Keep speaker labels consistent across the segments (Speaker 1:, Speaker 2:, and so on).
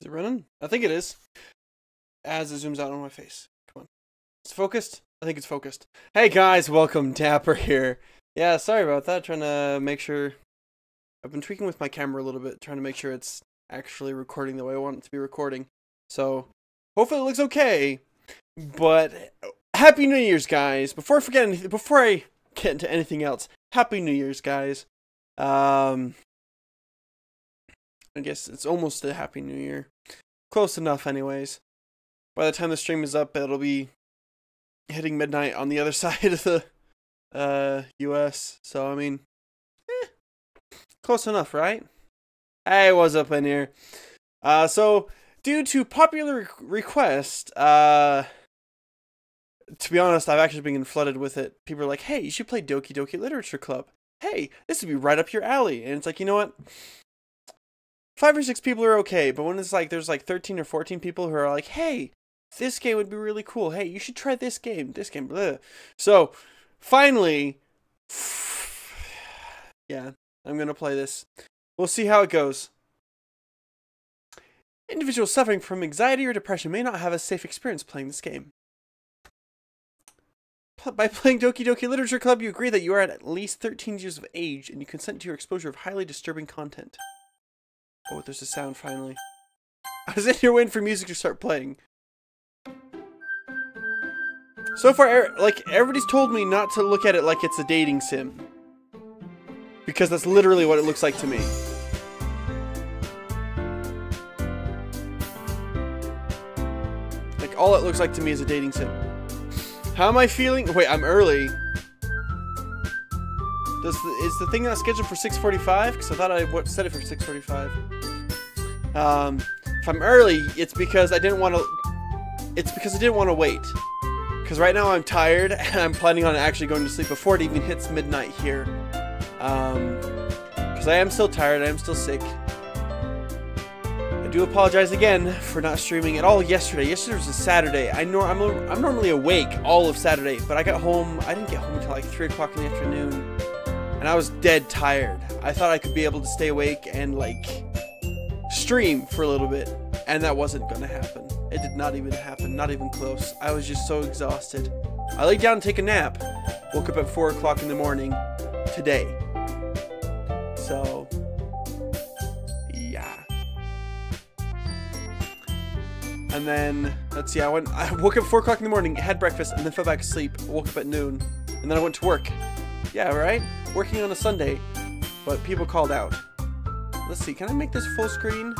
Speaker 1: Is it running? I think it is. As it zooms out on my face. Come on. It's focused? I think it's focused. Hey guys, welcome. Dapper here. Yeah, sorry about that. Trying to make sure. I've been tweaking with my camera a little bit, trying to make sure it's actually recording the way I want it to be recording. So, hopefully it looks okay. But happy New Year's, guys! Before I forget anything, before I get into anything else, happy New Year's, guys. Um, I guess it's almost a happy New Year. Close enough, anyways. By the time the stream is up, it'll be hitting midnight on the other side of the uh US. So I mean, eh, close enough, right? Hey, what's up in here? Uh, so due to popular request, uh, to be honest, I've actually been flooded with it. People are like, "Hey, you should play Doki Doki Literature Club." Hey, this would be right up your alley. And it's like, you know what? Five or six people are okay, but when it's like there's like 13 or 14 people who are like, "Hey, this game would be really cool. Hey, you should try this game. This game." Blah. So, finally, yeah, I'm gonna play this. We'll see how it goes. Individuals suffering from anxiety or depression may not have a safe experience playing this game. By playing Doki Doki Literature Club, you agree that you are at least 13 years of age and you consent to your exposure of highly disturbing content. Oh, there's a sound finally. I was in here waiting for music to start playing. So far, er, like, everybody's told me not to look at it like it's a dating sim. Because that's literally what it looks like to me. Like, all it looks like to me is a dating sim. How am I feeling? Wait, I'm early. Does the, is the thing not scheduled for 6:45? Because I thought I set it for 6:45. Um, if I'm early, it's because I didn't want to. It's because I didn't want to wait. Because right now I'm tired and I'm planning on actually going to sleep before it even hits midnight here. Um, because I am still tired. I am still sick. I do apologize again for not streaming at all yesterday. Yesterday was a Saturday. I know I'm I'm normally awake all of Saturday, but I got home. I didn't get home until like three o'clock in the afternoon, and I was dead tired. I thought I could be able to stay awake and like stream for a little bit, and that wasn't gonna happen. It did not even happen. Not even close. I was just so exhausted. I laid down to take a nap. Woke up at four o'clock in the morning today. So yeah. And then, let's see, I went, I woke up 4 o'clock in the morning, had breakfast, and then fell back asleep. Woke up at noon, and then I went to work. Yeah, right? Working on a Sunday, but people called out. Let's see, can I make this full screen?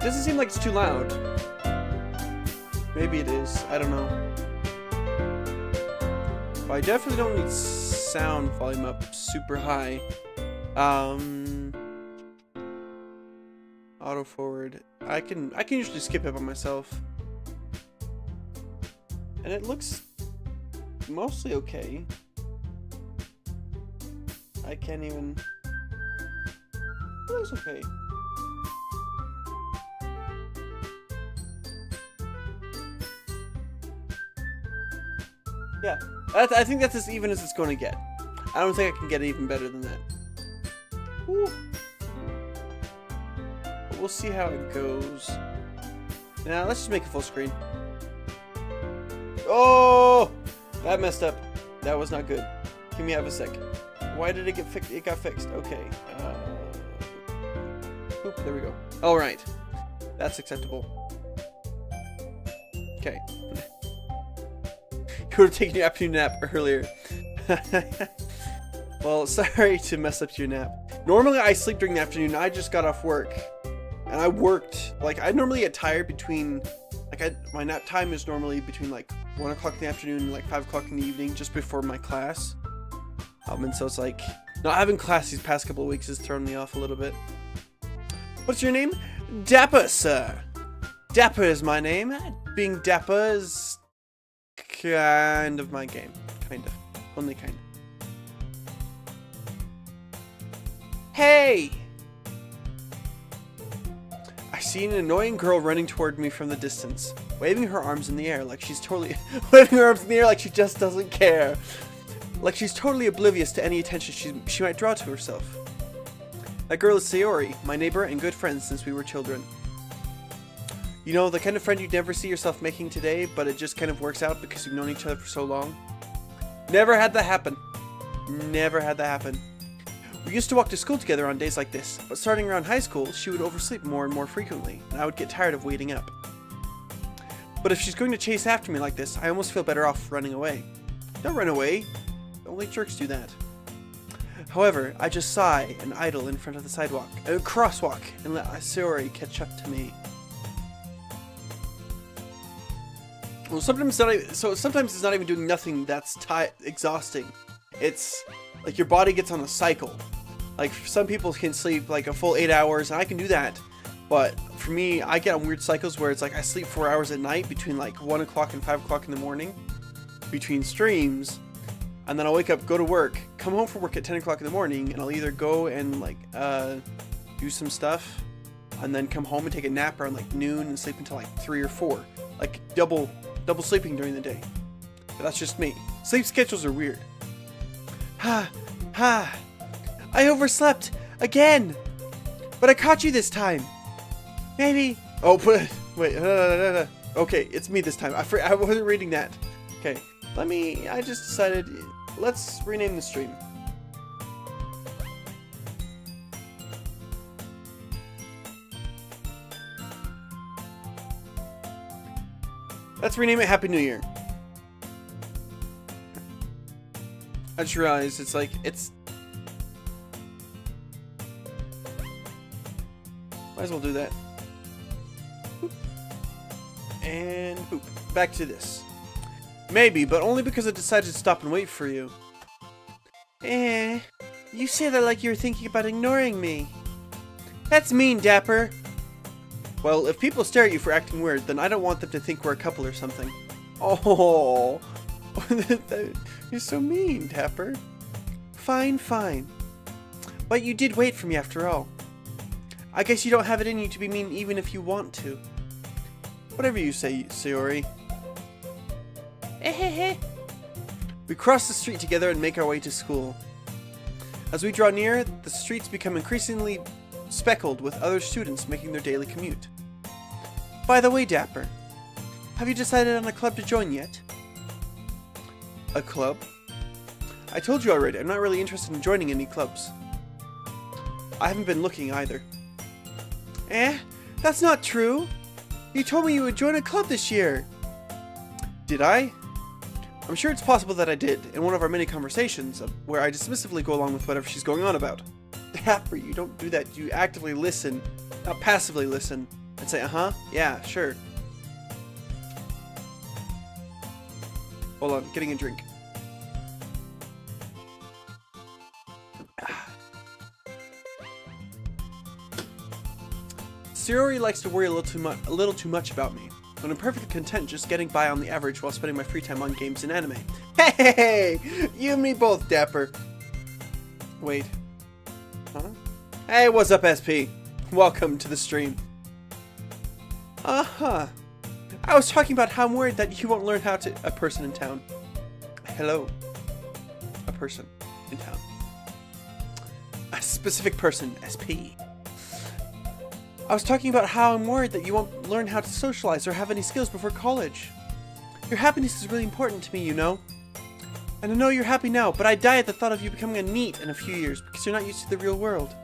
Speaker 1: Doesn't seem like it's too loud. Maybe it is. I don't know. But I definitely don't need sound volume up super high. Um, auto forward. I can I can usually skip it by myself, and it looks mostly okay. I can't even. It looks okay. Yeah, I think that's as even as it's going to get. I don't think I can get even better than that. But we'll see how it goes. Now, let's just make a full screen. Oh! That messed up. That was not good. Give me have a sec. Why did it get fixed? It got fixed. Okay. Uh, oop, there we go. All right. That's acceptable. Okay. You would have taken your afternoon nap earlier. well, sorry to mess up your nap. Normally I sleep during the afternoon. I just got off work. And I worked, like, I normally get tired between, like, I, my nap time is normally between, like, 1 o'clock in the afternoon and, like, 5 o'clock in the evening, just before my class. Um, and so it's like, not having class these past couple of weeks has thrown me off a little bit. What's your name? Dapper, sir. Dapper is my name. Being dapper is kind of my game. Kind of. Only kind of. Hey! I see an annoying girl running toward me from the distance, waving her arms in the air like she's totally waving her arms in the air like she just doesn't care. Like she's totally oblivious to any attention she, she might draw to herself. That girl is Sayori, my neighbor and good friend since we were children. You know, the kind of friend you'd never see yourself making today, but it just kind of works out because you've known each other for so long. Never had that happen. Never had that happen. We used to walk to school together on days like this, but starting around high school, she would oversleep more and more frequently, and I would get tired of waiting up. But if she's going to chase after me like this, I almost feel better off running away. Don't run away. Only jerks do that. However, I just sigh and idle in front of the sidewalk, a crosswalk, and let Sayori catch up to me. Well, sometimes not even, so sometimes it's not even doing nothing that's exhausting. It's like your body gets on a cycle. Like some people can sleep like a full eight hours, and I can do that. But for me, I get on weird cycles where it's like I sleep four hours at night between like one o'clock and five o'clock in the morning, between streams, and then I'll wake up, go to work, come home from work at ten o'clock in the morning, and I'll either go and like uh, do some stuff, and then come home and take a nap around like noon and sleep until like three or four, like double double sleeping during the day. But that's just me. Sleep schedules are weird. Ha! Ha! I overslept! Again! But I caught you this time! Maybe... Oh, but... wait. Okay, it's me this time. I, I wasn't reading that. Okay, let me... I just decided... Let's rename the stream. Let's rename it Happy New Year. I just realized it's like, it's... Might as well do that. And boop. Back to this. Maybe, but only because I decided to stop and wait for you. Eh, you say that like you're thinking about ignoring me. That's mean, Dapper. Well, if people stare at you for acting weird, then I don't want them to think we're a couple or something. Oh, you're so mean, Tapper. Fine, fine. But you did wait for me after all. I guess you don't have it in you to be mean even if you want to. Whatever you say, Sayori. we cross the street together and make our way to school. As we draw near, the streets become increasingly speckled with other students making their daily commute. By the way, Dapper, have you decided on a club to join yet? A club? I told you already, I'm not really interested in joining any clubs. I haven't been looking either. Eh? That's not true! You told me you would join a club this year! Did I? I'm sure it's possible that I did, in one of our many conversations, where I dismissively go along with whatever she's going on about. Dapper, you don't do that. You actively listen, not passively listen, and say, uh-huh, yeah, sure. Hold on, getting a drink. Sayori likes to worry a little too much, a little too much about me, when I'm perfectly content just getting by on the average while spending my free time on games and anime. Hey, you and me both, Dapper. Wait, Huh? Hey, what's up, SP? Welcome to the stream. Uh-huh. I was talking about how I'm worried that you won't learn how to- a person in town. Hello. A person in town. A specific person, SP. I was talking about how I'm worried that you won't learn how to socialize or have any skills before college. Your happiness is really important to me, you know. And I know you're happy now, but I die at the thought of you becoming a NEET in a few years because you're not used to the real world.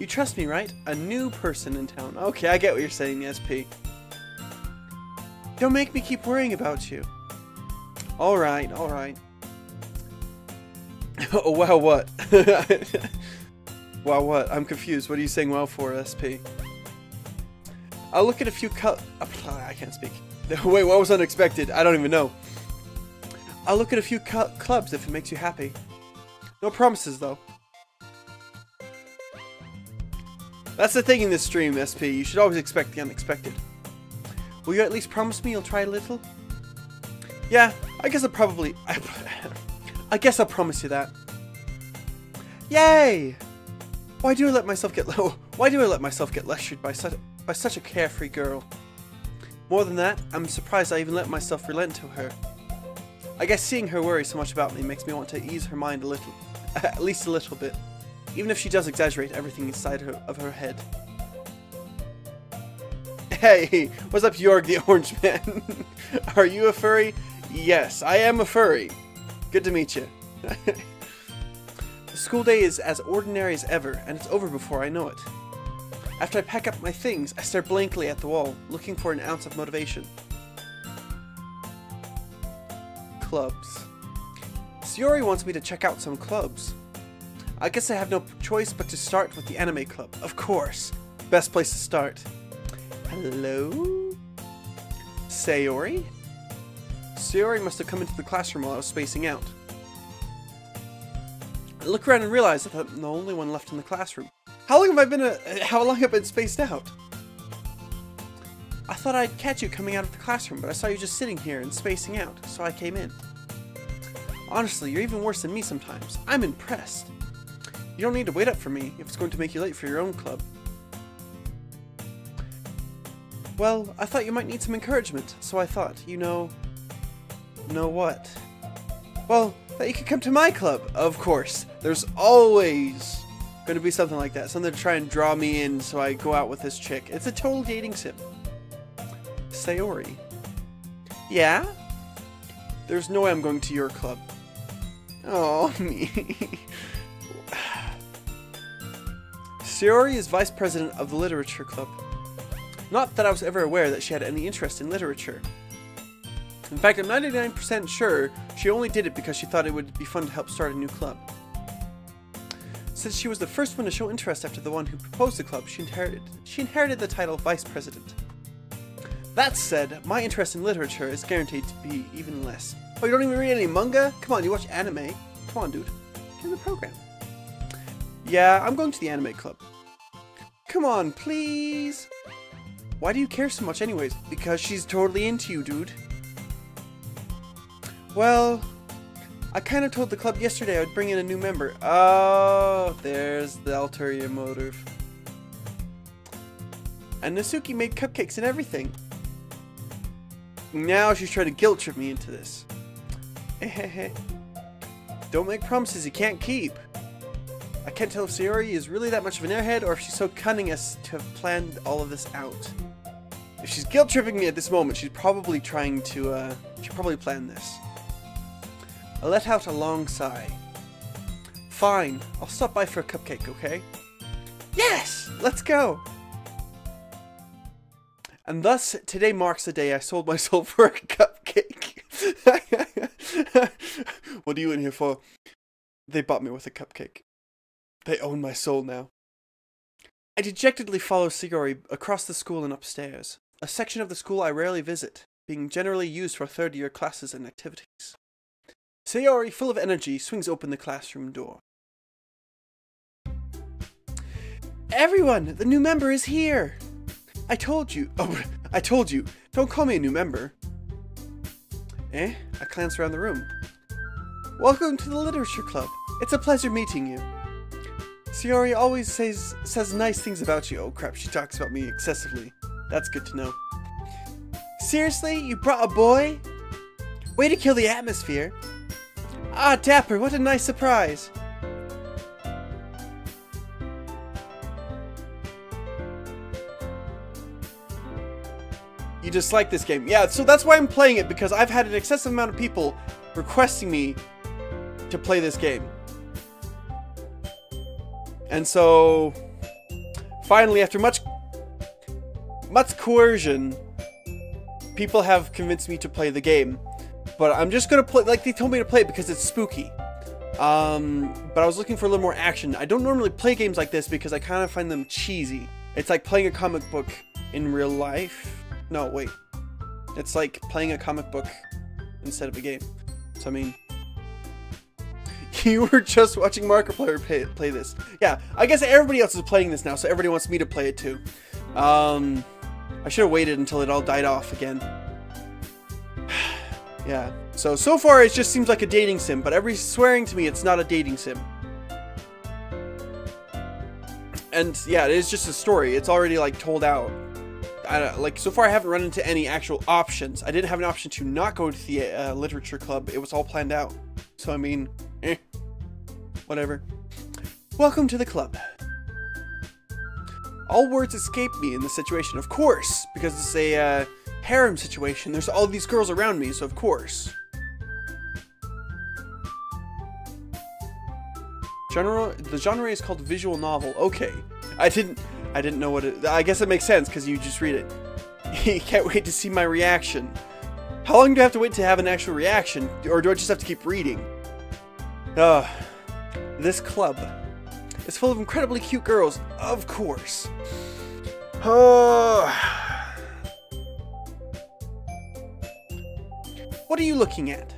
Speaker 1: You trust me, right? A new person in town. Okay, I get what you're saying, SP. Don't make me keep worrying about you. Alright, alright. oh, wow, what? wow, what? I'm confused. What are you saying wow for, SP? I'll look at a few cut. Oh, I can't speak. Wait, what was unexpected? I don't even know. I'll look at a few clubs if it makes you happy. No promises, though. That's the thing in this stream, SP. You should always expect the unexpected. Will you at least promise me you'll try a little? Yeah, I guess I'll probably... I guess I'll promise you that. Yay! Why do I let myself get low? Oh, why do I let myself get lectured by such, by such a carefree girl? More than that, I'm surprised I even let myself relent to her. I guess seeing her worry so much about me makes me want to ease her mind a little, at least a little bit, even if she does exaggerate everything inside her, of her head. Hey, what's up, Yorg the Orange Man? Are you a furry? Yes, I am a furry. Good to meet you. the school day is as ordinary as ever, and it's over before I know it. After I pack up my things, I stare blankly at the wall, looking for an ounce of motivation. Clubs. Sayori wants me to check out some clubs. I guess I have no choice but to start with the anime club, of course. Best place to start. Hello? Sayori? Sayori must have come into the classroom while I was spacing out. I look around and realize that I'm the only one left in the classroom. How long have I been a, how long have I been spaced out? I thought I'd catch you coming out of the classroom, but I saw you just sitting here and spacing out, so I came in. Honestly, you're even worse than me sometimes. I'm impressed. You don't need to wait up for me if it's going to make you late for your own club. Well, I thought you might need some encouragement, so I thought, you know... Know what? Well, that you could come to my club, of course. There's always going to be something like that. Something to try and draw me in so I go out with this chick. It's a total dating sim. Sayori. Yeah? There's no way I'm going to your club. Oh, me. Sayori is vice president of the literature club. Not that I was ever aware that she had any interest in literature. In fact, I'm 99% sure she only did it because she thought it would be fun to help start a new club. Since she was the first one to show interest after the one who proposed the club, she inherited, she inherited the title Vice President. That said, my interest in literature is guaranteed to be even less. Oh, you don't even read any manga? Come on, you watch anime. Come on, dude. Get in the program. Yeah, I'm going to the anime club. Come on, please. Why do you care so much anyways? Because she's totally into you, dude. Well, I kind of told the club yesterday I would bring in a new member. Oh, there's the ulterior motive. And Natsuki made cupcakes and everything. Now she's trying to guilt trip me into this. Don't make promises you can't keep. I can't tell if Sayori is really that much of an airhead or if she's so cunning as to have planned all of this out. If she's guilt tripping me at this moment, she's probably trying to, uh, she probably planned this. I let out a long sigh. Fine, I'll stop by for a cupcake, okay? Yes! Let's go! And thus, today marks the day I sold my soul for a cupcake. what are you in here for? They bought me with a cupcake. They own my soul now. I dejectedly follow Sayori across the school and upstairs, a section of the school I rarely visit, being generally used for third year classes and activities. Sayori, full of energy, swings open the classroom door. Everyone, the new member is here! I told you. Oh, I told you. Don't call me a new member. Eh? I glance around the room. Welcome to the Literature Club. It's a pleasure meeting you. Sayori always says says nice things about you. Oh crap, she talks about me excessively. That's good to know. Seriously? You brought a boy? Way to kill the atmosphere. Ah, Dapper, what a nice surprise! You dislike this game. Yeah, so that's why I'm playing it, because I've had an excessive amount of people requesting me to play this game. And so, finally, after much, much coercion, people have convinced me to play the game. But I'm just gonna play, like they told me to play it because it's spooky. Um, but I was looking for a little more action. I don't normally play games like this because I kind of find them cheesy. It's like playing a comic book in real life. No, wait. It's like playing a comic book instead of a game. So, I mean, you were just watching Markiplier play, play this. Yeah, I guess everybody else is playing this now, so everybody wants me to play it too. Um, I should have waited until it all died off again. Yeah. So, so far it just seems like a dating sim, but every swearing to me it's not a dating sim. and yeah, it is just a story. It's already like told out. I, like so far, I haven't run into any actual options. I didn't have an option to not go to the uh, literature club. It was all planned out. So I mean, eh, whatever. Welcome to the club. All words escape me in this situation, of course, because it's a uh, harem situation. There's all these girls around me, so of course. Genre, the genre is called visual novel. Okay, I didn't, I didn't know what it. I guess it makes sense because you just read it. can't wait to see my reaction. How long do I have to wait to have an actual reaction, or do I just have to keep reading? Ugh. This club is full of incredibly cute girls, of course. Uh, what are you looking at?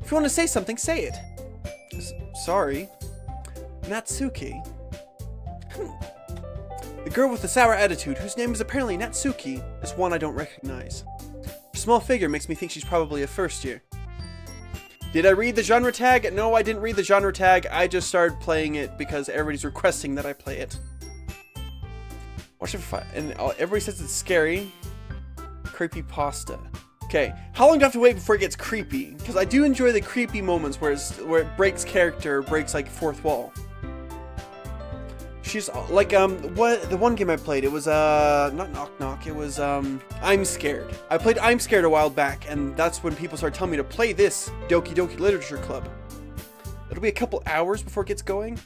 Speaker 1: If you want to say something, say it. S sorry. Natsuki. Hmm. The girl with the sour attitude, whose name is apparently Natsuki, is one I don't recognize. Her small figure makes me think she's probably a first year. Did I read the genre tag? No, I didn't read the genre tag. I just started playing it because everybody's requesting that I play it. Watch it for and uh, everybody says it's scary. Creepy pasta. Okay, how long do I have to wait before it gets creepy? Because I do enjoy the creepy moments where, where it breaks character, breaks like fourth wall. She's uh, like um what the one game I played it was uh not knock knock it was um I'm scared. I played I'm scared a while back and that's when people started telling me to play this Doki Doki Literature Club. It'll be a couple hours before it gets going.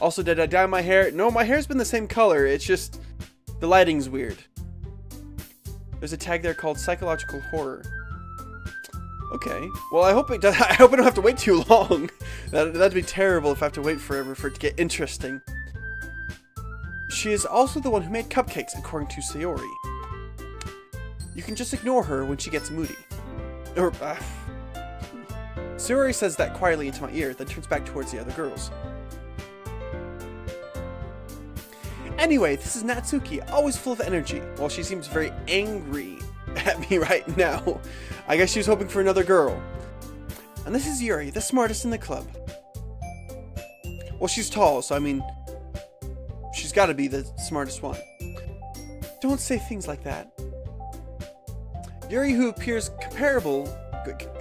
Speaker 1: Also, did I dye my hair? No, my hair's been the same color. It's just the lighting's weird. There's a tag there called psychological horror. Okay. Well, I hope it does. I hope I don't have to wait too long. that, that'd be terrible if I have to wait forever for it to get interesting. She is also the one who made cupcakes, according to Sayori. You can just ignore her when she gets moody. Or, uh, Sayori says that quietly into my ear, then turns back towards the other girls. Anyway, this is Natsuki, always full of energy, while she seems very angry at me right now. I guess she was hoping for another girl. And this is Yuri, the smartest in the club. Well, she's tall, so I mean, she's got to be the smartest one. Don't say things like that. Yuri, who appears comparable,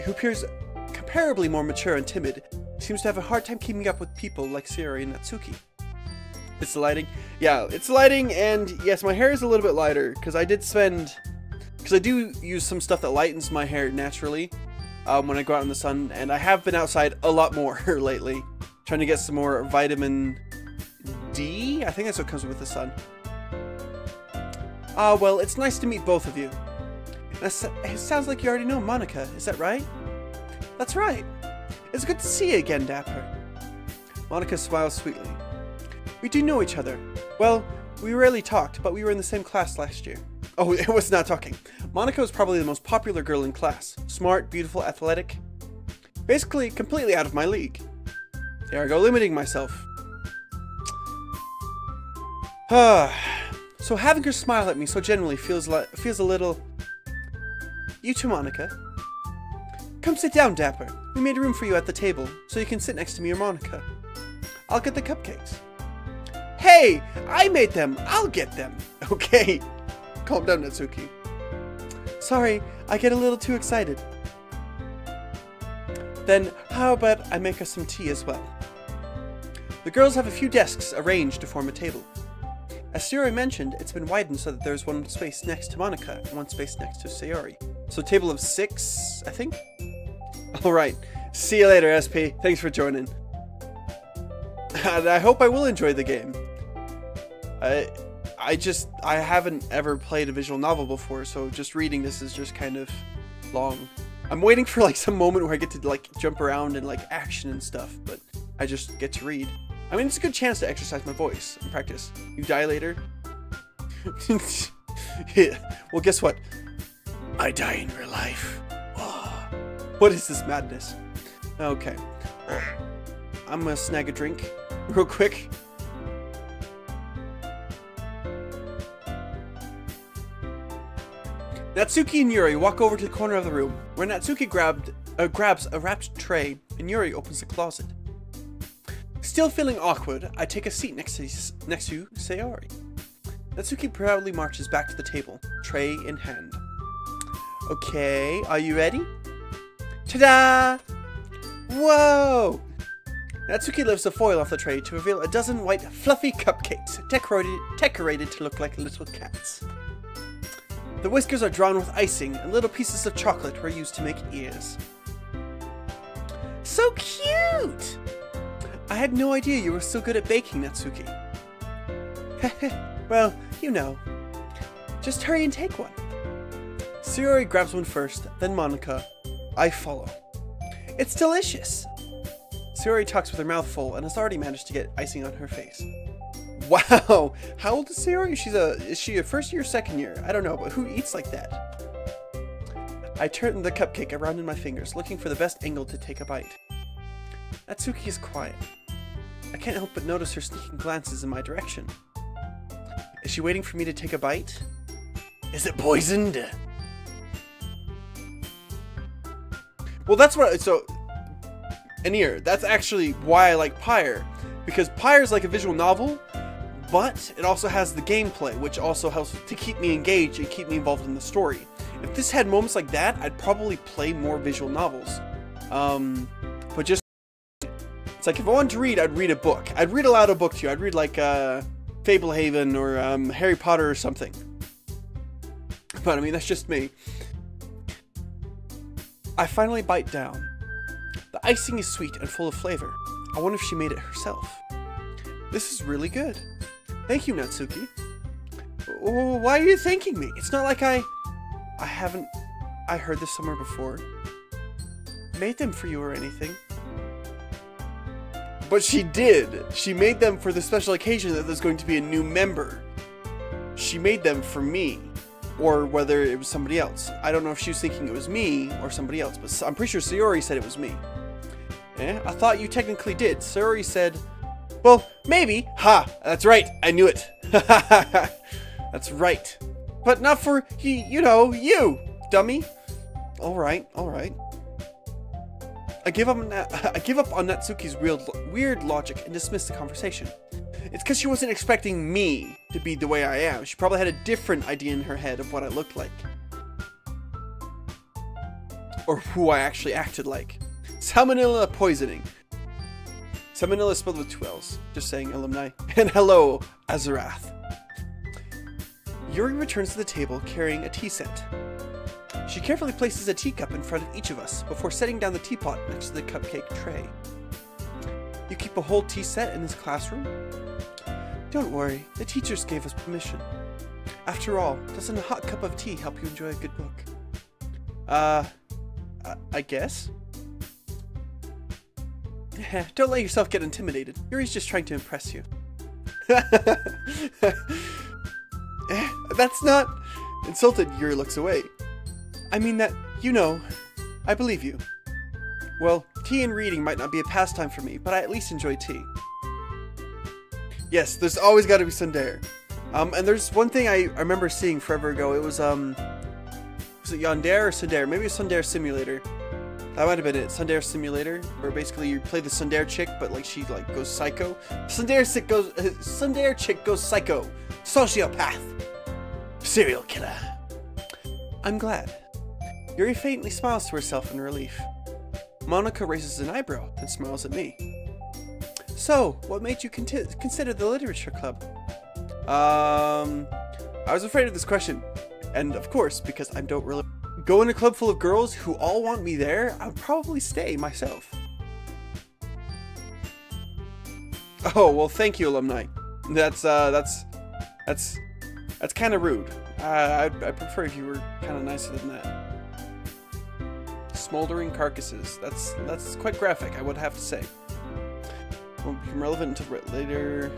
Speaker 1: who appears comparably more mature and timid, seems to have a hard time keeping up with people like Sayori and Natsuki. It's the lighting. Yeah, it's lighting, and yes, my hair is a little bit lighter, because I did spend... Because I do use some stuff that lightens my hair naturally um, when I go out in the sun, and I have been outside a lot more lately, trying to get some more vitamin D? I think that's what comes with the sun. Ah, well, it's nice to meet both of you. it sounds like you already know Monika, is that right? That's right. It's good to see you again, Dapper. Monika smiles sweetly. We do know each other. Well, we rarely talked, but we were in the same class last year. Oh, it was not talking. Monika was probably the most popular girl in class. Smart, beautiful, athletic. Basically, completely out of my league. There I go, limiting myself. So having her smile at me so genuinely feels like feels a little. You too, Monika. Come sit down, Dapper. We made room for you at the table, so you can sit next to me or Monika. I'll get the cupcakes. Hey, I made them. I'll get them. Okay. Calm down, Natsuki. Sorry, I get a little too excited. Then, how about I make us some tea as well? The girls have a few desks arranged to form a table. As Sayori mentioned, it's been widened so that there's one space next to Monika and one space next to Sayori. So table of six, I think? Alright, see you later, SP. Thanks for joining. And I hope I will enjoy the game. I, I just, I haven't ever played a visual novel before, so just reading this is just kind of long. I'm waiting for like some moment where I get to like jump around and like action and stuff, but I just get to read. I mean, it's a good chance to exercise my voice and practice. You die later? Well, guess what? I die in real life. what is this madness? Okay. I'm gonna snag a drink real quick. Natsuki and Yuri walk over to the corner of the room, where Natsuki grabbed, uh, grabs a wrapped tray, and Yuri opens the closet. Still feeling awkward, I take a seat next to, next to Sayori. Natsuki proudly marches back to the table, tray in hand. Okay, are you ready? Ta-da! Whoa! Natsuki lifts the foil off the tray to reveal a dozen white, fluffy cupcakes, decorated, decorated to look like little cats. The whiskers are drawn with icing, and little pieces of chocolate were used to make ears. So cute! I had no idea you were so good at baking, Natsuki. well, you know. Just hurry and take one. Sayori grabs one first, then Monika. I follow. It's delicious! Sayori talks with her mouth full and has already managed to get icing on her face. Wow! How old is Sayori? She's a is she a first year, second year? I don't know, but who eats like that? I turn the cupcake around in my fingers, looking for the best angle to take a bite. Natsuki is quiet. I can't help but notice her sneaking glances in my direction. Is she waiting for me to take a bite? Is it poisoned? Well, that's what. I, So, Anir, that's actually why I like Pyre, because Pyre is like a visual novel, but it also has the gameplay, which also helps to keep me engaged and keep me involved in the story. If this had moments like that, I'd probably play more visual novels. Um, but just it's like if I wanted to read, I'd read a book. I'd read aloud a book to you. I'd read like uh, Fablehaven or um, Harry Potter or something. But I mean, that's just me. I finally bite down. The icing is sweet and full of flavor. I wonder if she made it herself. This is really good. Thank you, Natsuki. Why are you thanking me? It's not like I... I haven't... I heard this somewhere before. Made them for you or anything. But she did. She made them for the special occasion that there's going to be a new member. She made them for me or whether it was somebody else. I don't know if she was thinking it was me or somebody else, but I'm pretty sure Sayori said it was me. Eh? I thought you technically did. Sayori said, well, maybe. Ha! That's right. I knew it. Ha ha! That's right. But not for, he you know, you, dummy. All right, all right. I give up on I give up on Natsuki's weird, weird logic and dismiss the conversation. It's because she wasn't expecting me to be the way I am. She probably had a different idea in her head of what I looked like. Or who I actually acted like. Salmonella poisoning. Salmonella spelled with two L's. Just saying, alumni. And hello, Azarath. Yuri returns to the table carrying a tea set. She carefully places a teacup in front of each of us before setting down the teapot next to the cupcake tray. You keep a whole tea set in this classroom? Don't worry, the teachers gave us permission. After all, doesn't a hot cup of tea help you enjoy a good book? Uh, I guess? Don't let yourself get intimidated. Yuri's just trying to impress you. Eh, that's not... Insulted, Yuri looks away. I mean that, you know, I believe you. Well, tea and reading might not be a pastime for me, but I at least enjoy tea. Yes, there's always got to be Tsundere. Um, and there's one thing I, I remember seeing forever ago. It was, um, was it Yandere or Tsundere? Maybe it's Tsundere Simulator. That might have been it. Tsundere Simulator, where basically you play the Tsundere chick, but like she like goes psycho. Tsundere chick goes, uh, Tsundere chick goes psycho. Sociopath. Serial killer. I'm glad. Yuri faintly smiles to herself in relief. Monika raises an eyebrow and smiles at me. So, what made you consider the literature club? Um, I was afraid of this question. And of course, because I don't really go in a club full of girls who all want me there, I'd probably stay myself. Oh, well, thank you, alumni. That's, uh, that's, that's, that's kind of rude. Uh, I'd, I'd prefer if you were kind of nicer than that. Smoldering carcasses. That's, that's quite graphic, I would have to say Won't become relevant until later.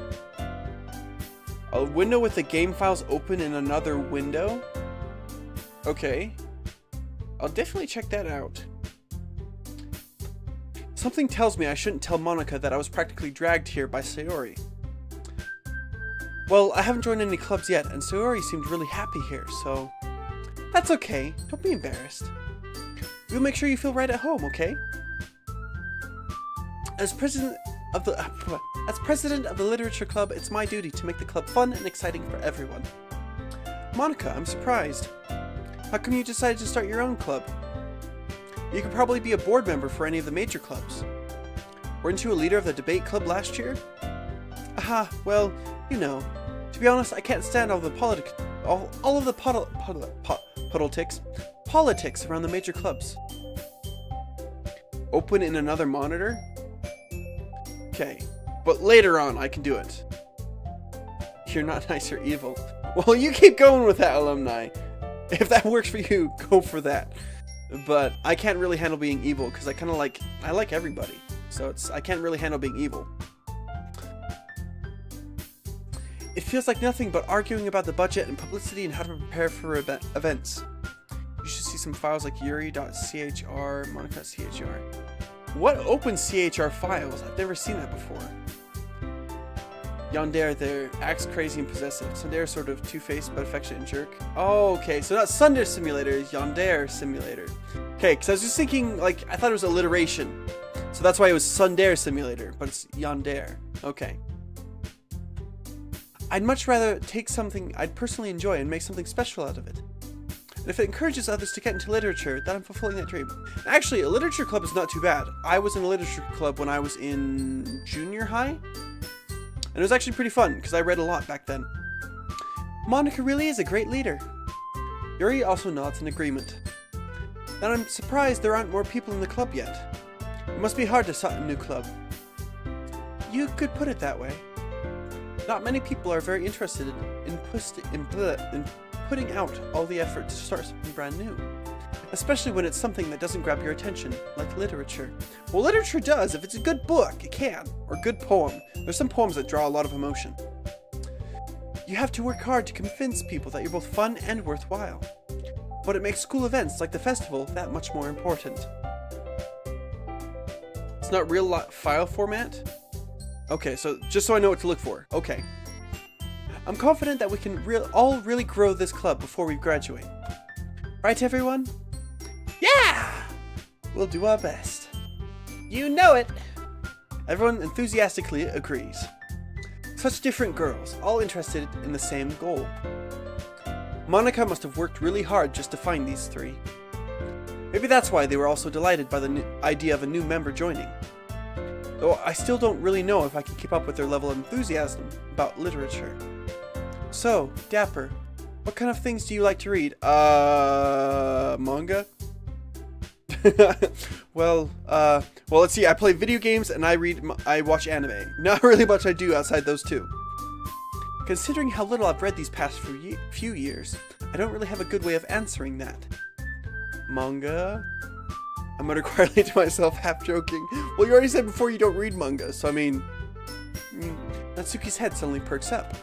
Speaker 1: A window with the game files open in another window? Okay. I'll definitely check that out. Something tells me I shouldn't tell Monika that I was practically dragged here by Sayori. Well, I haven't joined any clubs yet, and Sayori seemed really happy here, so... That's okay. Don't be embarrassed. We'll make sure you feel right at home, okay? As president of the as president of the literature club, it's my duty to make the club fun and exciting for everyone. Monika, I'm surprised. How come you decided to start your own club? You could probably be a board member for any of the major clubs. Weren't you a leader of the debate club last year? Aha, well, you know. To be honest, I can't stand all the politics, all, all of the puddle, puddle, politics, politics around the major clubs. Open in another monitor? Okay, but later on I can do it. You're not nice or evil. Well, you keep going with that, alumni. If that works for you, go for that. But I can't really handle being evil because I kind of like I like everybody, so it's I can't really handle being evil. It feels like nothing but arguing about the budget and publicity and how to prepare for events. You should see some files like yuri.chr, monika.chr. What open CHR files? I've never seen that before. Yandere there acts crazy and possessive. Tsundere sort of two-faced but affectionate and jerk. Oh, okay, so not Tsundere Simulator, it's Yandere Simulator. Okay, because I was just thinking, like, I thought it was alliteration. So that's why it was Tsundere Simulator, but it's Yandere. Okay. I'd much rather take something I'd personally enjoy and make something special out of it. And if it encourages others to get into literature, then I'm fulfilling that dream. Actually, a literature club is not too bad. I was in a literature club when I was in junior high, and it was actually pretty fun, because I read a lot back then. Monika really is a great leader. Yuri also nods in agreement. And I'm surprised there aren't more people in the club yet. It must be hard to start a new club. You could put it that way. Not many people are very interested in, in, in putting out all the effort to start something brand new. Especially when it's something that doesn't grab your attention, like literature. Well, literature does. If it's a good book, it can. Or a good poem. There's some poems that draw a lot of emotion. You have to work hard to convince people that you're both fun and worthwhile. But it makes school events like the festival that much more important. It's not real file format? Okay, so just so I know what to look for. Okay. I'm confident that we can re all really grow this club before we graduate. Right, everyone? Yeah! We'll do our best. You know it! Everyone enthusiastically agrees. Such different girls, all interested in the same goal. Monika must have worked really hard just to find these three. Maybe that's why they were also delighted by the idea of a new member joining. Though I still don't really know if I can keep up with their level of enthusiasm about literature. So, Dapper, what kind of things do you like to read? Uh, manga? well, uh, well, let's see. I play video games and I read, I watch anime. Not really much I do outside those two. Considering how little I've read these past few years, I don't really have a good way of answering that. Manga? I muttered quietly to myself, half joking. Well, you already said before you don't read manga, so I mean... Mm, Natsuki's head suddenly perks up.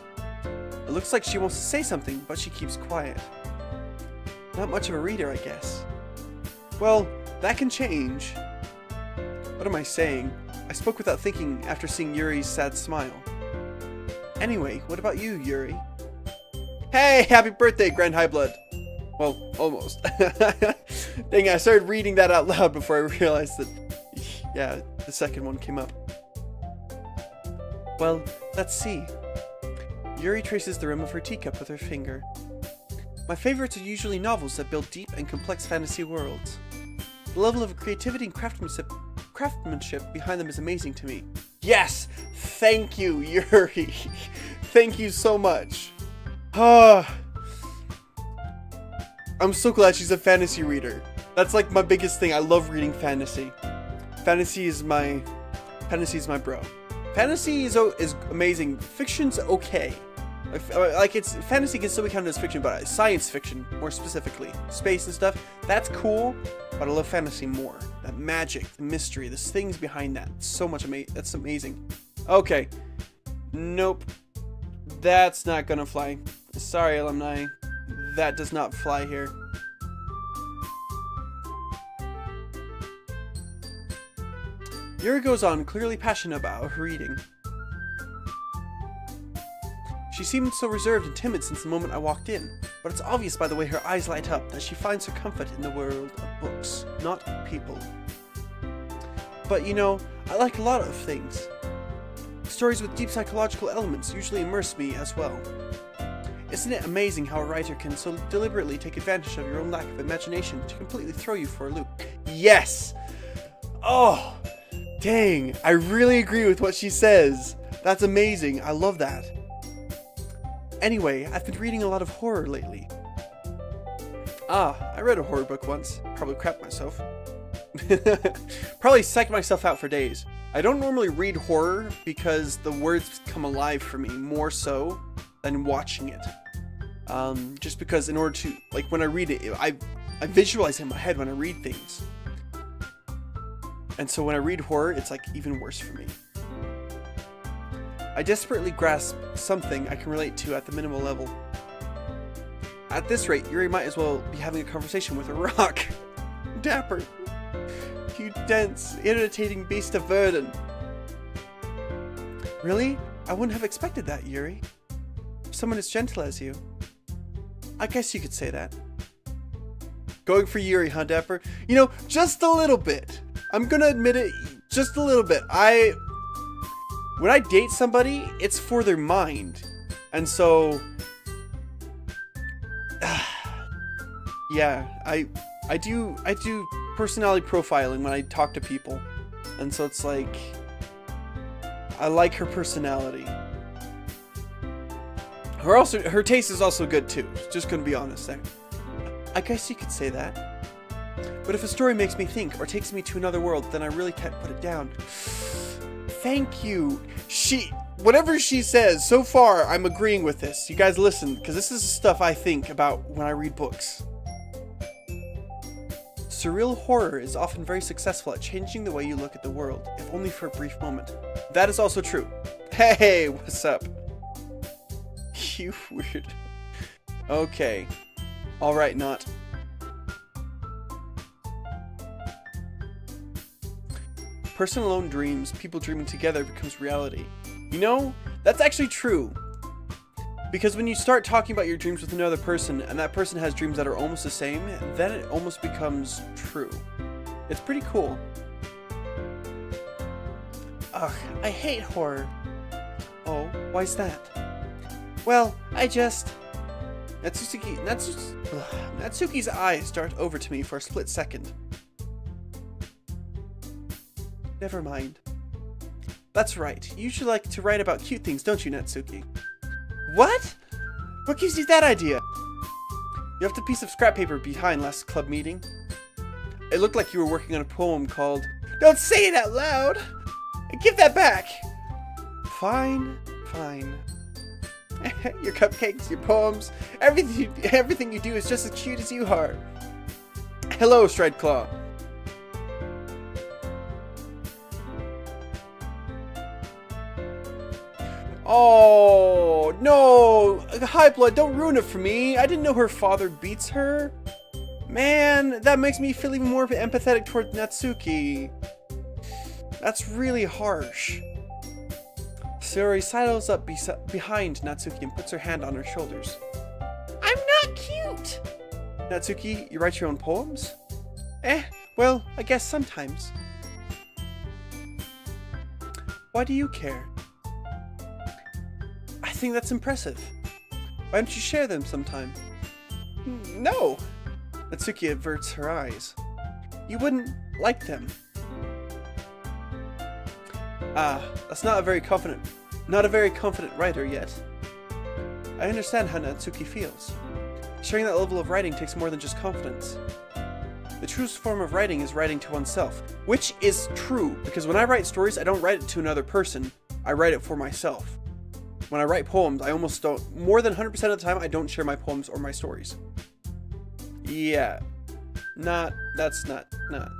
Speaker 1: It looks like she wants to say something, but she keeps quiet. Not much of a reader, I guess. Well, that can change. What am I saying? I spoke without thinking after seeing Yuri's sad smile. Anyway, what about you, Yuri? Hey, happy birthday, Grand High Blood! Well, almost. Dang, I started reading that out loud before I realized that, yeah, the second one came up. Well, let's see. Yuri traces the rim of her teacup with her finger. My favorites are usually novels that build deep and complex fantasy worlds. The level of creativity and craftsmanship, craftsmanship behind them is amazing to me. Yes! Thank you, Yuri! Thank you so much! Ah. I'm so glad she's a fantasy reader. That's like my biggest thing. I love reading fantasy. Fantasy is my fantasy is my bro. Fantasy is is amazing. Fiction's okay. Uh, like it's fantasy can still be counted as fiction, but science fiction more specifically, space and stuff. That's cool, but I love fantasy more. That magic, the mystery, the things behind that. So much amazing. That's amazing. Okay. Nope. That's not gonna fly. Sorry, alumni. That does not fly here. Yuri goes on, clearly passionate about her reading. She seemed so reserved and timid since the moment I walked in, but it's obvious by the way her eyes light up that she finds her comfort in the world of books, not people. But you know, I like a lot of things. Stories with deep psychological elements usually immerse me as well. Isn't it amazing how a writer can so deliberately take advantage of your own lack of imagination to completely throw you for a loop? Yes! Oh, dang, I really agree with what she says. That's amazing. I love that. Anyway, I've been reading a lot of horror lately. Ah, I read a horror book once. Probably crapped myself. Probably psyched myself out for days. I don't normally read horror because the words come alive for me more so than watching it. Um, just because in order to, like when I read it, I, I visualize in my head when I read things. And so when I read horror, it's like even worse for me. I desperately grasp something I can relate to at the minimal level. At this rate, Yuri might as well be having a conversation with a rock. Dapper. You dense, irritating beast of burden. Really? I wouldn't have expected that, Yuri. Someone as gentle as you. I guess you could say that. Going for Yuri, huh, Dapper? You know, just a little bit. I'm gonna admit it, just a little bit. I... When I date somebody, it's for their mind. And so... yeah, I... I do... I do personality profiling when I talk to people. And so it's like... I like her personality. Her also her taste is also good too. Just gonna be honest there. I guess you could say that. But if a story makes me think or takes me to another world, then I really can't put it down. Thank you. She whatever she says, so far I'm agreeing with this. You guys listen, because this is stuff I think about when I read books. Surreal horror is often very successful at changing the way you look at the world, if only for a brief moment. That is also true. Hey, what's up? You weird. Okay. Alright, not. Person alone dreams, people dreaming together becomes reality. You know, that's actually true. Because when you start talking about your dreams with another person, and that person has dreams that are almost the same, then it almost becomes true. It's pretty cool. Ugh, I hate horror. Oh, why's that? Well, I just... Natsuki, Natsu, ugh, Natsuki's eyes dart over to me for a split second. Never mind. That's right, you should like to write about cute things, don't you, Natsuki? What? What gives you that idea? You left a piece of scrap paper behind last club meeting. It looked like you were working on a poem called Don't say it out loud! Give that back! Fine, fine. your cupcakes, your poems, everything you, everything you do is just as cute as you are. Hello, Strideclaw. Oh, no! High Blood, don't ruin it for me. I didn't know her father beats her. Man, that makes me feel even more empathetic toward Natsuki. That's really harsh. Sayori sidles up behind Natsuki and puts her hand on her shoulders. I'm not cute! Natsuki, you write your own poems? Eh, well, I guess sometimes. Why do you care? I think that's impressive. Why don't you share them sometime? No! Natsuki averts her eyes. You wouldn't like them. Ah, that's not a very confident not a very confident writer yet. I understand how Natsuki feels. Sharing that level of writing takes more than just confidence. The truest form of writing is writing to oneself, which is true, because when I write stories, I don't write it to another person, I write it for myself. When I write poems, I almost don't, more than 100% of the time, I don't share my poems or my stories. Yeah. Not, that's not, not,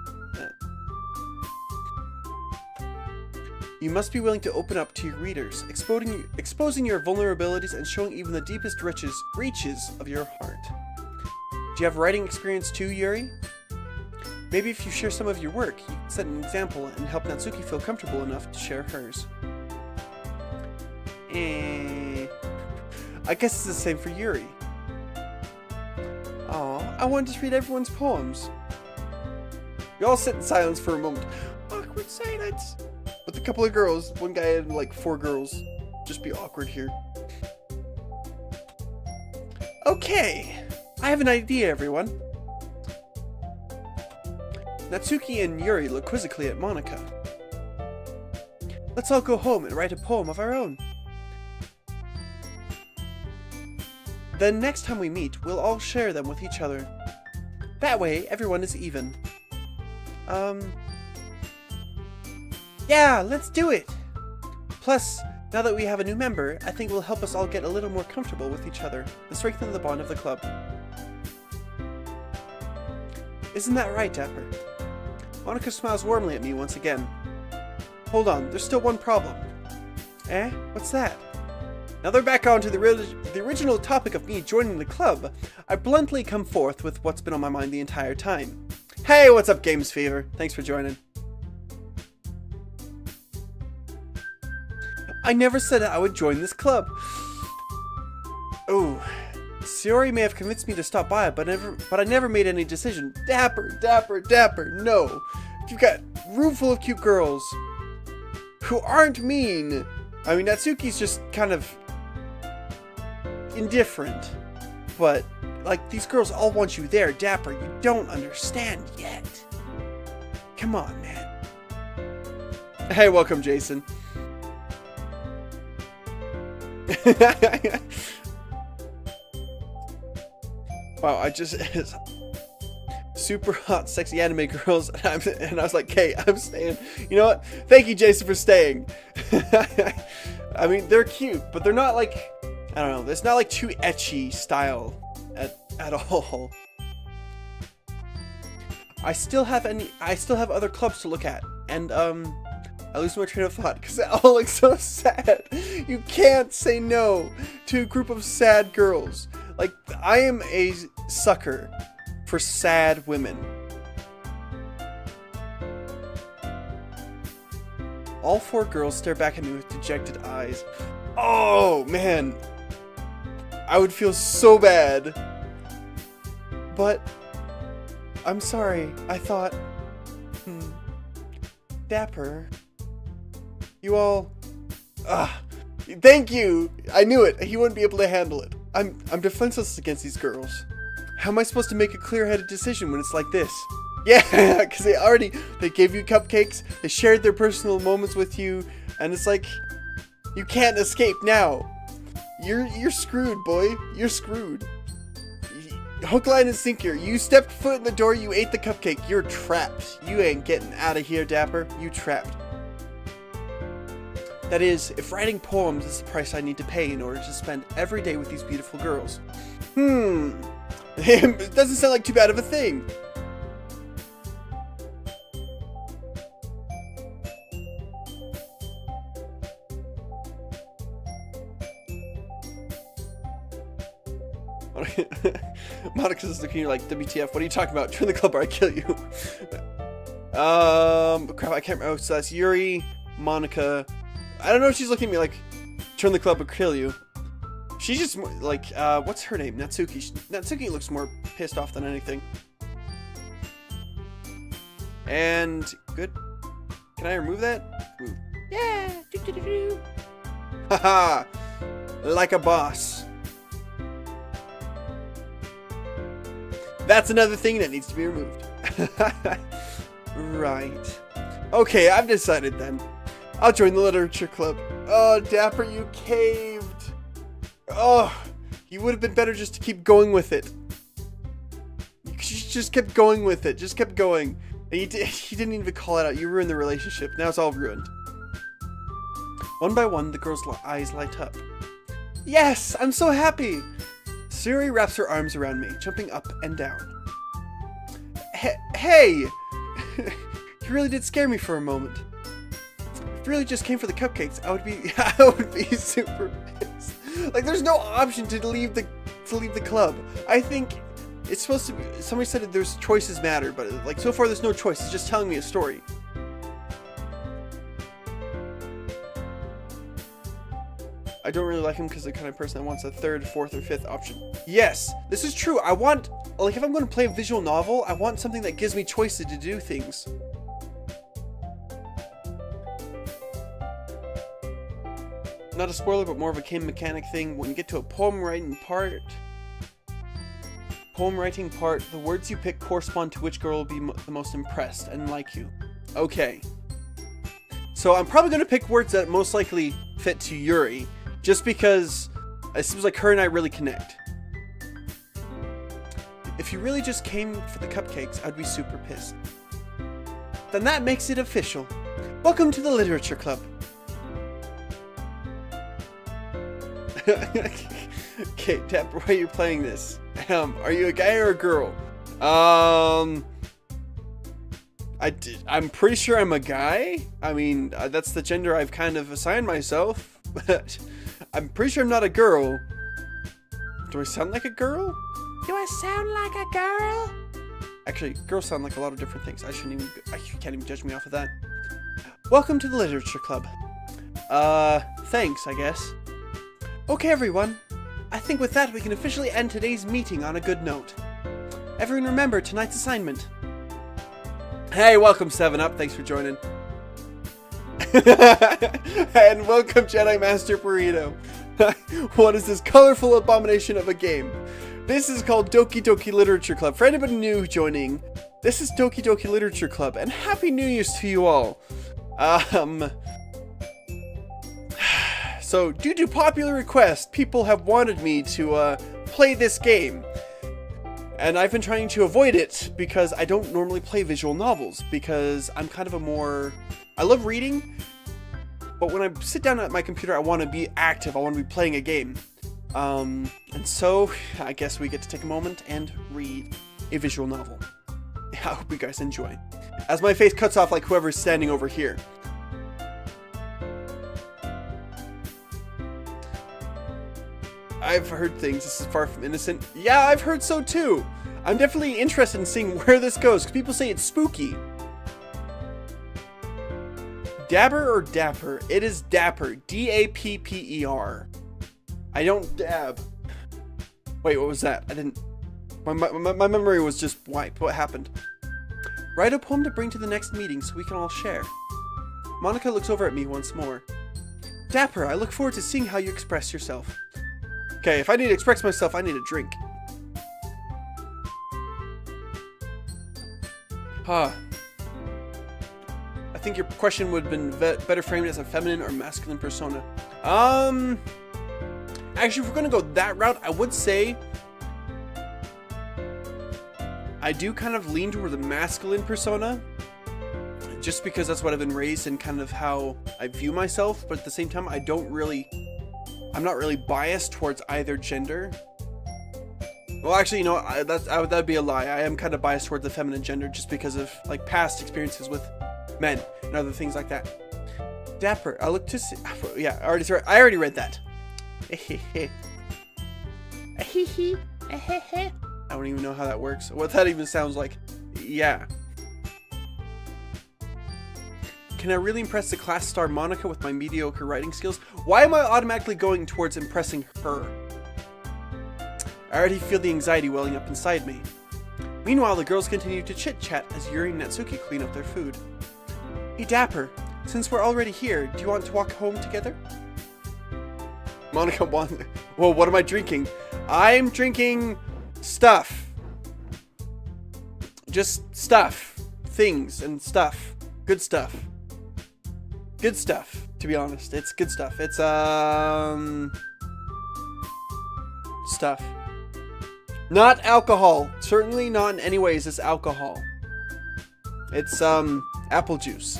Speaker 1: You must be willing to open up to your readers, exposing, exposing your vulnerabilities and showing even the deepest riches, reaches of your heart. Do you have writing experience too, Yuri? Maybe if you share some of your work, you can set an example and help Natsuki feel comfortable enough to share hers. Eh, I guess it's the same for Yuri. Aw, I wanted to read everyone's poems. We all sit in silence for a moment. Awkward silence. With a couple of girls. One guy and like four girls. Just be awkward here. Okay, I have an idea, everyone. Natsuki and Yuri look quizzically at Monika. Let's all go home and write a poem of our own. Then next time we meet, we'll all share them with each other. That way, everyone is even. Um... Yeah, let's do it! Plus, now that we have a new member, I think it will help us all get a little more comfortable with each other and strengthen the bond of the club. Isn't that right, Dapper? Monika smiles warmly at me once again. Hold on, there's still one problem. Eh? What's that? Now they're back on to the, the original topic of me joining the club. I bluntly come forth with what's been on my mind the entire time. Hey, what's up, Games Fever? Thanks for joining. I never said I would join this club. Oh, Sayori may have convinced me to stop by, but never, but I never made any decision. Dapper, dapper, dapper, no. You've got room full of cute girls who aren't mean. I mean, Natsuki's just kind of indifferent, but like these girls all want you there, Dapper. You don't understand yet. Come on, man. Hey, welcome, Jason. wow, I just super hot, sexy anime girls, and, and I was like, "Okay, I'm staying." You know what? Thank you, Jason, for staying. I mean, they're cute, but they're not like I don't know. It's not like too ecchi style at at all. I still have any. I still have other clubs to look at, and um, I lose my train of thought because it all looks so sad. You can't say no to a group of sad girls. Like I am a sucker for sad women. All four girls stare back at me with dejected eyes. Oh, man. I would feel so bad. But, I'm sorry. I thought, hmm, Dapper, you all, ah, thank you. I knew it. He wouldn't be able to handle it. I'm, I'm defenseless against these girls. How am I supposed to make a clear-headed decision when it's like this? Yeah, because they already, they gave you cupcakes, they shared their personal moments with you, and it's like, you can't escape now. You're, you're screwed, boy. You're screwed. Hook, line, and sinker. You stepped foot in the door, you ate the cupcake. You're trapped. You ain't getting out of here, Dapper. You trapped. That is, if writing poems is the price I need to pay in order to spend every day with these beautiful girls. Hmm, it doesn't sound like too bad of a thing. Monika's looking at you like, WTF, what are you talking about? Turn the club or I kill you. um, crap, I can't remember. Oh, so that's Yuri, Monika. I don't know if she's looking at me like, turn the club or kill you. She's just like, uh, what's her name? Natsuki. Natsuki looks more pissed off than anything. And good. Can I remove that? Ooh. Yeah. Haha. like a boss. That's another thing that needs to be removed. right. Okay, I've decided then. I'll join the literature club. Oh, Dapper, you caved. Oh, you would have been better just to keep going with it. You just kept going with it. Just kept going. And you, did, you didn't even call it out. You ruined the relationship. Now it's all ruined. One by one, the girl's eyes light up. Yes! I'm so happy! Sayori wraps her arms around me, jumping up and down. hey! you really did scare me for a moment. Really just came for the cupcakes, I would be I would be super pissed. Like, there's no option to leave the to leave the club. I think it's supposed to be. Somebody said that there's choices matter, but like so far there's no choice. It's just telling me a story. I don't really like him because the kind of person that wants a third, fourth, or fifth option. Yes, this is true. I want, like, if I'm going to play a visual novel, I want something that gives me choices to do things. Not a spoiler, but more of a game mechanic thing. When you get to a poem writing part, poem writing part, the words you pick correspond to which girl will be the most impressed and like you. Okay. So I'm probably going to pick words that most likely fit to Yuri, just because it seems like her and I really connect. If you really just came for the cupcakes, I'd be super pissed. Then that makes it official. Welcome to the Literature Club. okay, Tap, why are you playing this? Um, are you a guy or a girl? Um, I did, I'm pretty sure I'm a guy. I mean, uh, that's the gender I've kind of assigned myself, but I'm pretty sure I'm not a girl. Do I sound like a girl? Do I sound like a girl? Actually, girls sound like a lot of different things. I shouldn't even, I can't even judge me off of that. Welcome to the Literature Club. Uh, thanks, I guess. Okay, everyone. I think with that we can officially end today's meeting on a good note. Everyone remember tonight's assignment. Hey, welcome 7-Up. Thanks for joining. and welcome Jedi Master Burrito. what is this colorful abomination of a game? This is called Doki Doki Literature Club. For anybody new joining, this is Doki Doki Literature Club, and Happy New Year's to you all. Um, so, due to popular request, people have wanted me to uh, play this game. And I've been trying to avoid it because I don't normally play visual novels because I'm kind of a more... I love reading, but when I sit down at my computer, I want to be active. I want to be playing a game. Um, and so, I guess we get to take a moment and read a visual novel. I hope you guys enjoy. As my face cuts off like whoever's standing over here. I've heard things. This is far from innocent. Yeah, I've heard so too. I'm definitely interested in seeing where this goes, because people say it's spooky. Dabber or Dapper? It is Dapper. D-A-P-P-E-R. I don't dab. Wait, what was that? I didn't... My, my, my memory was just wiped. What happened? Write a poem to bring to the next meeting so we can all share. Monika looks over at me once more. Dapper, I look forward to seeing how you express yourself. Okay, if I need to express myself, I need a drink. Huh. I think your question would have been better framed as a feminine or masculine persona. Um... Actually, if we're gonna go that route, I would say I do kind of lean toward the masculine persona, just because that's what I've been raised and kind of how I view myself. But at the same time, I don't really, I'm not really biased towards either gender. Well, actually, you know, I, that's I, that'd be a lie. I am kind of biased towards the feminine gender just because of like past experiences with men and other things like that. Dapper, I look to see. Yeah, I already. I already read that. I don't even know how that works. What that even sounds like. Yeah. Can I really impress the class star Monika with my mediocre writing skills? Why am I automatically going towards impressing her? I already feel the anxiety welling up inside me. Meanwhile, the girls continue to chit-chat as Yuri and Natsuki clean up their food. Hey Dapper, since we're already here, do you want to walk home together? Monika wants. Well, what am I drinking? I'm drinking stuff. Just stuff. Things and stuff. Good stuff. Good stuff, to be honest. It's good stuff. It's, um... Stuff. Not alcohol. Certainly not in any ways it's alcohol. It's, um, apple juice.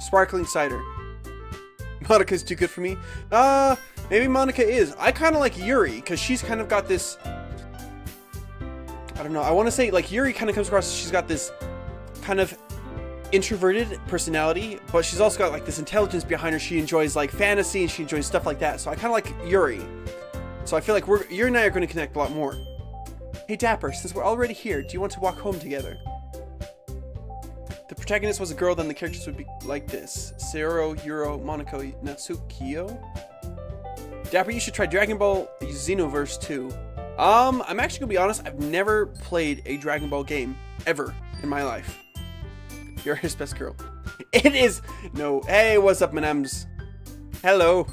Speaker 1: Sparkling cider. Monika's too good for me. Uh, Maybe Monika is. I kind of like Yuri, because she's kind of got this... I don't know. I want to say, like, Yuri kind of comes across, she's got this kind of introverted personality, but she's also got, like, this intelligence behind her. She enjoys, like, fantasy, and she enjoys stuff like that. So I kind of like Yuri. So I feel like we're Yuri and I are going to connect a lot more. Hey, Dapper, since we're already here, do you want to walk home together? The protagonist was a girl, then the characters would be like this. Sero, Euro, Moniko, Natsukio? Dapper, you should try Dragon Ball Xenoverse 2. Um, I'm actually gonna be honest, I've never played a Dragon Ball game ever in my life. You're his best girl. It is no. Hey, what's up, Manems? Hello.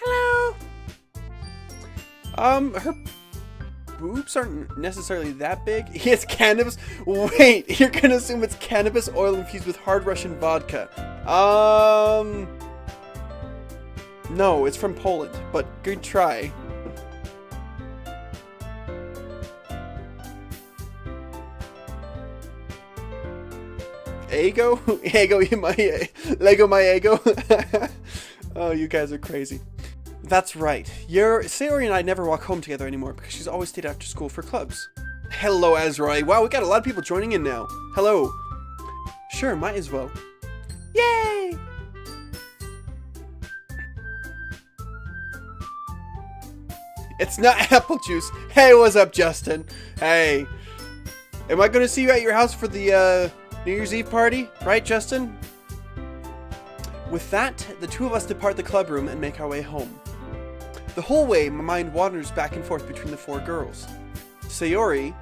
Speaker 2: Hello.
Speaker 1: Um, her boobs aren't necessarily that big. It's cannabis. Wait, you're gonna assume it's cannabis oil infused with hard Russian vodka. Um, no, it's from Poland, but good try. Ego? Ego, my Lego my ego. oh, you guys are crazy. That's right. Your Sayori and I never walk home together anymore because she's always stayed after school for clubs. Hello, Azrai. Wow, we got a lot of people joining in now. Hello. Sure, might as well. Yay! It's not apple juice. Hey, what's up, Justin? Hey. Am I going to see you at your house for the uh, New Year's Eve party? Right, Justin? With that, the two of us depart the club room and make our way home. The whole way, my mind wanders back and forth between the four girls. Sayori,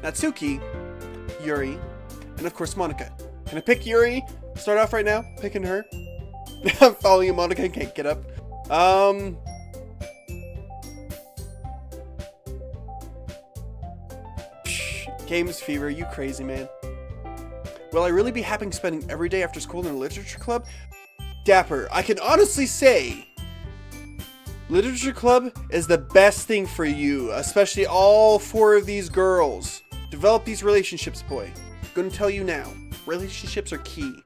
Speaker 1: Natsuki, Yuri, and of course Monika. Can I pick Yuri? Start off right now, picking her. I'm following you, Monika, I can't get up. Um... Games fever, you crazy man. Will I really be happy spending every day after school in a literature club? Dapper, I can honestly say Literature Club is the best thing for you, especially all four of these girls. Develop these relationships, boy. Gonna tell you now, relationships are key.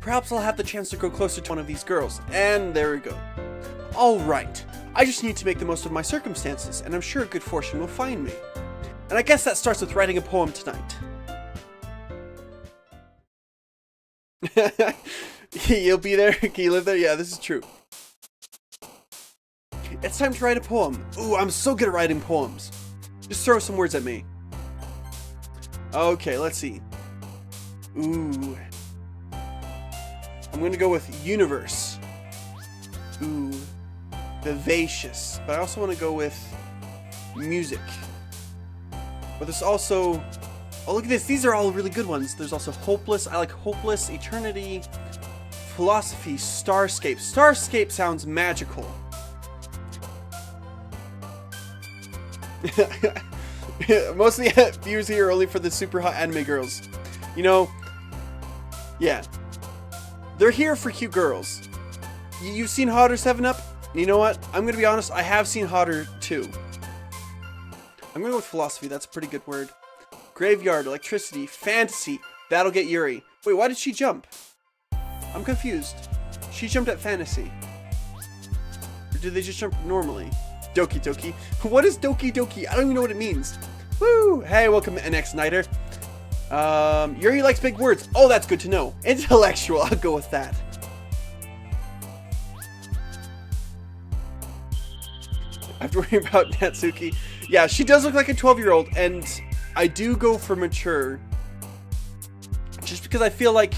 Speaker 1: Perhaps I'll have the chance to grow closer to one of these girls, and there we go. Alright, I just need to make the most of my circumstances, and I'm sure good fortune will find me. And I guess that starts with writing a poem tonight. You'll be there? Can you live there? Yeah, this is true. It's time to write a poem. Ooh, I'm so good at writing poems. Just throw some words at me. Okay, let's see. Ooh. I'm gonna go with universe. Ooh. Vivacious. But I also want to go with music. But there's also... Oh, look at this. These are all really good ones. There's also hopeless. I like hopeless, eternity, philosophy, starscape. Starscape sounds magical. Most of the views here are only for the super hot anime girls. You know, yeah. They're here for cute girls. You've seen Hotter 7-Up? You know what? I'm going to be honest, I have seen Hotter too. I'm going to go with philosophy, that's a pretty good word. Graveyard, electricity, fantasy. That'll get Yuri. Wait, why did she jump? I'm confused. She jumped at fantasy. Or did they just jump normally? Doki Doki. What is Doki Doki? I don't even know what it means. Woo! Hey, welcome NX Nighter. Um, Yuri likes big words. Oh, that's good to know. Intellectual, I'll go with that. I have to worry about Natsuki. Yeah, she does look like a 12-year-old, and I do go for mature. Just because I feel like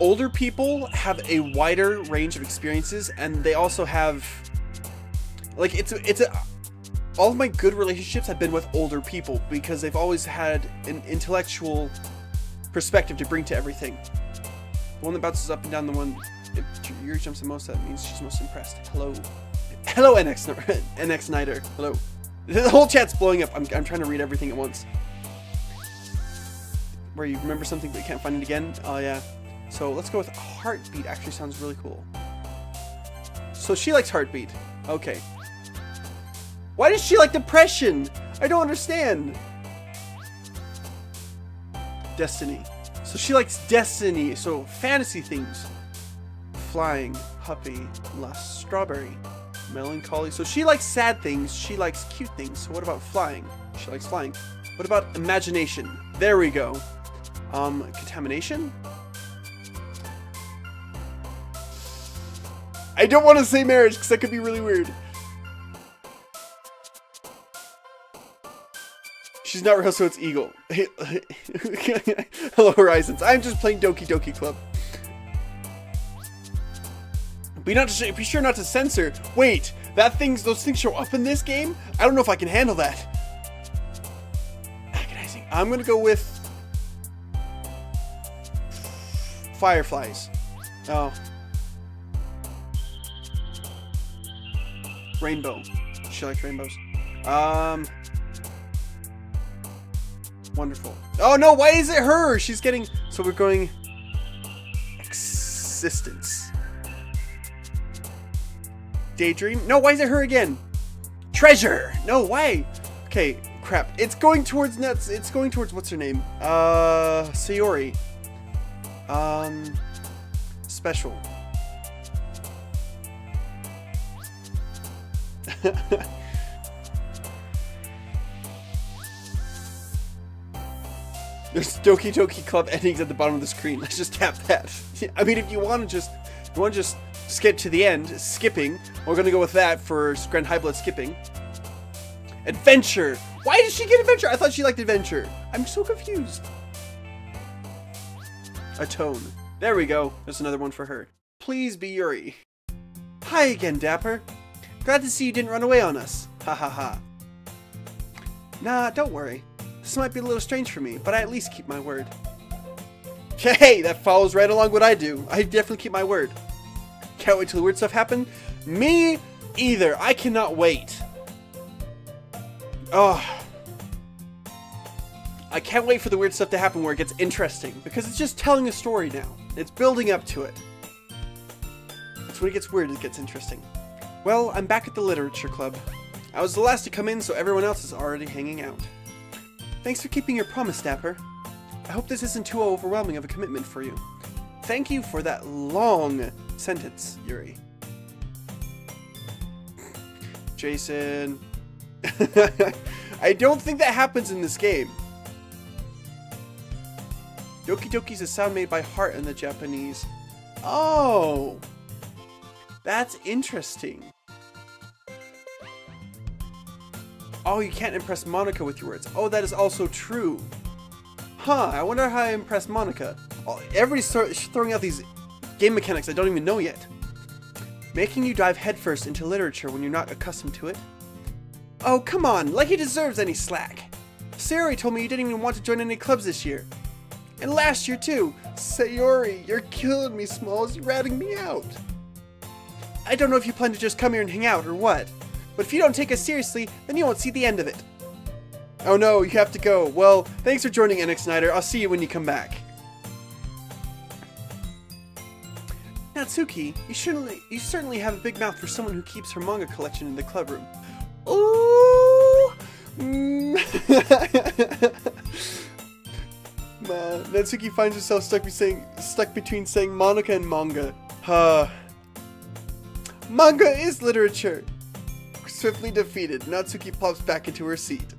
Speaker 1: older people have a wider range of experiences, and they also have like it's a, it's a all of my good relationships have been with older people because they've always had an intellectual perspective to bring to everything. The one that bounces up and down, the one if Yuri jumps the most, that means she's most impressed. Hello. Hello, NX, NX Nighter. Hello. The whole chat's blowing up. I'm, I'm trying to read everything at once. Where you remember something but you can't find it again? Oh, yeah. So let's go with Heartbeat. Actually sounds really cool. So she likes Heartbeat. Okay. Why does she like depression? I don't understand. Destiny. So she likes destiny, so fantasy things. Flying, puppy, lust, strawberry, melancholy. So she likes sad things, she likes cute things. So what about flying? She likes flying. What about imagination? There we go. Um, contamination? I don't want to say marriage because that could be really weird. She's not real, so it's Eagle. Hello, Horizons. I'm just playing Doki Doki Club. Be not to, be sure not to censor. Wait, that things those things show up in this game? I don't know if I can handle that. Agonizing. I'm gonna go with fireflies. Oh. Rainbow. She likes rainbows. Um. Wonderful. Oh no, why is it her? She's getting. So we're going. Existence. Daydream? No, why is it her again? Treasure! No, why? Okay, crap. It's going towards nuts. It's going towards what's her name? Uh, Sayori. Um, special. There's Doki Doki Club endings at the bottom of the screen. Let's just tap that. I mean, if you want to just, you want to just skip to the end, skipping, we're gonna go with that for Grand High Blood skipping. Adventure. Why did she get adventure? I thought she liked adventure. I'm so confused. Atone. There we go. There's another one for her. Please be Yuri. Hi again, Dapper. Glad to see you didn't run away on us. Ha ha ha. Nah, don't worry. This might be a little strange for me, but I at least keep my word. Hey, that follows right along what I do. I definitely keep my word. Can't wait till the weird stuff happen. Me either. I cannot wait. Oh. I can't wait for the weird stuff to happen where it gets interesting because it's just telling a story now. It's building up to it. It's when it gets weird it gets interesting. Well, I'm back at the literature club. I was the last to come in, so everyone else is already hanging out. Thanks for keeping your promise, Dapper. I hope this isn't too overwhelming of a commitment for you. Thank you for that long sentence, Yuri. Jason. I don't think that happens in this game. Doki Doki is a sound made by heart in the Japanese. Oh! That's interesting. Oh, you can't impress Monika with your words. Oh, that is also true. Huh, I wonder how I impress Monika. Oh, everybody's throwing out these game mechanics I don't even know yet. Making you dive headfirst into literature when you're not accustomed to it. Oh, come on, like he deserves any slack. Sayori told me you didn't even want to join any clubs this year. And last year too. Sayori, you're killing me, Smalls. You're ratting me out. I don't know if you plan to just come here and hang out or what. But if you don't take us seriously, then you won't see the end of it. Oh no, you have to go. Well, thanks for joining NX Snyder. I'll see you when you come back. Natsuki, you certainly, you certainly have a big mouth for someone who keeps her manga collection in the club room. Ooh! Natsuki finds herself stuck, be saying, stuck between saying Monika and manga. Uh, manga is literature! Swiftly defeated, Natsuki pops back into her seat.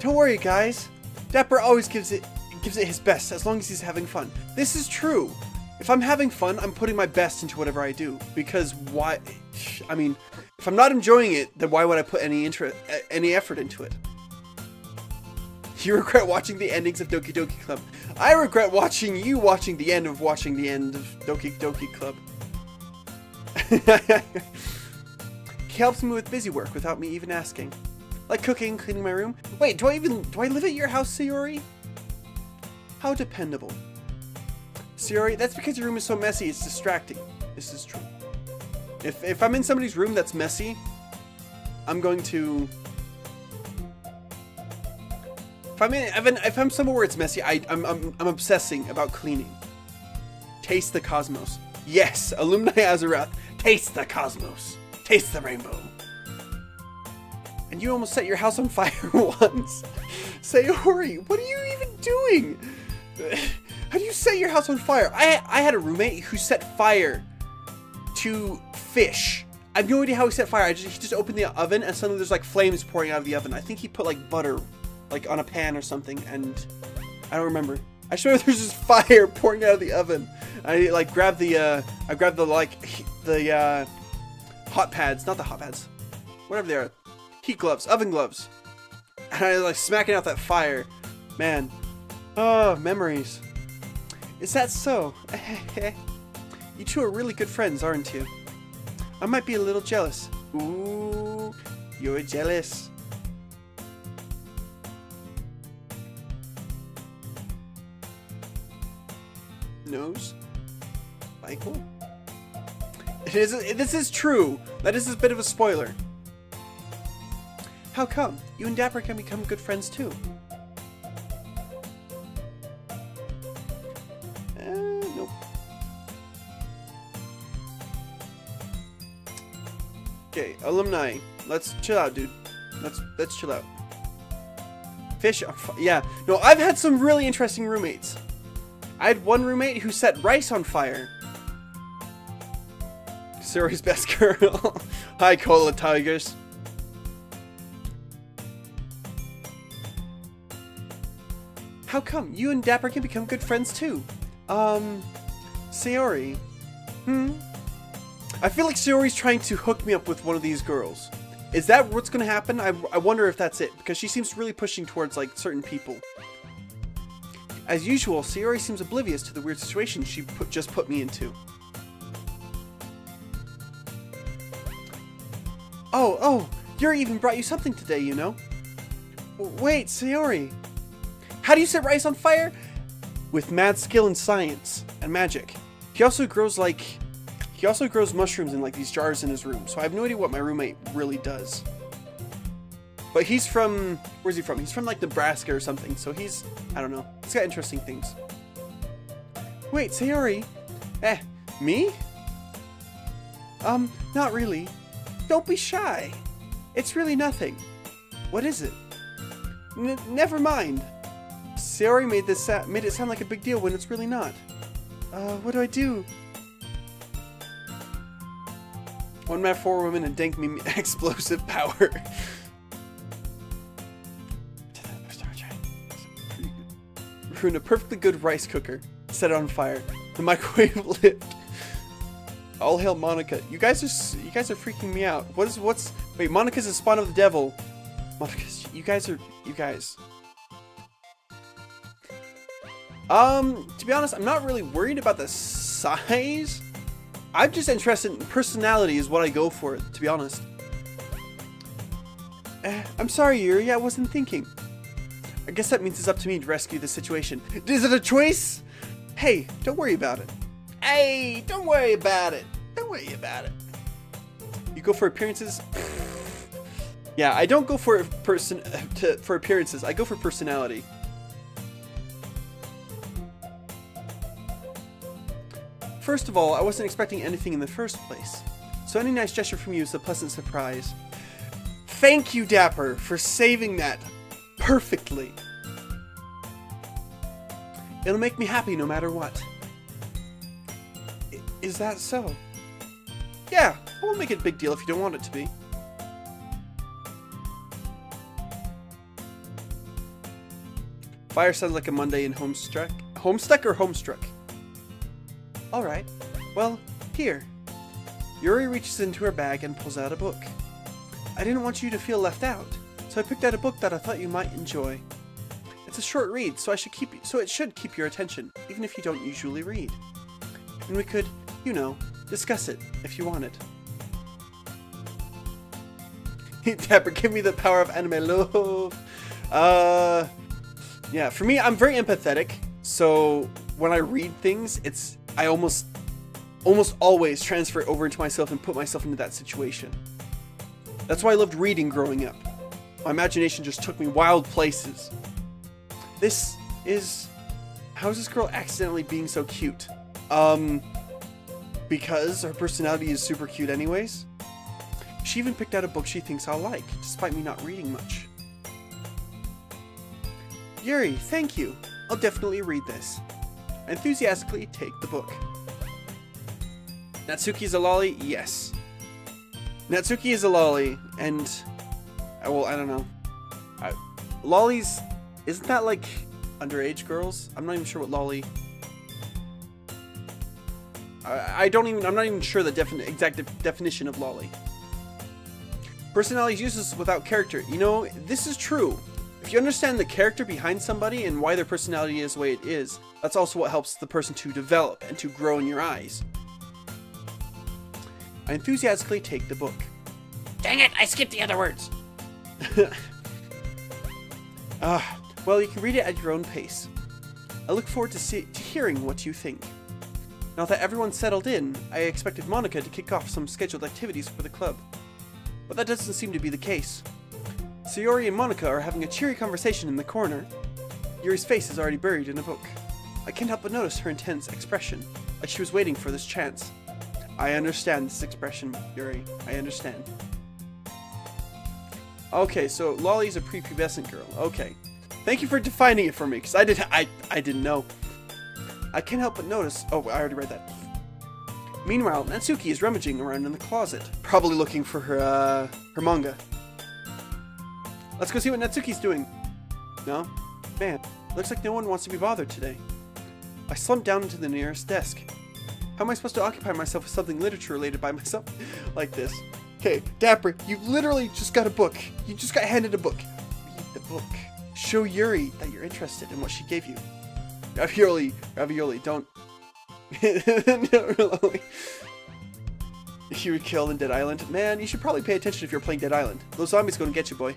Speaker 1: Don't worry, guys. Dapper always gives it gives it his best as long as he's having fun. This is true. If I'm having fun, I'm putting my best into whatever I do. Because why? I mean, if I'm not enjoying it, then why would I put any interest, any effort into it? You regret watching the endings of Doki Doki Club. I regret watching you watching the end of watching the end of Doki Doki Club. he helps me with busy work without me even asking. Like cooking, cleaning my room. Wait, do I even do I live at your house, Sayori? How dependable. Sayori, that's because your room is so messy, it's distracting. This is true. If, if I'm in somebody's room that's messy, I'm going to... If I'm, in, if, I'm, if I'm somewhere where it's messy, I, I'm, I'm, I'm obsessing about cleaning. Taste the cosmos. Yes, Alumni Azarath. Taste the cosmos. Taste the rainbow. And you almost set your house on fire once. Sayori, what are you even doing? How do you set your house on fire? I, I had a roommate who set fire to fish. I have no idea how he set fire. Just, he just opened the oven and suddenly there's like flames pouring out of the oven. I think he put like butter like on a pan or something and I don't remember. I just remember there's just fire pouring out of the oven. I like grabbed the uh I grabbed the like the uh hot pads, not the hot pads. Whatever they are. Heat gloves, oven gloves. And I was like smacking out that fire. Man. Oh, memories. Is that so? you two are really good friends, aren't you? I might be a little jealous. Ooh, you're jealous. Nose? Michael? It is, this is true. That is a bit of a spoiler. How come? You and Dapper can become good friends too. Okay, alumni. Let's chill out, dude. Let's let's chill out. Fish yeah. No, I've had some really interesting roommates. I had one roommate who set rice on fire. Suri's best girl. Hi, Cola Tigers. How come? You and Dapper can become good friends too. Um, Sayori. Hmm? I feel like Sayori's trying to hook me up with one of these girls. Is that what's gonna happen? I, I wonder if that's it, because she seems really pushing towards, like, certain people. As usual, Sayori seems oblivious to the weird situation she put, just put me into. Oh, oh, Yuri even brought you something today, you know? Wait, Sayori. How do you set rice on fire? With mad skill in science and magic. He also grows like he also grows mushrooms in like these jars in his room, so I have no idea what my roommate really does. But he's from where's he from? He's from like Nebraska or something, so he's I don't know. He's got interesting things. Wait, Sayori. Eh, me? Um, not really. Don't be shy. It's really nothing. What is it? N never mind. Sayori made this made it sound like a big deal when it's really not. Uh, what do I do? One man, four women, and dank me explosive power. Ruin a perfectly good rice cooker. Set it on fire. The microwave lit. All hail Monika. You guys are you guys are freaking me out. What is what's wait? Monika's a spawn of the devil. Monika's you guys are you guys. Um, to be honest, I'm not really worried about the size. I'm just interested in personality is what I go for, to be honest. Eh, I'm sorry, Yuri, I wasn't thinking. I guess that means it's up to me to rescue the situation. Is it a choice? Hey, don't worry about it. Hey, don't worry about it. Don't worry about it. You go for appearances? yeah, I don't go for person to, for appearances. I go for personality. First of all, I wasn't expecting anything in the first place. So any nice gesture from you is a pleasant surprise. Thank you, Dapper, for saving that perfectly. It'll make me happy no matter what. I- Is that so? Yeah, I won't make it a big deal if you don't want it to be. Fire sounds like a Monday in Homestuck. Homestuck or Homestruck? Alright. Well, here. Yuri reaches into her bag and pulls out a book. I didn't want you to feel left out, so I picked out a book that I thought you might enjoy. It's a short read, so I should keep so it should keep your attention, even if you don't usually read. And we could, you know, discuss it if you wanted. Dapper, give me the power of anime love. Uh, yeah, for me, I'm very empathetic. So when I read things, it's I almost almost always transfer it over into myself and put myself into that situation. That's why I loved reading growing up. My imagination just took me wild places. This is how is this girl accidentally being so cute? Um because her personality is super cute anyways. She even picked out a book she thinks I'll like, despite me not reading much. Yuri, thank you. I'll definitely read this. Enthusiastically take the book. Natsuki is a lolly? Yes. Natsuki is a lolly, and... I well, I don't know. I, lollies... Isn't that like underage girls? I'm not even sure what lolly... I, I don't even... I'm not even sure the defin exact de definition of lolly. Personality is useless without character. You know, this is true. If you understand the character behind somebody and why their personality is the way it is, that's also what helps the person to develop and to grow in your eyes. I enthusiastically take the book.
Speaker 2: Dang it, I skipped the other words.
Speaker 1: Ah, well, you can read it at your own pace. I look forward to, see- to hearing what you think. Now that everyone's settled in, I expected Monika to kick off some scheduled activities for the club. But that doesn't seem to be the case. Sayori and Monika are having a cheery conversation in the corner. Yuri's face is already buried in a book. I can't help but notice her intense expression, like she was waiting for this chance. I understand this expression, Yuri. I understand. Okay, so Loli's a prepubescent girl. Okay. Thank you for defining it for me, because I did I I didn't know. I can't help but notice oh I already read that. Meanwhile, Natsuki is rummaging around in the closet, probably looking for her uh, her manga. Let's go see what Natsuki's doing. No? Man, looks like no one wants to be bothered today. I slumped down into the nearest desk. How am I supposed to occupy myself with something literature related by myself like this? Okay, Dapper, you literally just got a book. You just got handed a book. Read the book. Show Yuri that you're interested in what she gave you. Ravioli, ravioli, don't. no, You killed in Dead Island. Man, you should probably pay attention if you're playing Dead Island. Those zombies gonna get you, boy.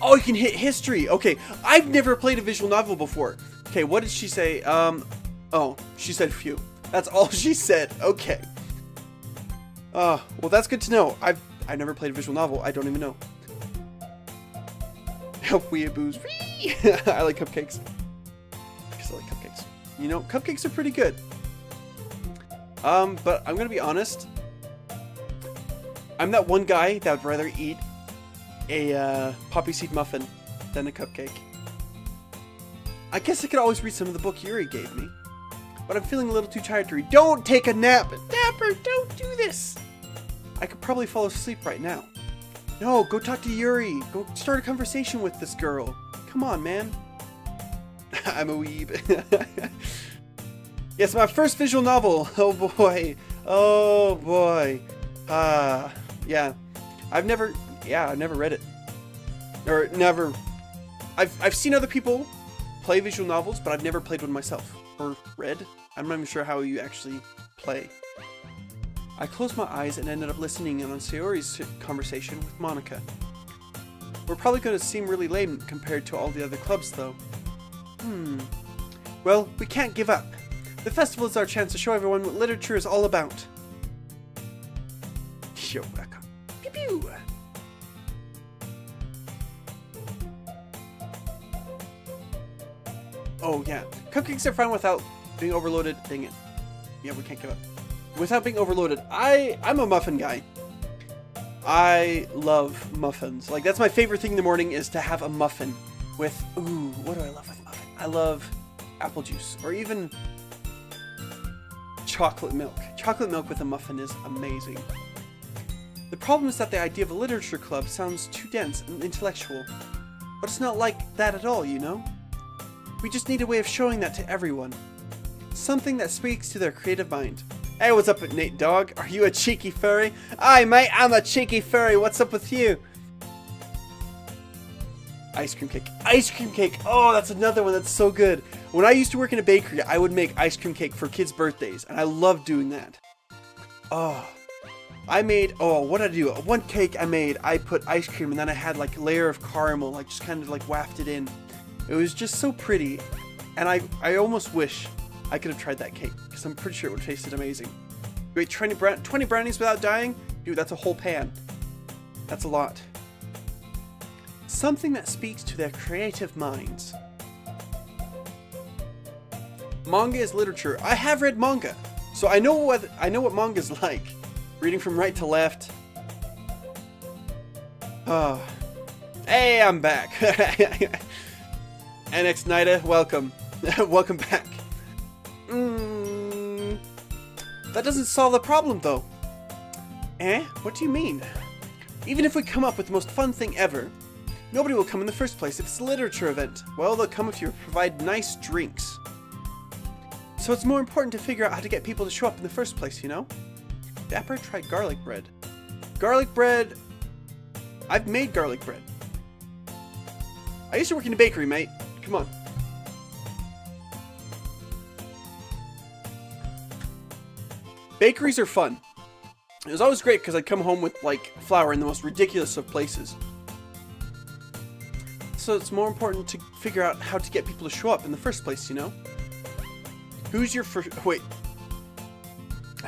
Speaker 1: Oh, you can hit history. Okay, I've never played a visual novel before. Okay, what did she say? Um, oh, she said few. That's all she said. Okay. Uh, well, that's good to know. I've I never played a visual novel. I don't even know. Weeaboos. I like cupcakes. Because I like cupcakes. You know, cupcakes are pretty good. Um, but I'm gonna be honest. I'm that one guy that would rather eat a uh, poppy seed muffin than a cupcake. I guess I could always read some of the book Yuri gave me, but I'm feeling a little too tired to read. Don't take a nap! Dapper, don't do this! I could probably fall asleep right now. No, go talk to Yuri. Go start a conversation with this girl. Come on, man. I'm a weeb. yes, my first visual novel. Oh boy. Oh boy. Ah, uh, yeah. I've never, yeah, I've never read it. Or never. I've, I've seen other people play visual novels, but I've never played one myself. Or read. I'm not even sure how you actually play. I closed my eyes and ended up listening in on Sayori's conversation with Monika. We're probably going to seem really lame compared to all the other clubs, though. Hmm. Well, we can't give up. The festival is our chance to show everyone what literature is all about. You're welcome. Pew pew! Oh, yeah. Cupcakes are fine without being overloaded. Dang it. Yeah, we can't give up without being overloaded, I I'm a muffin guy. I love muffins. Like that's my favorite thing in the morning is to have a muffin with ooh, what do I love with muffin? I love apple juice or even chocolate milk. Chocolate milk with a muffin is amazing. The problem is that the idea of a literature club sounds too dense and intellectual. But it's not like that at all, you know? We just need a way of showing that to everyone. Something that speaks to their creative mind. Hey, what's up, Nate Dog? Are you a cheeky furry? Aye, mate, I'm a cheeky furry. What's up with you? Ice cream cake. Ice cream cake. Oh, that's another one that's so good. When I used to work in a bakery, I would make ice cream cake for kids' birthdays, and I loved doing that. Oh, I made, oh, what did I do? One cake I made, I put ice cream, and then I had like a layer of caramel, like just kind of like wafted in. It was just so pretty, and I, I almost wish I could have tried that cake, because I'm pretty sure it would have tasted amazing. Wait, 20, 20 brownies without dying? Dude, that's a whole pan. That's a lot. Something that speaks to their creative minds. Manga is literature. I have read manga, so I know what I know what manga is like. Reading from right to left. Oh. Hey, I'm back. NX Nida, welcome. welcome back. Mm, that doesn't solve the problem, though. Eh? What do you mean? Even if we come up with the most fun thing ever, nobody will come in the first place if it's a literature event. Well, they'll come if you provide nice drinks. So it's more important to figure out how to get people to show up in the first place, you know? Dapper tried garlic bread. Garlic bread... I've made garlic bread. I used to work in a bakery, mate. Come on. Bakeries are fun. It was always great because I'd come home with like flour in the most ridiculous of places. So it's more important to figure out how to get people to show up in the first place, you know? Who's your first... Wait.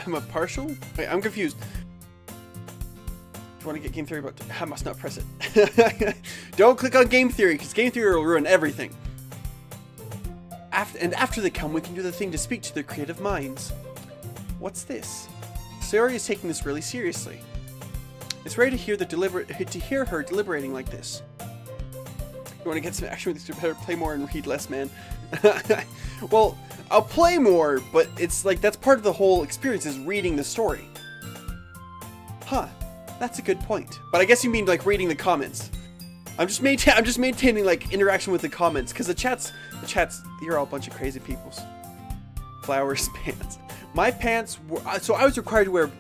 Speaker 1: I'm a partial? Wait, I'm confused. you want to get game theory about, I must not press it. Don't click on game theory because game theory will ruin everything. After, and after they come, we can do the thing to speak to their creative minds. What's this? Sayori is taking this really seriously. It's rare to hear the to hear her deliberating like this. You want to get some action with this? You better play more and read less, man. well, I'll play more, but it's like that's part of the whole experience is reading the story. Huh, that's a good point. But I guess you mean like reading the comments. I'm just maintaining I'm just maintaining like interaction with the comments because the chats the chats you're all a bunch of crazy peoples. Flowers pants. My pants were uh, so I was required to wear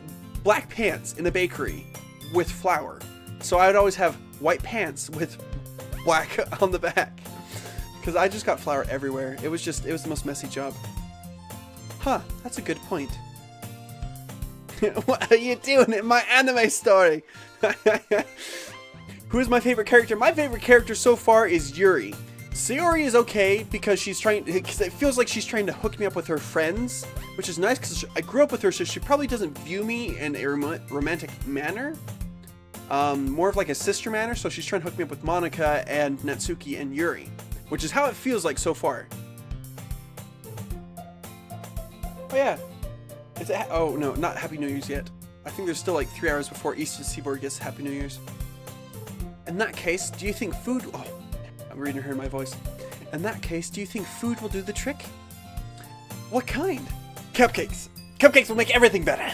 Speaker 1: black pants in the bakery with flour. So I would always have white pants with black on the back. Because I just got flour everywhere. It was just, it was the most messy job. Huh, that's a good point. what are you doing in my anime story? Who is my favorite character? My favorite character so far is Yuri. Sayori is okay because she's trying, because it feels like she's trying to hook me up with her friends, which is nice because I grew up with her, so she probably doesn't view me in a rom romantic manner. Um, more of like a sister manner, so she's trying to hook me up with Monika and Natsuki and Yuri, which is how it feels like so far. Oh yeah, it's a, oh no, not Happy New Year's yet. I think there's still like three hours before Eastern Seaboard gets Happy New Year's. In that case, do you think food? Oh, I'm reading her in my voice. In that case, do you think food will do the trick? What kind? Cupcakes. Cupcakes will make everything better.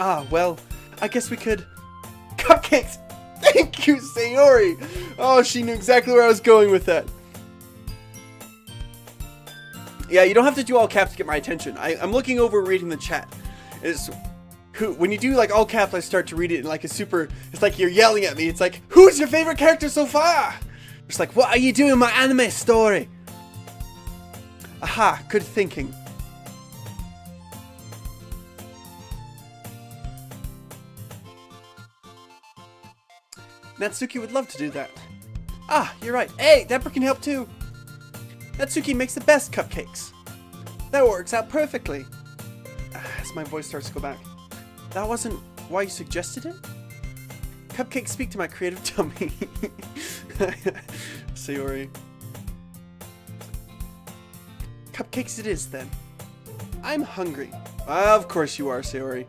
Speaker 1: Ah, well, I guess we could. Cupcakes. Thank you, Sayori. Oh, she knew exactly where I was going with that. Yeah, you don't have to do all caps to get my attention. I, am looking over reading the chat. It's who when you do like all caps, I start to read it in like a super. It's like you're yelling at me. It's like, who's your favorite character so far? It's like, what are you doing my anime story? Aha, good thinking. Natsuki would love to do that. Ah, you're right. Hey, Dapper can help too. Natsuki makes the best cupcakes. That works out perfectly. As my voice starts to go back. That wasn't why you suggested it? Cupcakes speak to my creative tummy. Sayori. Cupcakes it is then. I'm hungry. Of course you are, Sayori.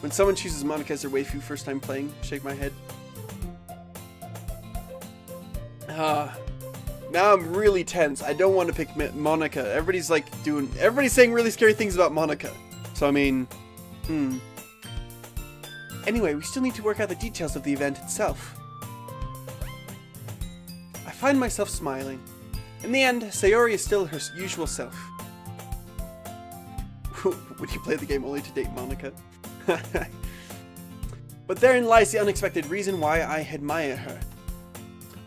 Speaker 1: When someone chooses Monika as their waifu first time playing, shake my head. Ah. Uh, now I'm really tense. I don't want to pick Monika. Everybody's like doing, everybody's saying really scary things about Monika. So I mean, hmm. Anyway, we still need to work out the details of the event itself. I find myself smiling. In the end, Sayori is still her usual self. Would you play the game only to date Monika? but therein lies the unexpected reason why I admire her.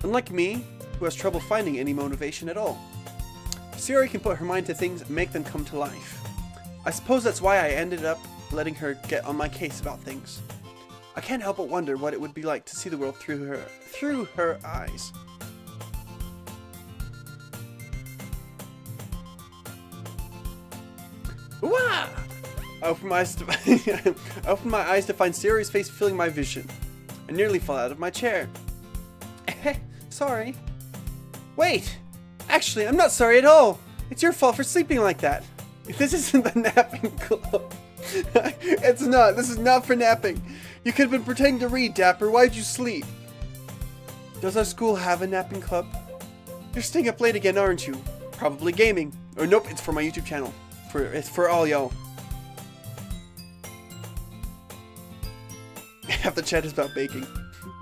Speaker 1: Unlike me, who has trouble finding any motivation at all. Sayori can put her mind to things and make them come to life. I suppose that's why I ended up letting her get on my case about things. I can't help but wonder what it would be like to see the world through her through her eyes. Wah! I opened my eyes to I my eyes to find Sayori's face filling my vision. I nearly fell out of my chair. Sorry. Wait! Actually, I'm not sorry at all. It's your fault for sleeping like that. This isn't the napping club. it's not. This is not for napping. You could have been pretending to read, Dapper. Why'd you sleep? Does our school have a napping club? You're staying up late again, aren't you? Probably gaming. Or nope, it's for my YouTube channel. For It's for all y'all. Half the chat is about baking.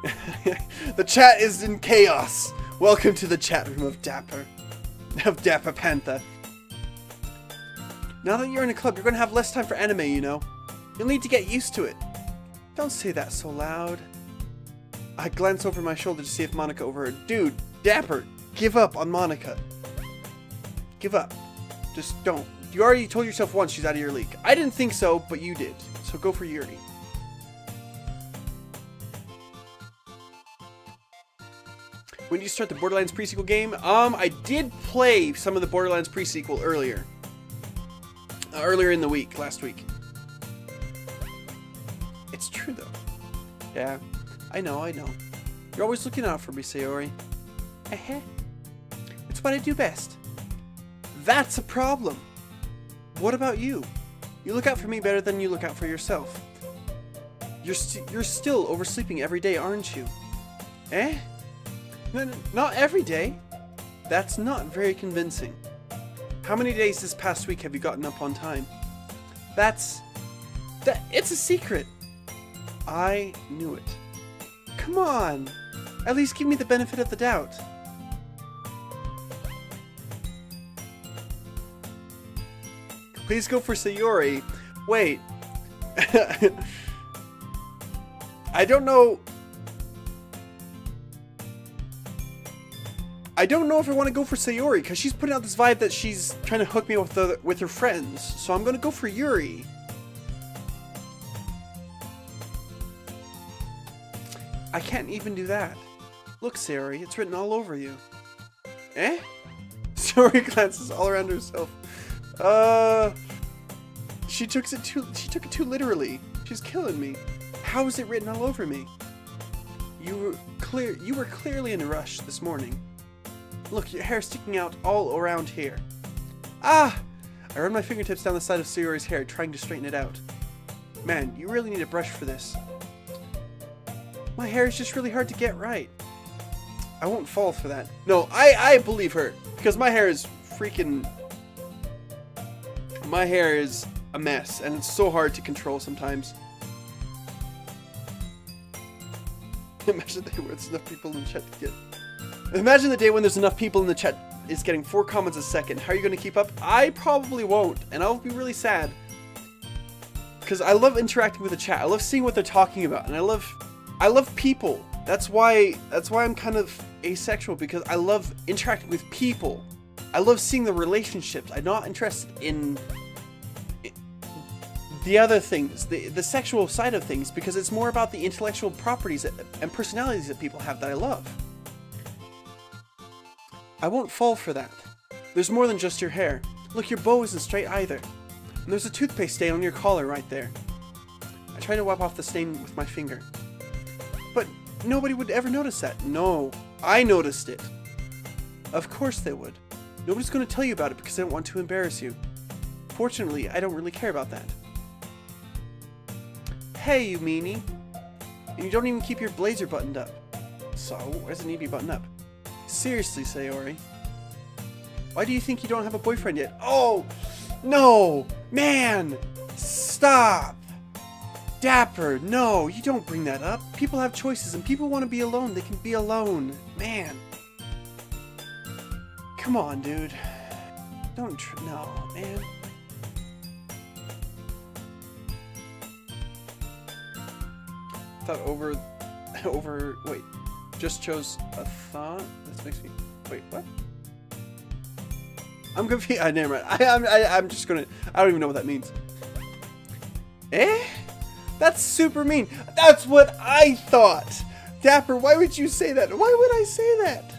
Speaker 1: the chat is in chaos. Welcome to the chat room of Dapper. Of Dapper Panther. Now that you're in a club, you're gonna have less time for anime, you know. You'll need to get used to it. Don't say that so loud. I glance over my shoulder to see if Monika overheard. Dude, Dapper, give up on Monika. Give up. Just don't. You already told yourself once she's out of your league. I didn't think so, but you did. So go for Yuri. When did you start the Borderlands pre-sequel game? Um, I did play some of the Borderlands pre-sequel earlier. Uh, earlier in the week, last week. It's true, though. Yeah, I know, I know. You're always looking out for me, Sayori. Eh It's what I do best. That's a problem. What about you? You look out for me better than you look out for yourself. You're, st you're still oversleeping every day, aren't you? Eh? No, not every day. That's not very convincing. How many days this past week have you gotten up on time? That's... That, it's a secret. I knew it. Come on. At least give me the benefit of the doubt. Please go for Sayori. Wait. I don't know. I don't know if I want to go for Sayori because she's putting out this vibe that she's trying to hook me with the, with her friends. So I'm gonna go for Yuri. I can't even do that. Look, Sayori, it's written all over you. Eh? Sayori glances all around herself. Uh, she took it too. She took it too literally. She's killing me. How is it written all over me? You were clear. You were clearly in a rush this morning. Look, your hair sticking out all around here. Ah! I run my fingertips down the side of Sayori's hair, trying to straighten it out. Man, you really need a brush for this. My hair is just really hard to get right. I won't fall for that. No, I, I believe her. Because my hair is freaking my hair is a mess, and it's so hard to control sometimes. Imagine the day where enough people in chat to get... Imagine the day when there's enough people in the chat is getting four comments a second. How are you going to keep up? I probably won't, and I'll be really sad. Because I love interacting with the chat. I love seeing what they're talking about, and I love... I love people. That's why that's why I'm kind of asexual because I love interacting with people. I love seeing the relationships. I'm not interested in the other things, the, the sexual side of things, because it's more about the intellectual properties and personalities that people have that I love. I won't fall for that. There's more than just your hair. Look, your bow isn't straight either. And there's a toothpaste stain on your collar right there. I try to wipe off the stain with my finger. But nobody would ever notice that. No, I noticed it. Of course they would. Nobody's going to tell you about it because I don't want to embarrass you. Fortunately, I don't really care about that. Hey, you meanie! And you don't even keep your blazer buttoned up. So, why does it need to be buttoned up? Seriously, Sayori. Why do you think you don't have a boyfriend yet? Oh! No! Man! Stop! Dapper, no, you don't bring that up. People have choices and people want to be alone. They can be alone. Man. Come on, dude. Don't no, man. Thought over, over. Wait, just chose a thought. Makes me. Wait, what? I'm confused. I never mind. I, I'm. I, I'm just gonna. I don't even know what that means. Eh? That's super mean. That's what I thought. Dapper, why would you say that? Why would I say that?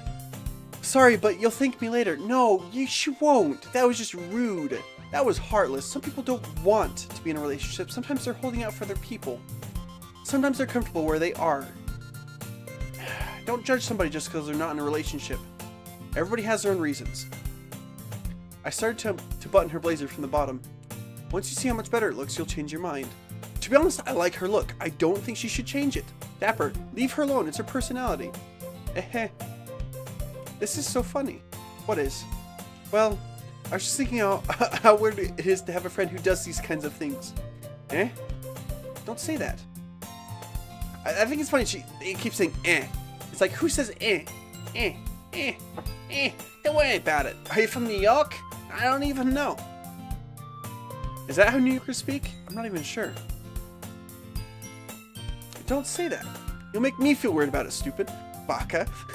Speaker 1: Sorry, but you'll thank me later. No, you she won't. That was just rude. That was heartless. Some people don't want to be in a relationship. Sometimes they're holding out for their people. Sometimes they're comfortable where they are. Don't judge somebody just because they're not in a relationship. Everybody has their own reasons. I started to, to button her blazer from the bottom. Once you see how much better it looks, you'll change your mind. To be honest, I like her look. I don't think she should change it. Dapper, leave her alone. It's her personality. Eh this is so funny. What is? Well, I was just thinking how, how weird it is to have a friend who does these kinds of things. Eh? Don't say that. I, I think it's funny she it keeps saying eh. It's like, who says eh? Eh, eh, eh. Don't worry about it. Are you from New York? I don't even know. Is that how New Yorkers speak? I'm not even sure. Don't say that. You'll make me feel weird about it, stupid. Baka.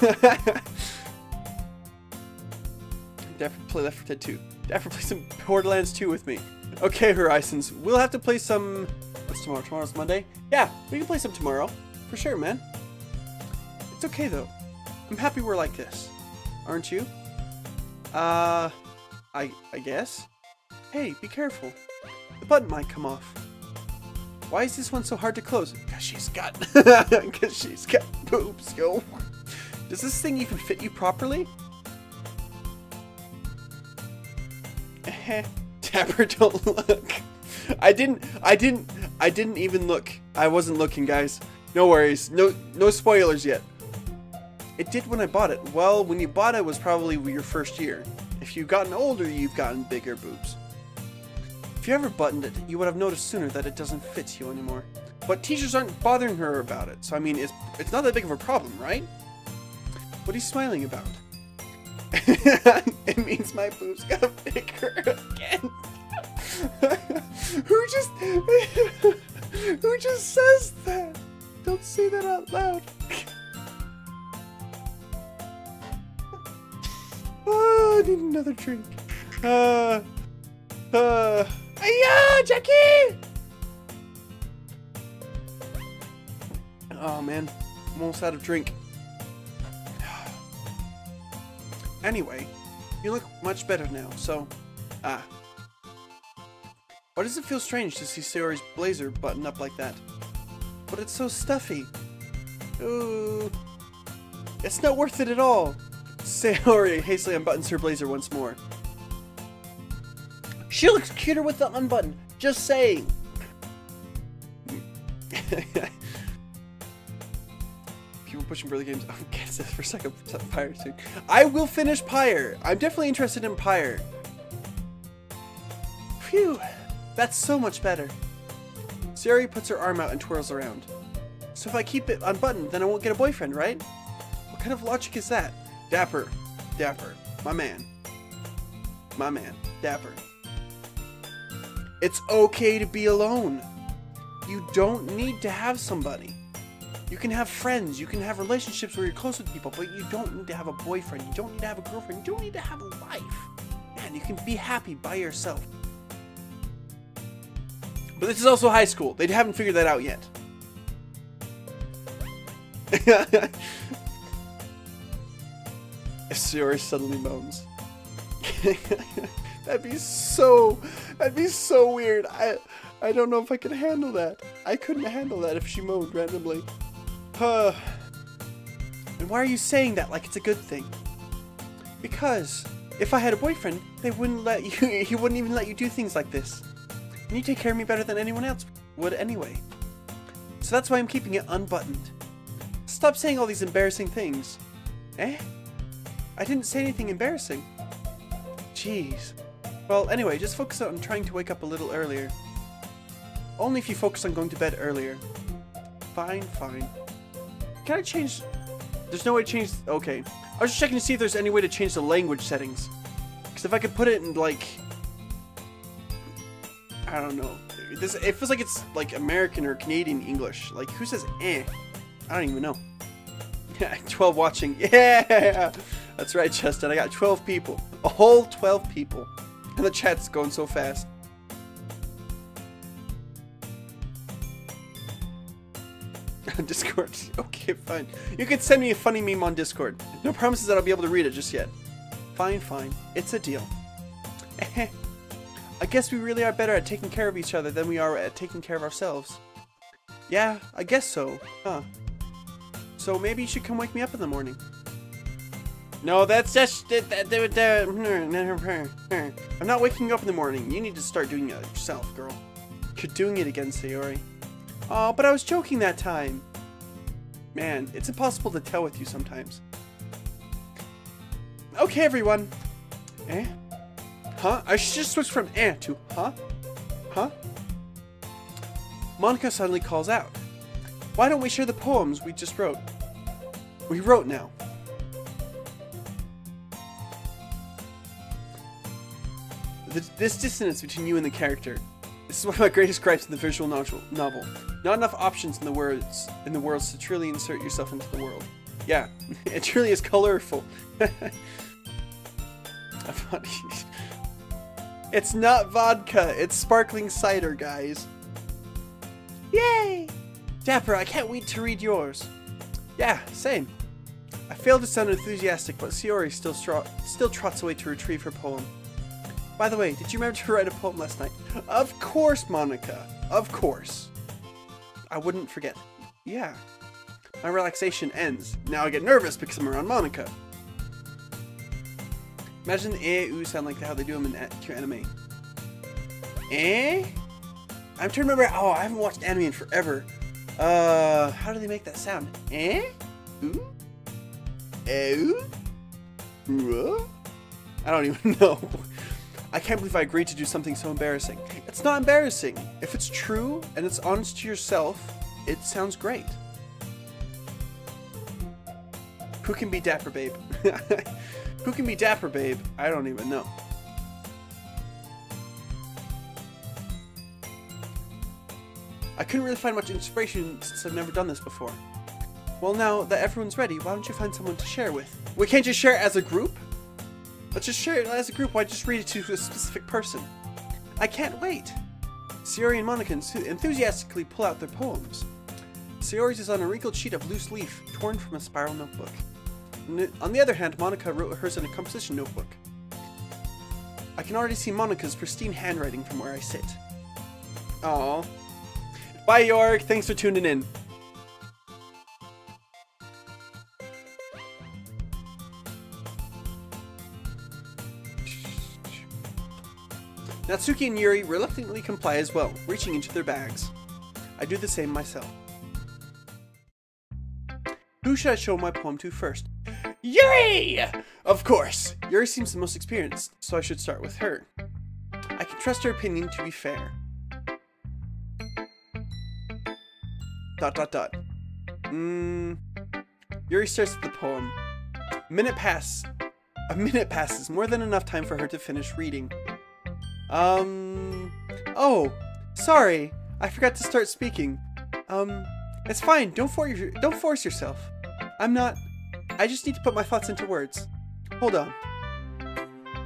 Speaker 1: Definitely play Left 4 Dead 2. Definitely play some Borderlands 2 with me. Okay, Horizons. We'll have to play some... What's tomorrow? Tomorrow's Monday? Yeah, we can play some tomorrow. For sure, man. It's okay, though. I'm happy we're like this. Aren't you? Uh... I, I guess? Hey, be careful. The button might come off. Why is this one so hard to close? Because she's got, because she's got boobs, yo. Does this thing even fit you properly? Dapper, don't look. I didn't, I didn't, I didn't even look. I wasn't looking, guys. No worries. No, no spoilers yet. It did when I bought it. Well, when you bought it was probably your first year. If you've gotten older, you've gotten bigger boobs. If you ever buttoned it, you would have noticed sooner that it doesn't fit you anymore. But teachers aren't bothering her about it, so I mean, it's, it's not that big of a problem, right? What are you smiling about? it means my boobs got bigger again. who just who just says that? Don't say that out loud. Oh, I need another drink. Uh, uh, yeah, Jackie. Oh man, I'm almost out of drink. Anyway, you look much better now, so... Ah. Why does it feel strange to see Sayori's blazer buttoned up like that? But it's so stuffy. Ooh. It's not worth it at all. Sayori hastily unbuttons her blazer once more. She looks cuter with the unbutton. Just saying. People pushing further games. Oh, guess this for a second. Pyre soon. I will finish Pyre. I'm definitely interested in Pyre. Phew. That's so much better. Sayori puts her arm out and twirls around. So if I keep it unbuttoned, then I won't get a boyfriend, right? What kind of logic is that? Dapper. Dapper. My man. My man. Dapper. It's okay to be alone. You don't need to have somebody. You can have friends, you can have relationships where you're close with people, but you don't need to have a boyfriend, you don't need to have a girlfriend, you don't need to have a wife. Man, you can be happy by yourself. But this is also high school. They haven't figured that out yet. if Sayori suddenly moans. that'd be so that'd be so weird. I I don't know if I could handle that. I couldn't handle that if she moaned randomly. Huh. and why are you saying that like it's a good thing? Because if I had a boyfriend, they wouldn't let you he wouldn't even let you do things like this. And you take care of me better than anyone else would anyway. So that's why I'm keeping it unbuttoned. Stop saying all these embarrassing things. Eh? I didn't say anything embarrassing. Jeez. Well, anyway, just focus on trying to wake up a little earlier. Only if you focus on going to bed earlier. Fine, fine. Can I change... There's no way to change... Okay. I was just checking to see if there's any way to change the language settings. Because if I could put it in, like... I don't know. This It feels like it's, like, American or Canadian English. Like, who says eh? I don't even know. 12 watching. Yeah! That's right, Justin. I got 12 people. A whole 12 people. And the chat's going so fast. Discord. Okay, fine. You can send me a funny meme on Discord. No promises that I'll be able to read it just yet. Fine, fine. It's a deal. I guess we really are better at taking care of each other than we are at taking care of ourselves. Yeah, I guess so. Huh. So maybe you should come wake me up in the morning. No, that's just... that. I'm not waking you up in the morning. You need to start doing it yourself, girl. You're doing it again, Sayori. Oh, but I was joking that time. Man, it's impossible to tell with you sometimes. Okay, everyone. Eh? Huh? I should just switch from eh to huh? Huh? Monika suddenly calls out. Why don't we share the poems we just wrote? We wrote now. This dissonance between you and the character. This is one of my greatest gripes in the visual novel. Not enough options in the words in the worlds to truly insert yourself into the world. Yeah, it truly is colorful. it's not vodka, it's sparkling cider, guys. Yay! Dapper, I can't wait to read yours. Yeah, same. I failed to sound enthusiastic, but Sayori still, still trots away to retrieve her poem. By the way, did you remember to write a poem last night? Of course, Monika. Of course. I wouldn't forget. Yeah. My relaxation ends. Now I get nervous because I'm around Monika. Imagine the eh, ooh sound like how they do them in a- anime. Eh? I'm trying to remember. Oh, I haven't watched anime in forever. Uh, how do they make that sound? Eh? Ooh? Eh? Ooh? I don't even know. I can't believe I agreed to do something so embarrassing. It's not embarrassing. If it's true and it's honest to yourself, it sounds great. Who can be Dapper Babe? Who can be Dapper Babe? I don't even know. I couldn't really find much inspiration since I've never done this before. Well, now that everyone's ready, why don't you find someone to share with? We can't just share as a group? Let's just share it as a group. Why just read it to a specific person? I can't wait. Sayori and Monika enthusiastically pull out their poems. Sayori's is on a wrinkled sheet of loose leaf, torn from a spiral notebook. On the other hand, Monika wrote hers in a composition notebook. I can already see Monika's pristine handwriting from where I sit. Aww. Bye, York. Thanks for tuning in. Natsuki and Yuri reluctantly comply as well, reaching into their bags. I do the same myself. Who should I show my poem to first? Yuri! Of course! Yuri seems the most experienced, so I should start with her. I can trust her opinion to be fair. Dot dot dot. Mmm. Yuri starts with the poem. Minute pass. A minute passes, more than enough time for her to finish reading. Um. Oh, sorry. I forgot to start speaking. Um, it's fine. Don't force don't force yourself. I'm not. I just need to put my thoughts into words. Hold on.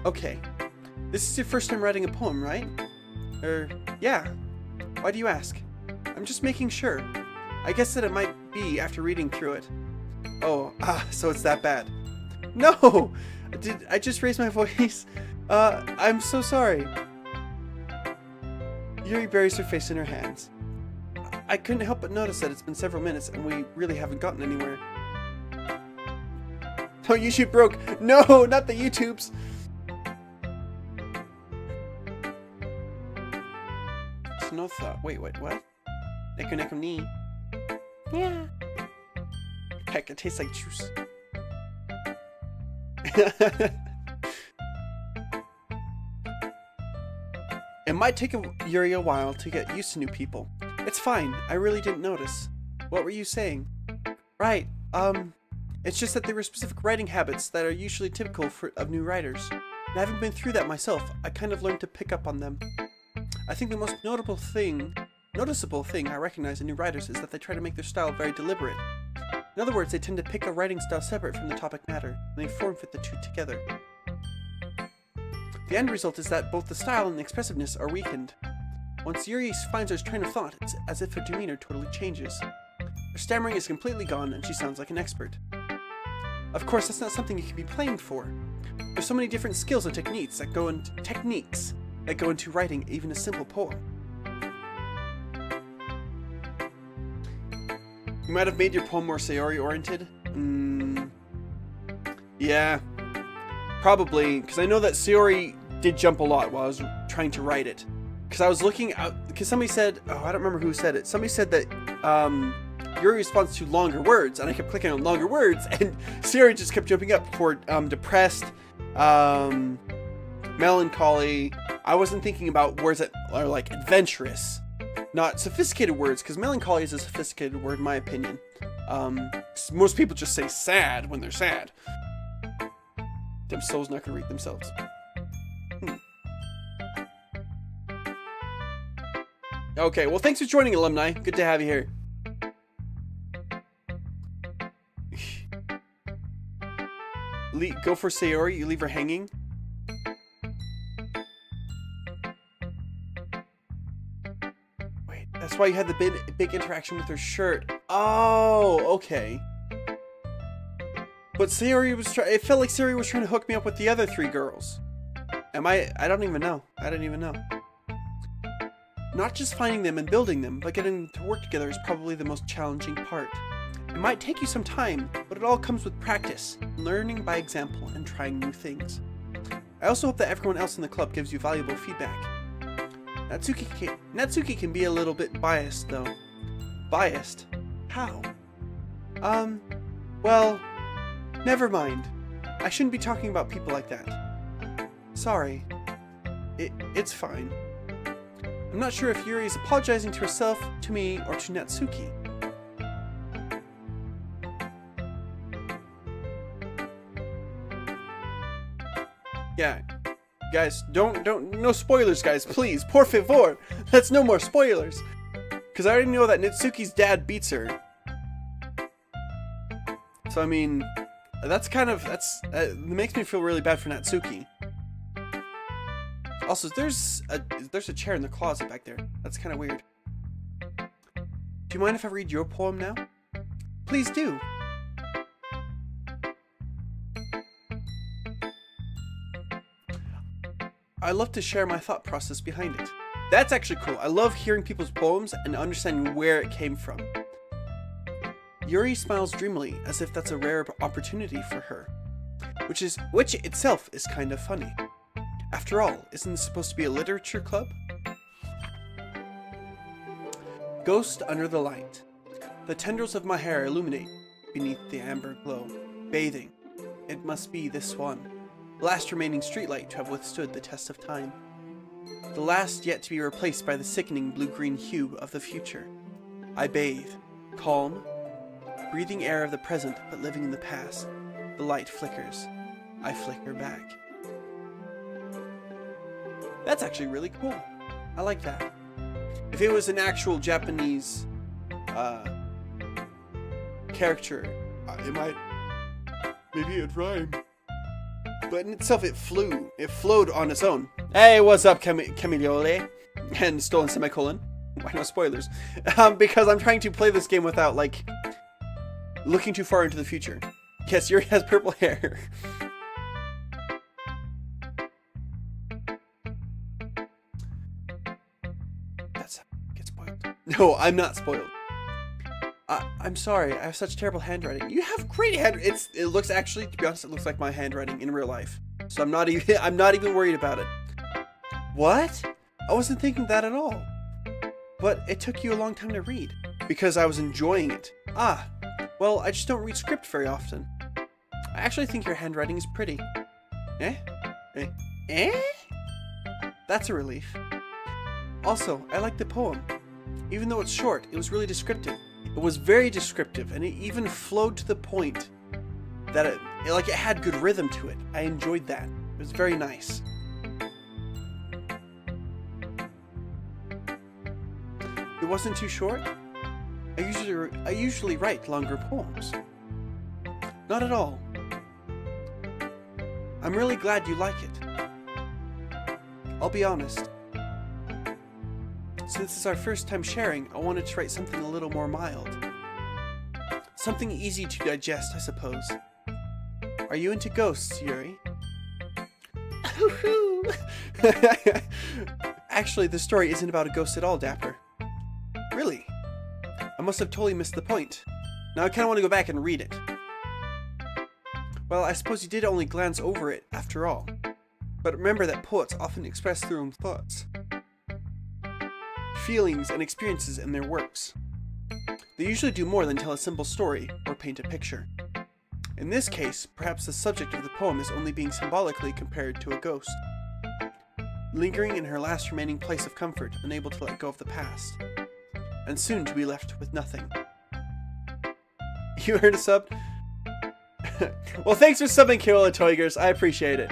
Speaker 1: Okay. This is your first time writing a poem, right? Er, yeah. Why do you ask? I'm just making sure. I guess that it might be after reading through it. Oh, ah, so it's that bad. No! Did I just raise my voice? Uh, I'm so sorry. Yuri buries her face in her hands. I couldn't help but notice that it's been several minutes and we really haven't gotten anywhere. Oh, YouTube broke! No, not the YouTubes! Thought. Wait, wait, what? Neko neko ni.
Speaker 2: Yeah.
Speaker 1: Heck, it tastes like juice. it might take Yuri a while to get used to new people. It's fine, I really didn't notice. What were you saying? Right, um, it's just that there were specific writing habits that are usually typical for, of new writers. And I haven't been through that myself, I kind of learned to pick up on them. I think the most notable thing, noticeable thing I recognize in new writers is that they try to make their style very deliberate. In other words, they tend to pick a writing style separate from the topic matter, and they form fit the two together. The end result is that both the style and the expressiveness are weakened. Once Yuri finds her train of thought, it's as if her demeanor totally changes. Her stammering is completely gone, and she sounds like an expert. Of course, that's not something you can be blamed for. There's so many different skills and techniques that go into techniques that go into writing even a simple poem. You might have made your poem more Sayori oriented. Mm, yeah, probably because I know that Sayori did jump a lot while I was trying to write it. Because I was looking out. Because somebody said, oh, I don't remember who said it. Somebody said that um, Yuri responds to longer words, and I kept clicking on longer words, and Sayori just kept jumping up for um, depressed, um, melancholy. I wasn't thinking about words that are like adventurous, not sophisticated words, because melancholy is a sophisticated word in my opinion. Um, most people just say sad when they're sad. Them souls not gonna read themselves. Hmm. Okay, well, thanks for joining, alumni. Good to have you here. Le- go for Sayori. You leave her hanging. Wait, that's why you had the big, big interaction with her shirt. Oh, okay. But Siri was trying. It felt like Sayori was trying to hook me up with the other three girls. Am I? I don't even know. I don't even know. Not just finding them and building them, but getting them to work together is probably the most challenging part. It might take you some time, but it all comes with practice, learning by example, and trying new things. I also hope that everyone else in the club gives you valuable feedback. Natsuki can, Natsuki can be a little bit biased, though. Biased? How? Um, well, never mind. I shouldn't be talking about people like that. Sorry. It, it's fine. I'm not sure if Yuri is apologizing to herself, to me, or to Natsuki. Yeah. Guys, don't, don't, no spoilers, guys, please. Por favor. Let's no more spoilers. Because I already know that Natsuki's dad beats her. So, I mean, that's kind of, that's, uh, it makes me feel really bad for Natsuki. Also, there's a, there's a chair in the closet back there. That's kind of weird. Do you mind if I read your poem now? Please do. I love to share my thought process behind it. That's actually cool. I love hearing people's poems and understanding where it came from. Yuri smiles dreamily as if that's a rare opportunity for her, which is which itself is kind of funny. After all, isn't this supposed to be a literature club? Ghost under the light. The tendrils of my hair illuminate beneath the amber glow, bathing. It must be this one, the last remaining streetlight to have withstood the test of time. The last yet to be replaced by the sickening blue-green hue of the future. I bathe, calm, breathing air of the present but living in the past. The light flickers. I flicker back. That's actually really cool. I like that. If it was an actual Japanese uh, character, uh, it might. Maybe it'd rhyme. But in itself, it flew. It flowed on its own. Hey, what's up, Cam- Camiliole? And stolen semicolon. Why no spoilers? Um, because I'm trying to play this game without, like, looking too far into the future. Yes, Yuri has purple hair. That's how spoiled. No, I'm not spoiled. I, I'm sorry, I have such terrible handwriting. You have great hand. It's it looks actually, to be honest, it looks like my handwriting in real life. So I'm not even I'm not even worried about it. What? I wasn't thinking that at all. But it took you a long time to read because I was enjoying it. Ah, well, I just don't read script very often. I actually think your handwriting is pretty. Eh? Eh? Eh? That's a relief. Also, I like the poem. Even though it's short, it was really descriptive. It was very descriptive, and it even flowed to the point that it, it like it had good rhythm to it. I enjoyed that. It was very nice. It wasn't too short. I usually I usually write longer poems. Not at all. I'm really glad you like it. I'll be honest. Since it's our first time sharing, I wanted to write something a little more mild. Something easy to digest, I suppose. Are you into ghosts, Yuri? Actually, the story isn't about a ghost at all, Dapper. Really? I must have totally missed the point. Now I kind of want to go back and read it. Well, I suppose you did only glance over it, after all. But remember that poets often express their own thoughts, feelings, and experiences in their works. They usually do more than tell a simple story or paint a picture. In this case, perhaps the subject of the poem is only being symbolically compared to a ghost, lingering in her last remaining place of comfort, unable to let go of the past, and soon to be left with nothing. You heard a sub? well, thanks for subbing, Kiola Toigers. I appreciate it.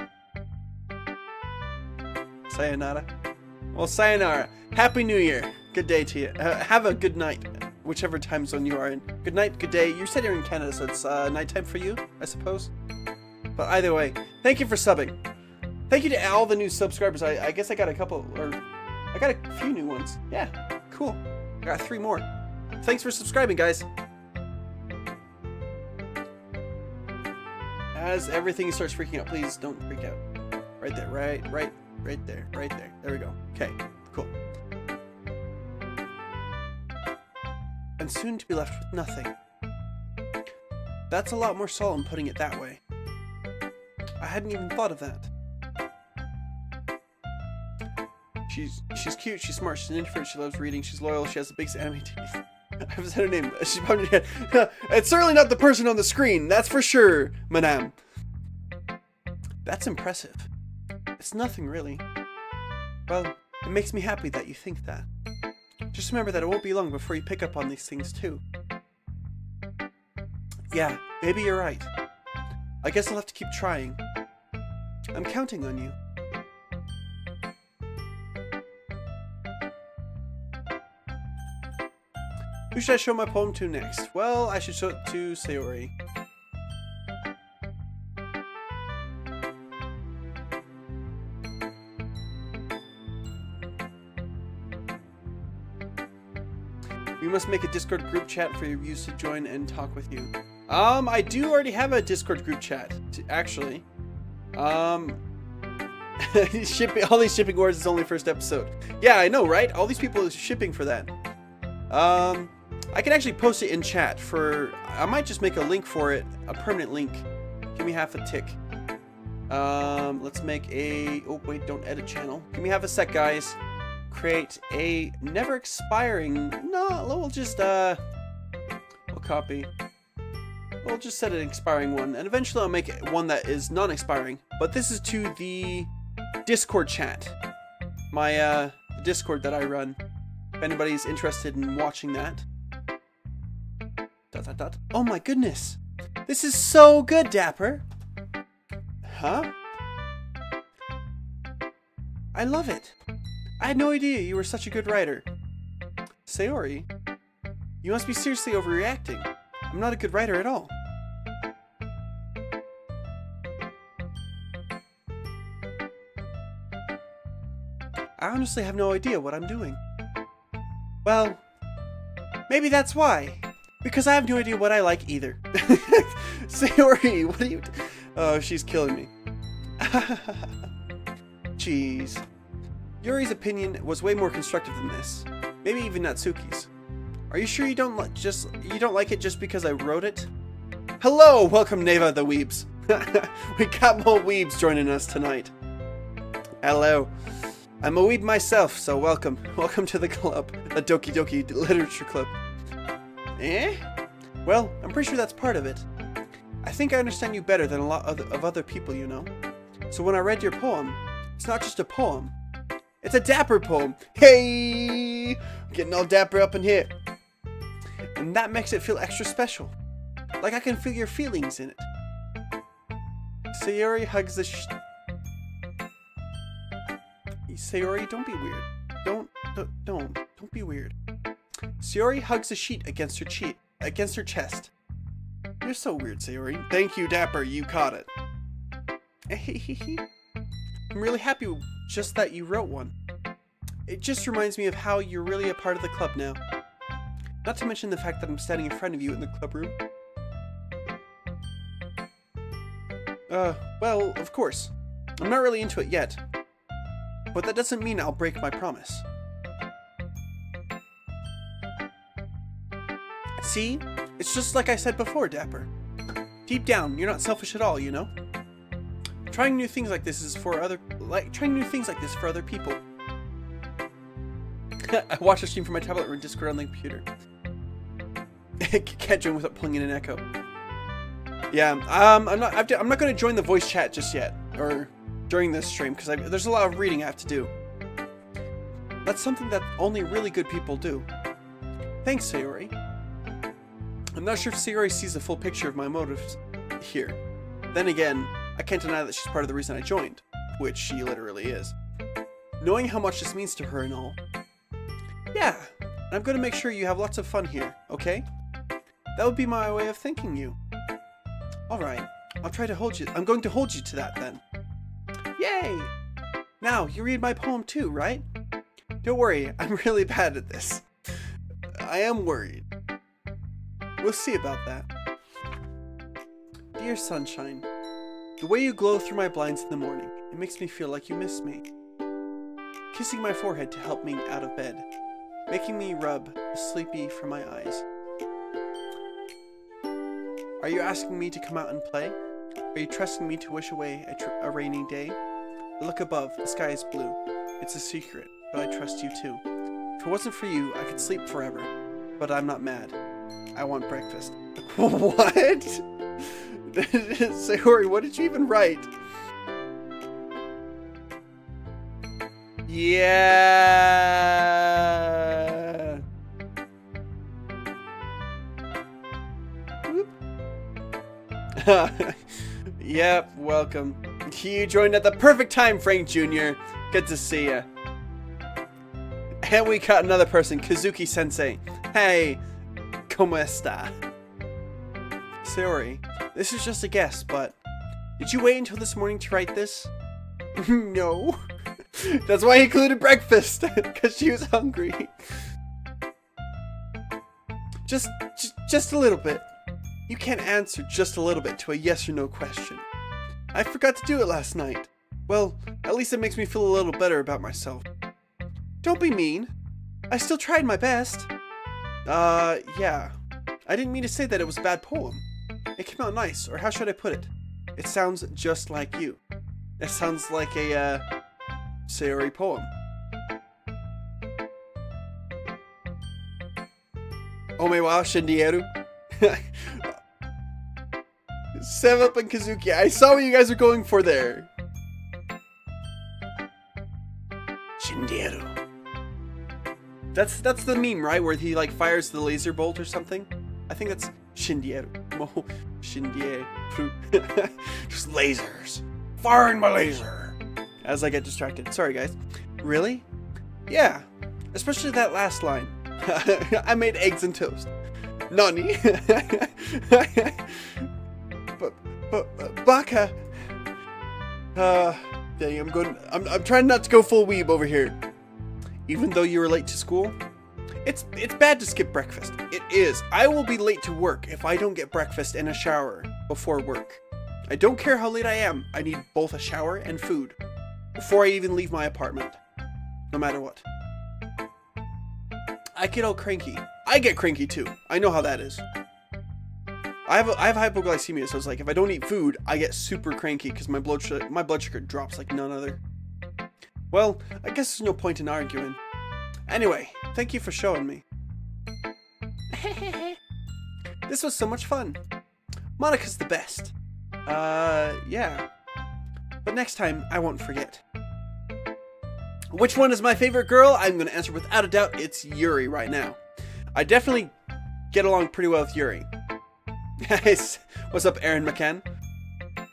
Speaker 1: Sayonara. Well, sayonara. Happy New Year. Good day to you. Uh, have a good night, whichever time zone you are in. Good night, good day. You said you're in Canada, so it's uh, nighttime for you, I suppose. But either way, thank you for subbing. Thank you to all the new subscribers. I, I guess I got a couple, or I got a few new ones. Yeah, cool got three more. Thanks for subscribing, guys. As everything starts freaking out, please don't freak out. Right there, right, right, right there, right there. There we go. Okay, cool. I'm soon to be left with nothing. That's a lot more solemn putting it that way. I hadn't even thought of that. She's she's cute, she's smart, she's an introvert, she loves reading, she's loyal, she has the biggest anime taste. I haven't said her name. She's probably It's certainly not the person on the screen, that's for sure, madame. That's impressive. It's nothing really. Well, it makes me happy that you think that. Just remember that it won't be long before you pick up on these things too. Yeah, maybe you're right. I guess I'll have to keep trying. I'm counting on you. Who should I show my poem to next? Well, I should show it to Sayori. We must make a Discord group chat for your views to join and talk with you. Um, I do already have a Discord group chat, actually. Um, shipping all these shipping wars is only first episode. Yeah, I know, right? All these people are shipping for that. Um, I can actually post it in chat for. I might just make a link for it, a permanent link. Give me half a tick. Um, let's make a. Oh wait, don't edit channel. Give me half a sec, guys. Create a never expiring. No, we'll just uh, we'll copy. We'll just set an expiring one, and eventually I'll make one that is non-expiring. But this is to the Discord chat, my uh, Discord that I run. If anybody's interested in watching that. Dot, dot, dot. Oh my goodness! This is so good, Dapper! Huh? I love it! I had no idea you were such a good writer. Sayori, you must be seriously overreacting. I'm not a good writer at all. I honestly have no idea what I'm doing. Well, maybe that's why. Because I have no idea what I like either. Sayori, what are you... Oh, she's killing me. Jeez. Yuri's opinion was way more constructive than this. Maybe even Natsuki's. Are you sure you don't like just you don't like it just because I wrote it? Hello, welcome Neva the Weebs. we got more Weebs joining us tonight. Hello. I'm a weeb myself, so welcome. Welcome to the club, the Doki Doki Literature Club. Eh? Well, I'm pretty sure that's part of it. I think I understand you better than a lot of, other people you know. So when I read your poem, it's not just a poem. It's a dapper poem. Hey! Getting all dapper up in here. And that makes it feel extra special. Like I can feel your feelings in it. Sayori hugs the sh- Sayori, don't be weird. Don't, don't, don't, don't be weird. Sayori hugs the sheet against her cheek, against her chest. You're so weird, Sayori. Thank you, Dapper. You caught it. I'm really happy just that you wrote one. It just reminds me of how you're really a part of the club now. Not to mention the fact that I'm standing in front of you in the club room. Uh, well, of course. I'm not really into it yet. But that doesn't mean I'll break my promise. See? It's just like I said before, Dapper. Deep down, you're not selfish at all, you know? Trying new things like this is for other like trying new things like this for other people. I watched a stream from my tablet or Discord on the computer. Can't join without pulling in an echo. Yeah, um, I'm not. i am not going to join the voice chat just yet, or during this stream, because there's a lot of reading I have to do. That's something that only really good people do. Thanks, Sayori. Not sure if Sayori sees the full picture of my motives here. Then again, I can't deny that she's part of the reason I joined, which she literally is. Knowing how much this means to her and all. Yeah, I'm going to make sure you have lots of fun here, okay? That would be my way of thanking you. Alright, I'll try to hold you- I'm going to hold you to that then. Yay! Now, you read my poem too, right? Don't worry, I'm really bad at this. I am worried. We'll see about that. Dear sunshine, the way you glow through my blinds in the morning, it makes me feel like you miss me. Kissing my forehead to help me out of bed, making me rub the sleepy from my eyes, Are you asking me to come out and play? Are you trusting me to wish away a, a rainy day? Look above, the sky is blue. It's a secret, but I trust you too. If it wasn't for you, I could sleep forever. But I'm not mad. I want breakfast. what? Sayori, what did you even write? Yeah. Yep, welcome. You joined at the perfect time, Frank Jr. Good to see ya. And we got another person, Kazuki Sensei. Hey, como esta? Sorry, this is just a guess, but did you wait until this morning to write this? no. That's why I included breakfast, because she was hungry. Just, just, just a little bit. You can't answer just a little bit to a yes or no question. I forgot to do it last night. Well, at least it makes me feel a little better about myself. Don't be mean. I still tried my best. Uh, yeah. I didn't mean to say that it was a bad poem. It came out nice, or how should I put it? It sounds just like you. It sounds like a, uh, Sayori poem. Ome wa Shindeiru. Seven Up and Kazuki. I saw what you guys are going for there. Shindeiru. That's that's the meme, right? Where he like fires the laser bolt or something. I think that's Shindeiru. Mo Shindeiru. Just lasers. Firing my laser. As I get distracted. Sorry, guys. Really? Yeah. Especially that last line. I made eggs and toast. Nani? but, but, Baka. Uh, dang, I'm going. I'm, I'm trying not to go full weeb over here. Even though you were late to school, it's it's bad to skip breakfast. It is. I will be late to work if I don't get breakfast and a shower before work. I don't care how late I am. I need both a shower and food before I even leave my apartment. No matter what. I get all cranky. I get cranky too. I know how that is. I have a, I have hypoglycemia, so it's like if I don't eat food, I get super cranky because my blood my blood sugar drops like none other. Well, I guess there's no point in arguing. Anyway, thank you for showing me. this was so much fun. Monika's the best. Uh, yeah. But next time, I won't forget. Which one is my favorite girl? I'm going to answer without a doubt, it's Yuri right now. I definitely get along pretty well with Yuri. Nice. What's up, Aaron McCann?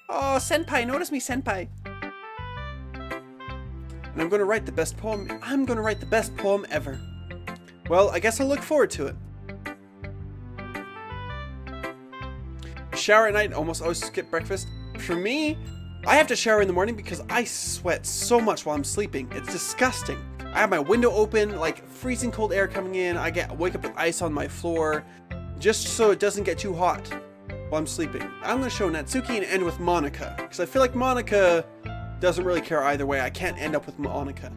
Speaker 1: Oh, Senpai, notice me, Senpai. And I'm going to write the best poem. I'm going to write the best poem ever. Well, I guess I'll look forward to it. Shower at night, almost always skip breakfast. For me, I have to shower in the morning because I sweat so much while I'm sleeping. It's disgusting. I have my window open, like freezing cold air coming in. I get wake up with ice on my floor, just so it doesn't get too hot while I'm sleeping. I'm gonna show Natsuki and end with Monika because I feel like Monika doesn't really care either way. I can't end up with Monika.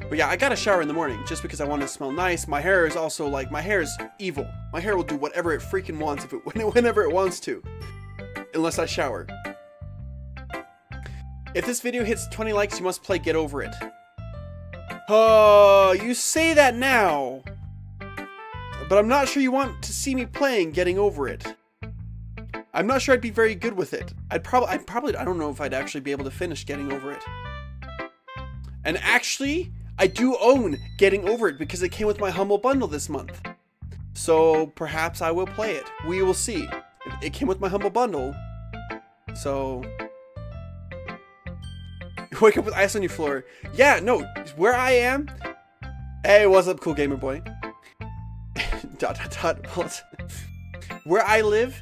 Speaker 1: But yeah, I got a shower in the morning just because I want to smell nice. My hair is also like my hair is evil. My hair will do whatever it freaking wants if it whenever it wants to, unless I shower. If this video hits 20 likes, you must play Get Over It. Oh, you say that now. But I'm not sure you want to see me playing Getting Over It. I'm not sure I'd be very good with it. I'd probably, I'd probably, I don't know if I'd actually be able to finish Getting Over It. And actually, I do own Getting Over It because it came with my Humble Bundle this month. So perhaps I will play it. We will see. It came with my Humble Bundle. So wake up with ice on your floor. Yeah, no, where I am. Hey, what's up, cool gamer boy? dot dot dot. Where I live,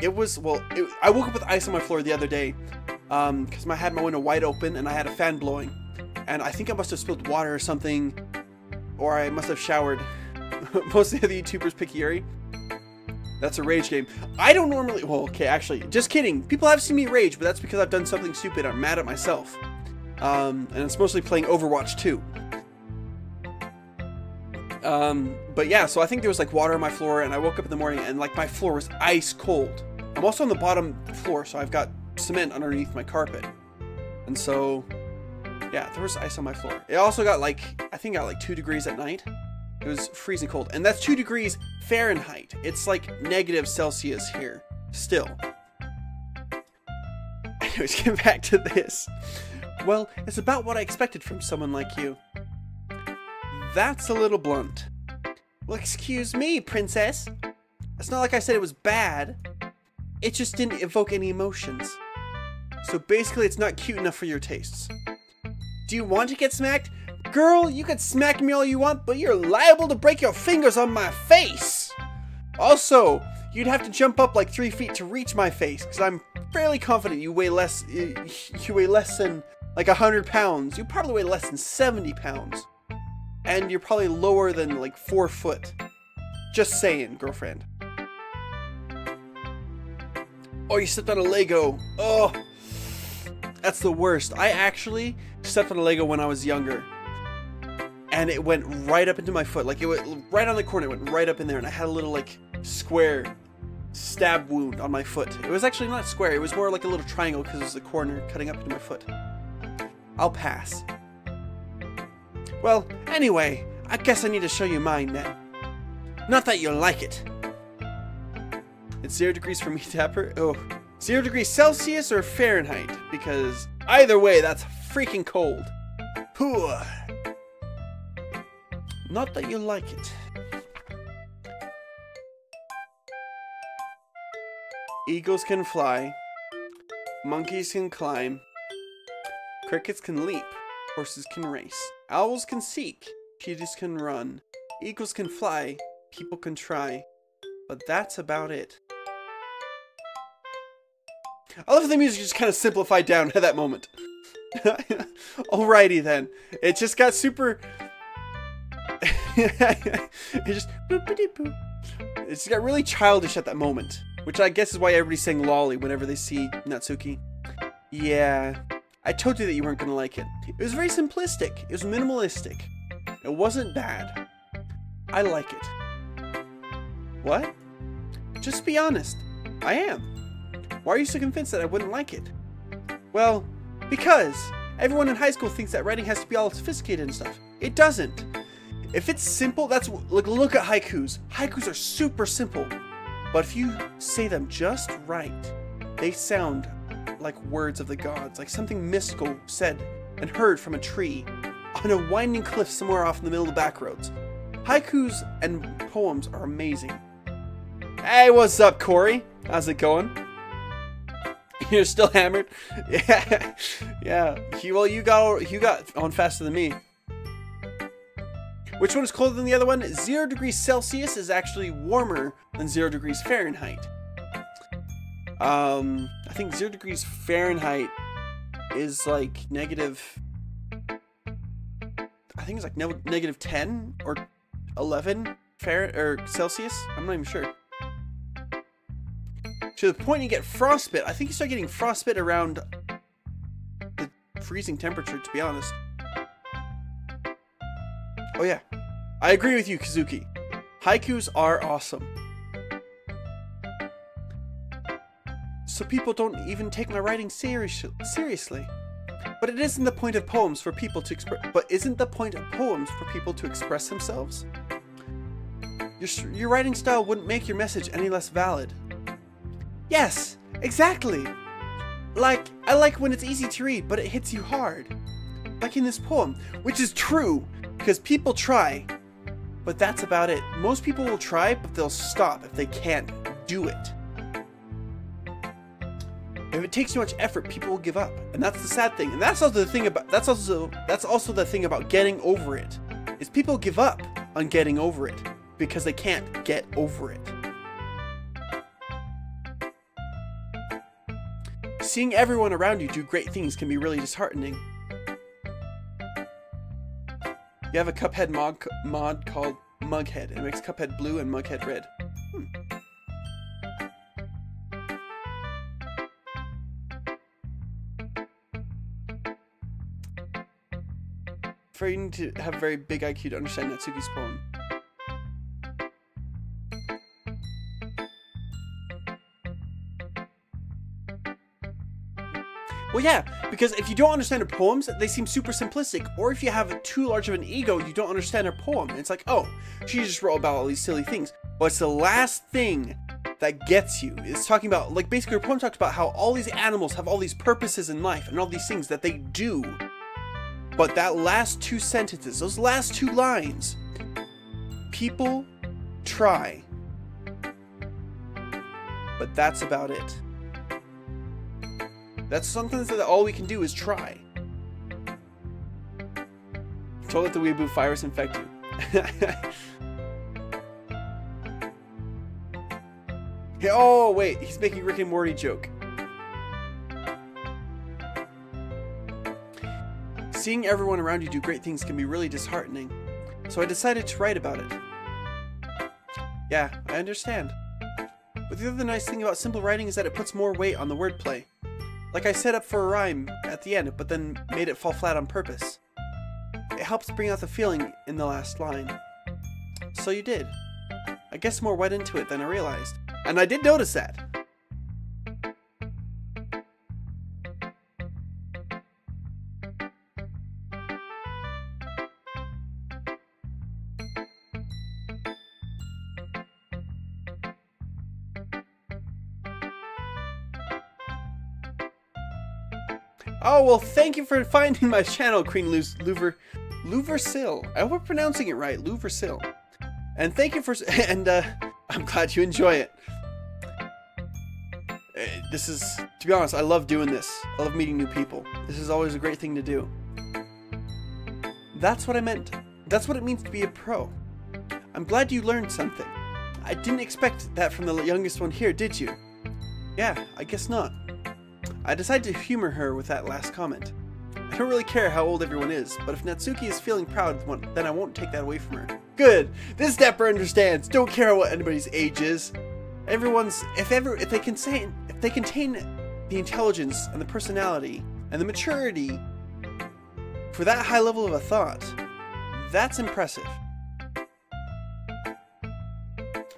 Speaker 1: it was well. It, I woke up with ice on my floor the other day, um, because I had my window wide open and I had a fan blowing, and I think I must have spilled water or something, or I must have showered. Most of the YouTubers pick Yuri. That's a rage game. I don't normally. Well, okay, actually, just kidding. People have seen me rage, but that's because I've done something stupid. I'm mad at myself. Um, and it's mostly playing Overwatch 2. Um, but yeah, so I think there was like water on my floor, and I woke up in the morning and like my floor was ice cold. I'm also on the bottom floor, so I've got cement underneath my carpet, and so yeah, there was ice on my floor. It also got like I think got like two degrees at night. It was freezing cold, and that's two degrees Fahrenheit. It's like negative Celsius here still. Anyways, get back to this. Well, it's about what I expected from someone like you. That's a little blunt. Well, excuse me, princess. It's not like I said it was bad. It just didn't evoke any emotions. So basically, it's not cute enough for your tastes. Do you want to get smacked? Girl, you can smack me all you want, but you're liable to break your fingers on my face. Also, you'd have to jump up like three feet to reach my face, because I'm fairly confident you weigh less. You weigh less than like hundred pounds. You probably weigh less than seventy pounds, and you're probably lower than like four foot. Just saying, girlfriend. Oh, you stepped on a Lego. Oh, that's the worst. I actually stepped on a Lego when I was younger. And it went right up into my foot. Like, it went right on the corner. It went right up in there. And I had a little, like, square stab wound on my foot. It was actually not square. It was more like a little triangle because it was the corner cutting up into my foot. I'll pass. Well, anyway, I guess I need to show you mine then. Not that you'll like it. It's zero degrees for me, Tapper. Oh, zero degrees Celsius or Fahrenheit? Because either way, that's freaking cold. Pooh. Not that you'll like it. Eagles can fly. Monkeys can climb. Crickets can leap. Horses can race. Owls can seek. Cheetahs can run. Eagles can fly. People can try. But that's about it. I love the music just kind of simplified down at that moment. Alrighty then. It just got super... it just... It just got really childish at that moment. Which I guess is why everybody's saying loli whenever they see Natsuki. Yeah. I told you that you weren't going to like it. It was very simplistic. It was minimalistic. It wasn't bad. I like it. What? Just be honest. I am. Why are you so convinced that I wouldn't like it? Well, because everyone in high school thinks that writing has to be all sophisticated and stuff. It doesn't. If it's simple, that's like look at haikus. Haikus are super simple. But if you say them just right, they sound like words of the gods, like something mystical said and heard from a tree on a winding cliff somewhere off in the middle of the back roads. Haikus and poems are amazing. Hey, what's up, Corey? How's it going? You're still hammered? Yeah, yeah. well, you got you got on faster than me. Which one is colder than the other one? Zero degrees Celsius is actually warmer than zero degrees Fahrenheit. Um, I think zero degrees Fahrenheit is like negative. I think it's like negative 10 or 11 Fahrenheit or Celsius. I'm not even sure. To the point you get frostbite. I think you start getting frostbite around the freezing temperature, to be honest. Oh yeah, I agree with you, Kazuki. Haikus are awesome. So people don't even take my writing serious seriously. But it isn't the point of poems for people to express. But isn't the point of poems for people to express themselves? Your, your writing style wouldn't make your message any less valid. Yes, exactly. Like, I like when it's easy to read, but it hits you hard. Like in this poem, which is true, because people try, but that's about it. Most people will try, but they'll stop if they can't do it. If it takes too much effort, people will give up. And that's the sad thing. And that's also the thing about that's also that's also the thing about getting over it. Is people give up on getting over it because they can't get over it. Seeing everyone around you do great things can be really disheartening. You have a Cuphead mod, mod called Mughead. It makes Cuphead blue and Mughead red. Hmm. for you to have a very big IQ to understand Natsuki's poem. Well, yeah, because if you don't understand her poems, they seem super simplistic. Or if you have too large of an ego, you don't understand her poem. It's like, oh, she just wrote about all these silly things. But it's the last thing that gets you. It's talking about, like, basically her poem talks about how all these animals have all these purposes in life and all these things that they do but that last two sentences, those last two lines, people try. But that's about it. That's something that all we can do is try. Don't let the weeaboo virus infect you. Hey, oh, wait, he's making Rick and Morty joke. Seeing everyone around you do great things can be really disheartening, so I decided to write about it. Yeah, I understand. But the other nice thing about simple writing is that it puts more weight on the wordplay. Like I set up for a rhyme at the end, but then made it fall flat on purpose. It helps bring out the feeling in the last line. So you did. I guess more went into it than I realized. And I did notice that. Oh, well, thank you for finding my channel, Queen Louver Louversil. I hope I'm pronouncing it right, Louversil. And thank you for and uh I'm glad you enjoy it. Uh, This is to be honest, I love doing this. I love meeting new people. This is always a great thing to do. That's what I meant. That's what it means to be a pro. I'm glad you learned something. I didn't expect that from the youngest one here, did you? Yeah, I guess not. I decided to humor her with that last comment. I don't really care how old everyone is, but if Natsuki is feeling proud, then I won't take that away from her. Good. This Dapper understands. Don't care what anybody's age is. Everyone's if ever if they contain if they contain the intelligence and the personality and the maturity for that high level of a thought, that's impressive.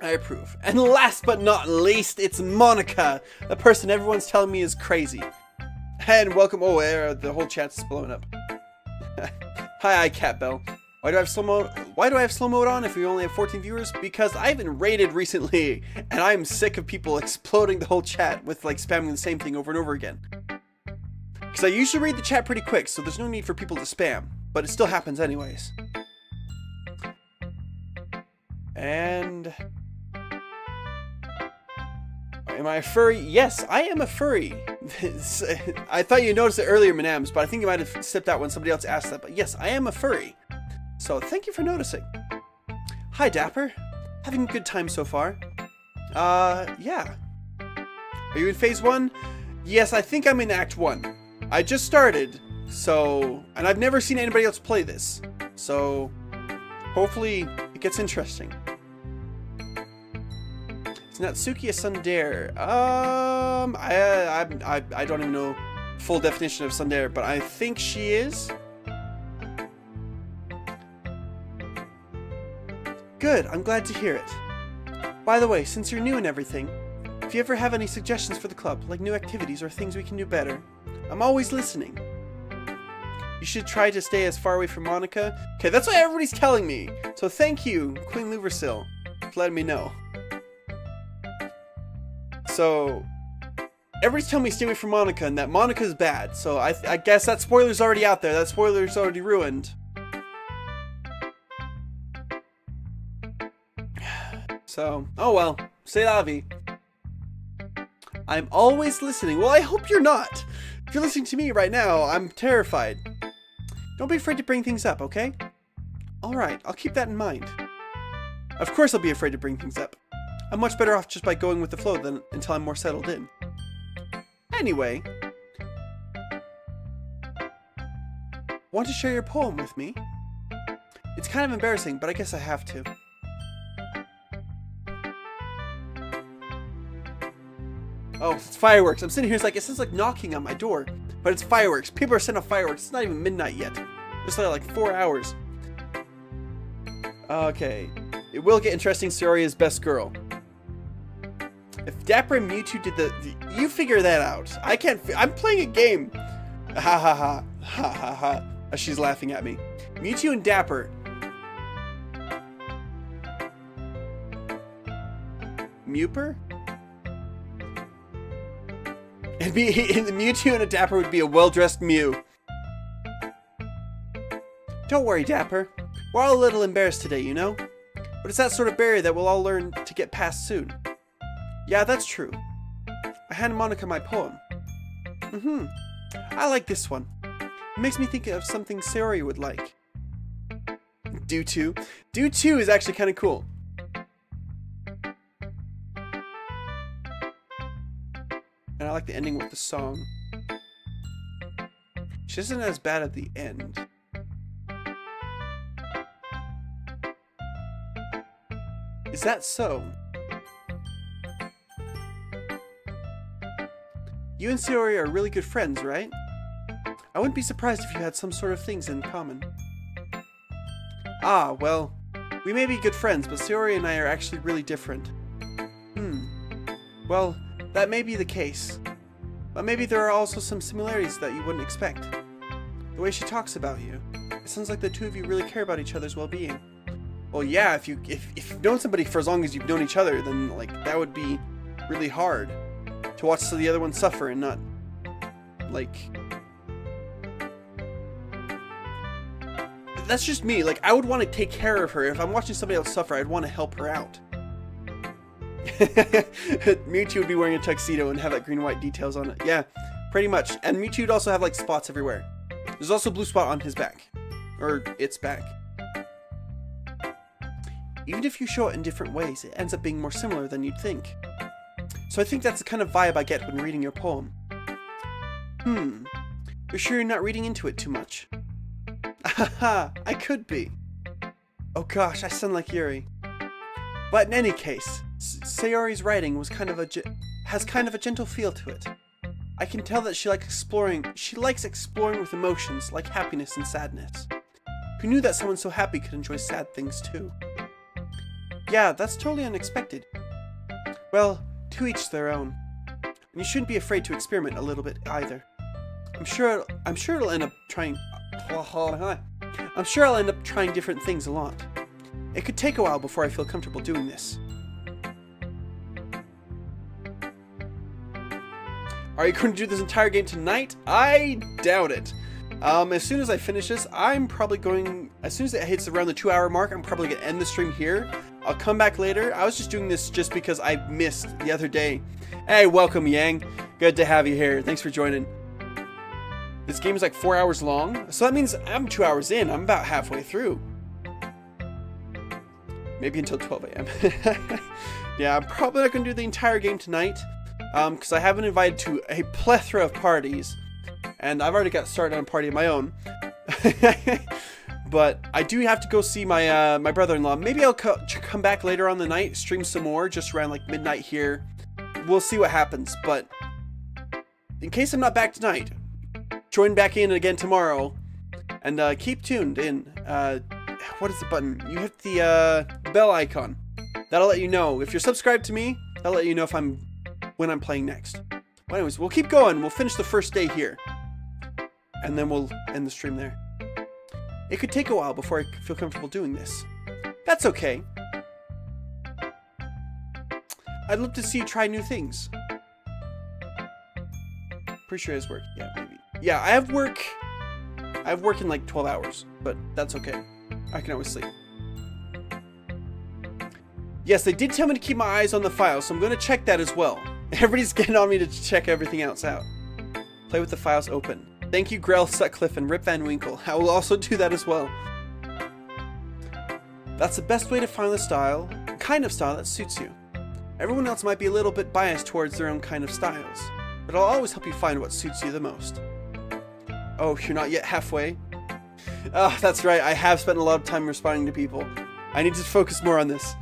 Speaker 1: I approve. And last but not least, it's Monika, the person everyone's telling me is crazy. And welcome. Oh, the whole chat's blowing up. Hi, I Cat Bell. Why do I have slow mode? Why do I have slow mode on if we only have 14 viewers? Because I've been raided recently, and I'm sick of people exploding the whole chat with like spamming the same thing over and over again. Because I usually read the chat pretty quick, so there's no need for people to spam, but it still happens anyways. And Am I a furry? Yes, I am a furry. I thought you noticed it earlier, Manams, but I think you might have stepped out when somebody else asked that. But yes, I am a furry. So thank you for noticing. Hi, Dapper. Having a good time so far? Uh, yeah. Are you in phase one? Yes, I think I'm in act one. I just started, so, and I've never seen anybody else play this. So, hopefully it gets interesting. Is Natsuki a tsundere? Um, I, I, I, I don't even know full definition of tsundere, but I think she is. Good, I'm glad to hear it. By the way, since you're new and everything, if you ever have any suggestions for the club, like new activities or things we can do better, I'm always listening. You should try to stay as far away from Monika. Okay, that's what everybody's telling me. So thank you, Queen Louversil, for letting me know. So, everybody's telling me stay away from Monika and that Monika's bad. So I, I guess that spoiler's already out there. That spoiler's already ruined. So, oh well. Say la vie. I'm always listening. Well, I hope you're not. If you're listening to me right now, I'm terrified. Don't be afraid to bring things up, okay? Alright, I'll keep that in mind. Of course I'll be afraid to bring things up. I'm much better off just by going with the flow than until I'm more settled in. Anyway, want to share your poem with me? It's kind of embarrassing, but I guess I have to. Oh, it's fireworks. I'm sitting here, it's like, it sounds like knocking on my door. But it's fireworks. People are setting off fireworks. It's not even midnight yet. It's like, like four hours. Okay. It will get interesting. Sayori's best girl. If Dapper and Mewtwo did the, the you figure that out. I can't. I'm playing a game. Ha ha ha ha ha ha. As she's laughing at me. Mewtwo and Dapper. Mewper? It'd be in the Mewtwo and a Dapper would be a well-dressed Mew. Don't worry, Dapper. We're all a little embarrassed today, you know? But it's that sort of barrier that we'll all learn to get past soon. Yeah, that's true. I handed Monika my poem. Mm-hmm. I like this one. It makes me think of something Sayori would like. Do too. Do too is actually kind of cool. And I like the ending with the song. She isn't as bad at the end. Is that so? You and Sayori are really good friends, right? I wouldn't be surprised if you had some sort of things in common. Ah, well, we may be good friends, but Sayori and I are actually really different. Hmm. Well, that may be the case. But maybe there are also some similarities that you wouldn't expect. The way she talks about you. It sounds like the two of you really care about each other's well-being. Well, yeah, if you if, if you've known somebody for as long as you've known each other, then like that would be really hard to watch the other one suffer and not like that's just me. Like I would want to take care of her if I'm watching somebody else suffer. I'd want to help her out. Mewtwo would be wearing a tuxedo and have that green white details on it. Yeah, pretty much. And Mewtwo would also have like spots everywhere. There's also a blue spot on his back, or its back. Even if you show it in different ways, it ends up being more similar than you'd think. So I think that's the kind of vibe I get when reading your poem. Hmm. You're sure you're not reading into it too much? Haha, I could be. Oh gosh, I sound like Yuri. But in any case, Sayori's writing was kind of a has kind of a gentle feel to it. I can tell that she likes exploring. She likes exploring with emotions like happiness and sadness. Who knew that someone so happy could enjoy sad things too? Yeah, that's totally unexpected. Well, to each their own. And you shouldn't be afraid to experiment a little bit either. I'm sure I'm sure it'll end up trying I'm sure I'll end up trying different things a lot. It could take a while before I feel comfortable doing this. Are you going to do this entire game tonight? I doubt it. Um, as soon as I finish this, I'm probably going, as soon as it hits around the two hour mark, I'm probably going to end the stream here. I'll come back later. I was just doing this just because I missed the other day. Hey, welcome Yang. Good to have you here. Thanks for joining. This game is like four hours long, so that means I'm two hours in. I'm about halfway through. Maybe until 12 a.m. yeah, I'm probably not going to do the entire game tonight um, because I haven't invited to a plethora of parties, and I've already got started on a party of my own. but I do have to go see my uh, my brother-in-law. Maybe I'll co- come back later on the night, stream some more, just around like midnight here. We'll see what happens. But in case I'm not back tonight, join back in again tomorrow, and uh, keep tuned in. Uh, what is the button? You hit the uh, bell icon. That'll let you know if you're subscribed to me. That'll let you know if I'm when I'm playing next. But anyways, we'll keep going. We'll finish the first day here, and then we'll end the stream there. It could take a while before I feel comfortable doing this. That's okay. I'd love to see you try new things. Pretty sure it's work. Yeah, maybe. Yeah, I have work. I have work in like 12 hours, but that's okay. I can always sleep. Yes, they did tell me to keep my eyes on the file, so I'm going to check that as well. Everybody's getting on me to check everything else out. Play with the files open. Thank you, Grell, Sutcliffe, and Rip Van Winkle. I will also do that as well. That's the best way to find the style, kind of style that suits you. Everyone else might be a little bit biased towards their own kind of styles, but I'll always help you find what suits you the most. Oh, you're not yet halfway? Ah, that's right, I have spent a lot of time responding to people. I need to focus more on this.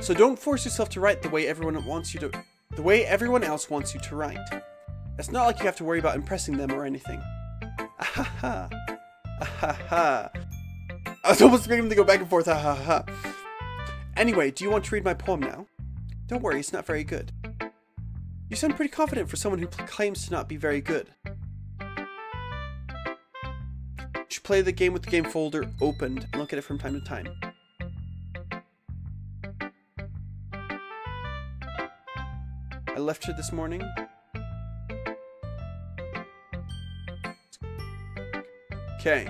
Speaker 1: So don't force yourself to write the way everyone wants you to the way everyone else wants you to write. It's not like you have to worry about impressing them or anything. Ahaha. Ahaha. I was almost expecting them to go back and forth. Ahaha. Anyway, do you want to read my poem now? Don't worry, it's not very good. You sound pretty confident for someone who claims to not be very good. You should play the game with the game folder opened and look at it from time to time. I left her this morning. Okay.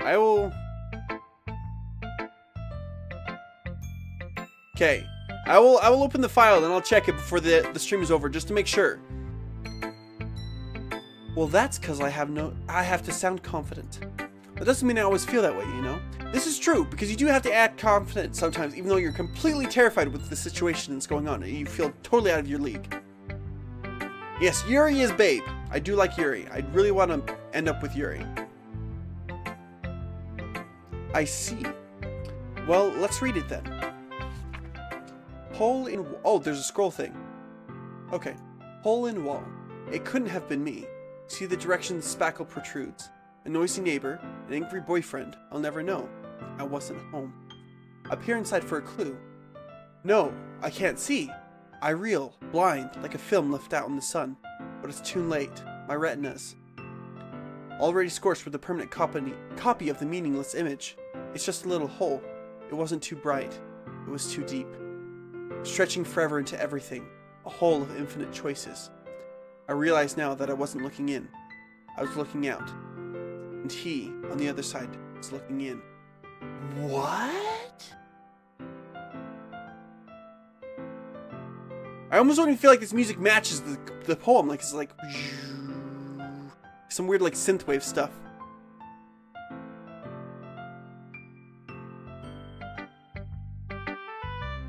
Speaker 1: I will. Okay. I will I will open the file and I'll check it before the, the stream is over just to make sure. Well that's cause I have no I have to sound confident. That doesn't mean I always feel that way, you know? This is true, because you do have to act confident sometimes, even though you're completely terrified with the situation that's going on. and You feel totally out of your league. Yes, Yuri is babe. I do like Yuri. I really want to end up with Yuri. I see. Well, let's read it then. Hole in... Oh, there's a scroll thing. Okay. Hole in wall. It couldn't have been me. See the direction the spackle protrudes. A noisy neighbor, an angry boyfriend, I'll never know. I wasn't home. I peer inside for a clue. No, I can't see. I reel, blind, like a film left out in the sun. But it's too late. My retinas. Already scorched with a permanent copy, copy of the meaningless image. It's just a little hole. It wasn't too bright. It was too deep. Stretching forever into everything. A hole of infinite choices. I realize now that I wasn't looking in. I was looking out. And he, on the other side, was looking in. What? I almost don't even feel like this music matches the, the poem. Like, it's like... Some weird, like, synthwave stuff.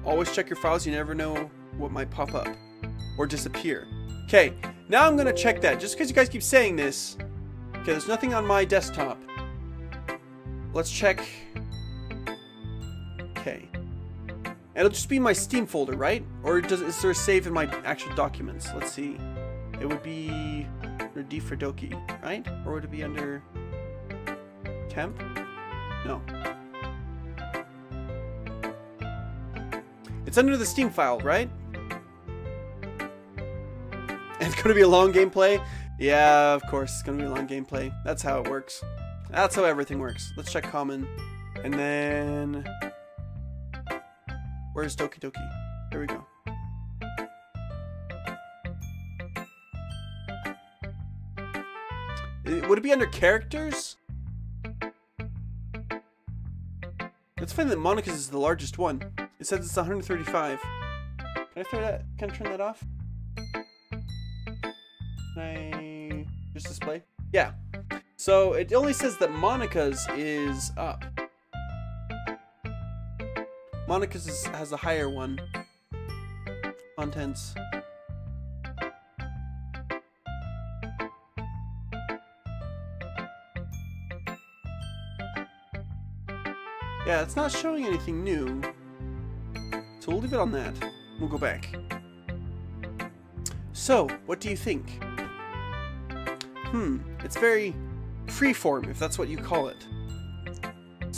Speaker 1: Always check your files, you never know what might pop up. Or disappear. Okay, now I'm gonna check that. Just because you guys keep saying this. Okay, there's nothing on my desktop. Let's check. It'll just be my Steam folder, right? Or does is there a save in my actual documents? Let's see. It would be under D for Doki, right? Or would it be under temp? No. It's under the Steam file, right? It's gonna be a long gameplay. Yeah, of course, it's gonna be a long gameplay. That's how it works. That's how everything works. Let's check common. And then... Where's Doki Doki? Here we go. Would it be under characters? Let's find that Monika's is the largest one. It says it's 135. Can I throw that? Can I turn that off? Can I just display? Yeah. So it only says that Monika's is up. Monika's is, has a higher one. Contents. Yeah, it's not showing anything new. So we'll leave it on that. We'll go back. So, what do you think? Hmm, it's very freeform, if that's what you call it.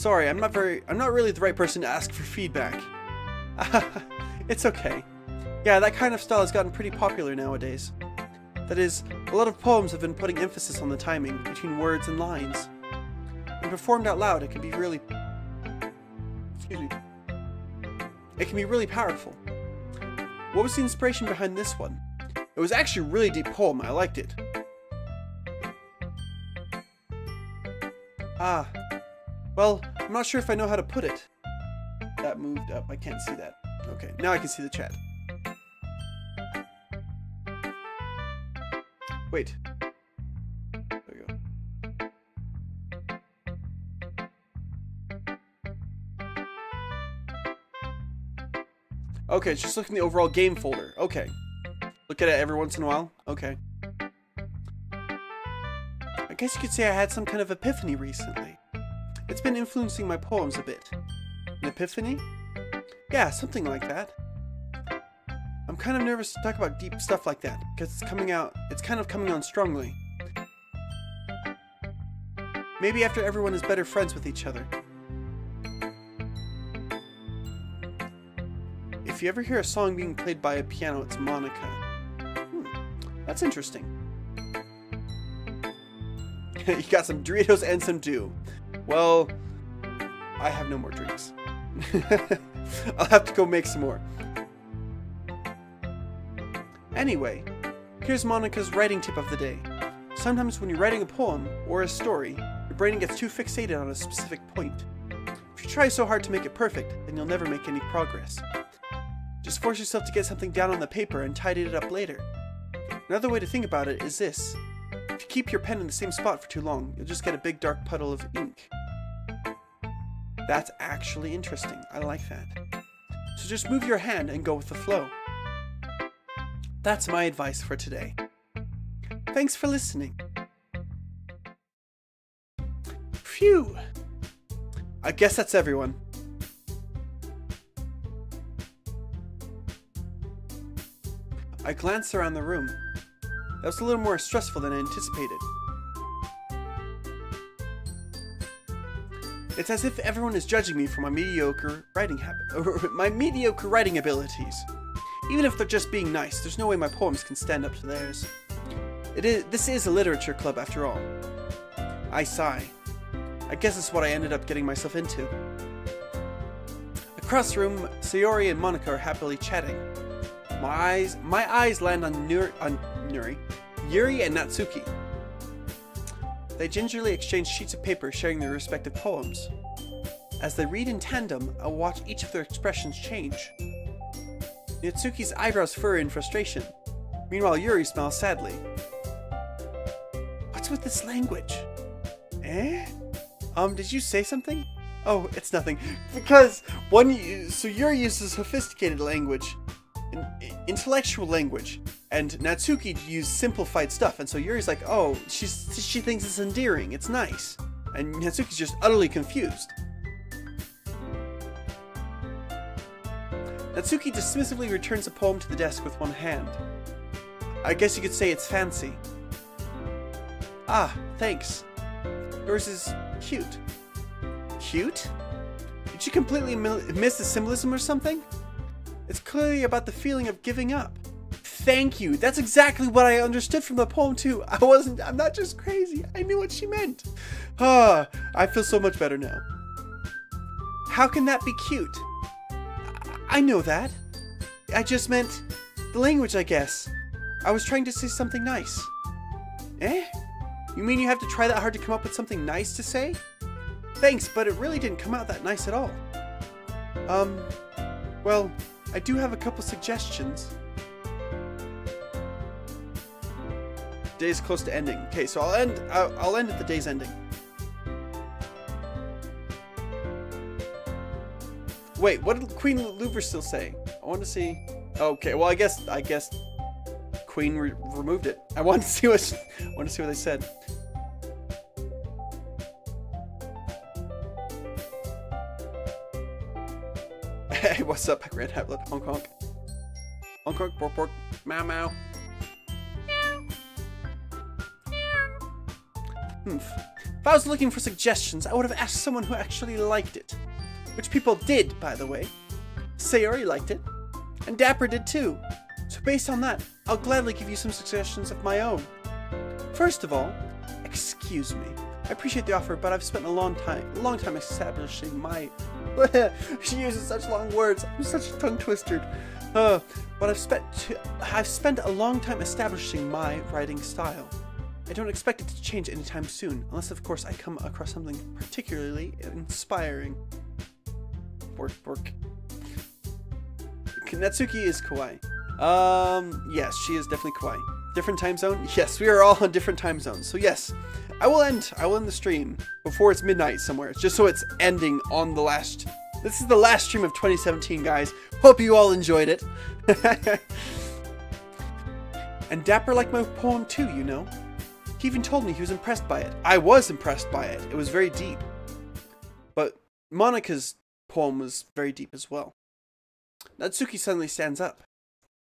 Speaker 1: Sorry, I'm not very I'm not really the right person to ask for feedback. it's okay. Yeah, that kind of style has gotten pretty popular nowadays. That is, a lot of poems have been putting emphasis on the timing between words and lines. When performed out loud, it can be really excuse me. It can be really powerful. What was the inspiration behind this one? It was actually a really deep poem. I liked it. Ah. Well, I'm not sure if I know how to put it. That moved up. I can't see that. Okay, now I can see the chat. Wait. There we go. Okay, it's just looking the overall game folder. Okay. Look at it every once in a while. Okay. I guess you could say I had some kind of epiphany recently. It's been influencing my poems a bit. An epiphany? Yeah, something like that. I'm kind of nervous to talk about deep stuff like that because it's coming out, it's kind of coming on strongly. Maybe after everyone is better friends with each other. if you ever hear a song being played by a piano, it's Monika. Hmm, that's interesting. you got some Doritos and some dew. Well, I have no more drinks. I'll have to go make some more. Anyway, here's Monika's writing tip of the day. Sometimes when you're writing a poem or a story, your brain gets too fixated on a specific point. If you try so hard to make it perfect, then you'll never make any progress. Just force yourself to get something down on the paper and tidy it up later. Another way to think about it is this. If you keep your pen in the same spot for too long, you'll just get a big dark puddle of ink. That's actually interesting. I like that. So just move your hand and go with the flow. That's my advice for today. Thanks for listening. Phew. I guess that's everyone. I glanced around the room. That was a little more stressful than I anticipated. It's as if everyone is judging me for my mediocre writing habit, my mediocre writing abilities. Even if they're just being nice, there's no way my poems can stand up to theirs. It is, this is a literature club after all. I sigh. I guess it's what I ended up getting myself into. Across the room, Sayori and Monika are happily chatting. My eyes, my eyes land on, Nur, on Nuri, Yuri and Natsuki. They gingerly exchange sheets of paper sharing their respective poems. As they read in tandem, I watch each of their expressions change. Natsuki's eyebrows furrow in frustration. Meanwhile, Yuri smiles sadly. What's with this language? Eh? Um, did you say something? Oh, it's nothing. Because one, so Yuri uses sophisticated language, intellectual language, and Natsuki used simplified stuff. And so Yuri's like, oh, she's she thinks it's endearing, it's nice, and Natsuki's just utterly confused. Natsuki dismissively returns the poem to the desk with one hand. I guess you could say it's fancy. Ah, thanks. Yours is cute. Cute? Did you completely miss the symbolism or something? It's clearly about the feeling of giving up. Thank you. That's exactly what I understood from the poem too. I wasn't, I'm not just crazy. I knew what she meant. Ah, I feel so much better now. How can that be cute? I know that. I just meant the language, I guess. I was trying to say something nice. Eh? You mean you have to try that hard to come up with something nice to say? Thanks, but it really didn't come out that nice at all. Um, well, I do have a couple suggestions. Day's close to ending. Okay, so I'll end. I'll, I'll end at the day's ending. Wait, what did Queen Louver still say? I want to see. Okay, well, I guess I guess Queen re removed it. I want to see what I want to see what they said. Hey, what's up, Grand Hablet? Honk honk. Honk honk, bork bork, meow meow. Hmm. If I was looking for suggestions, I would have asked someone who actually liked it. Which people did, by the way. Sayori liked it, and Dapper did too. So based on that, I'll gladly give you some suggestions of my own. First of all, excuse me. I appreciate the offer, but I've spent a long time, long time establishing my. she uses such long words. I'm such a tongue twister. Uh, but I've spent, I've spent a long time establishing my writing style. I don't expect it to change anytime soon, unless of course I come across something particularly inspiring. Bork, bork. Natsuki is kawaii. Um, yes, she is definitely kawaii. Different time zone? Yes, we are all on different time zones. So yes, I will end. I will end the stream before it's midnight somewhere, just so it's ending on the last. This is the last stream of 2017, guys. Hope you all enjoyed it. and Dapper liked my poem too, you know. He even told me he was impressed by it. I was impressed by it. It was very deep. But Monika's poem was very deep as well. Natsuki suddenly stands up.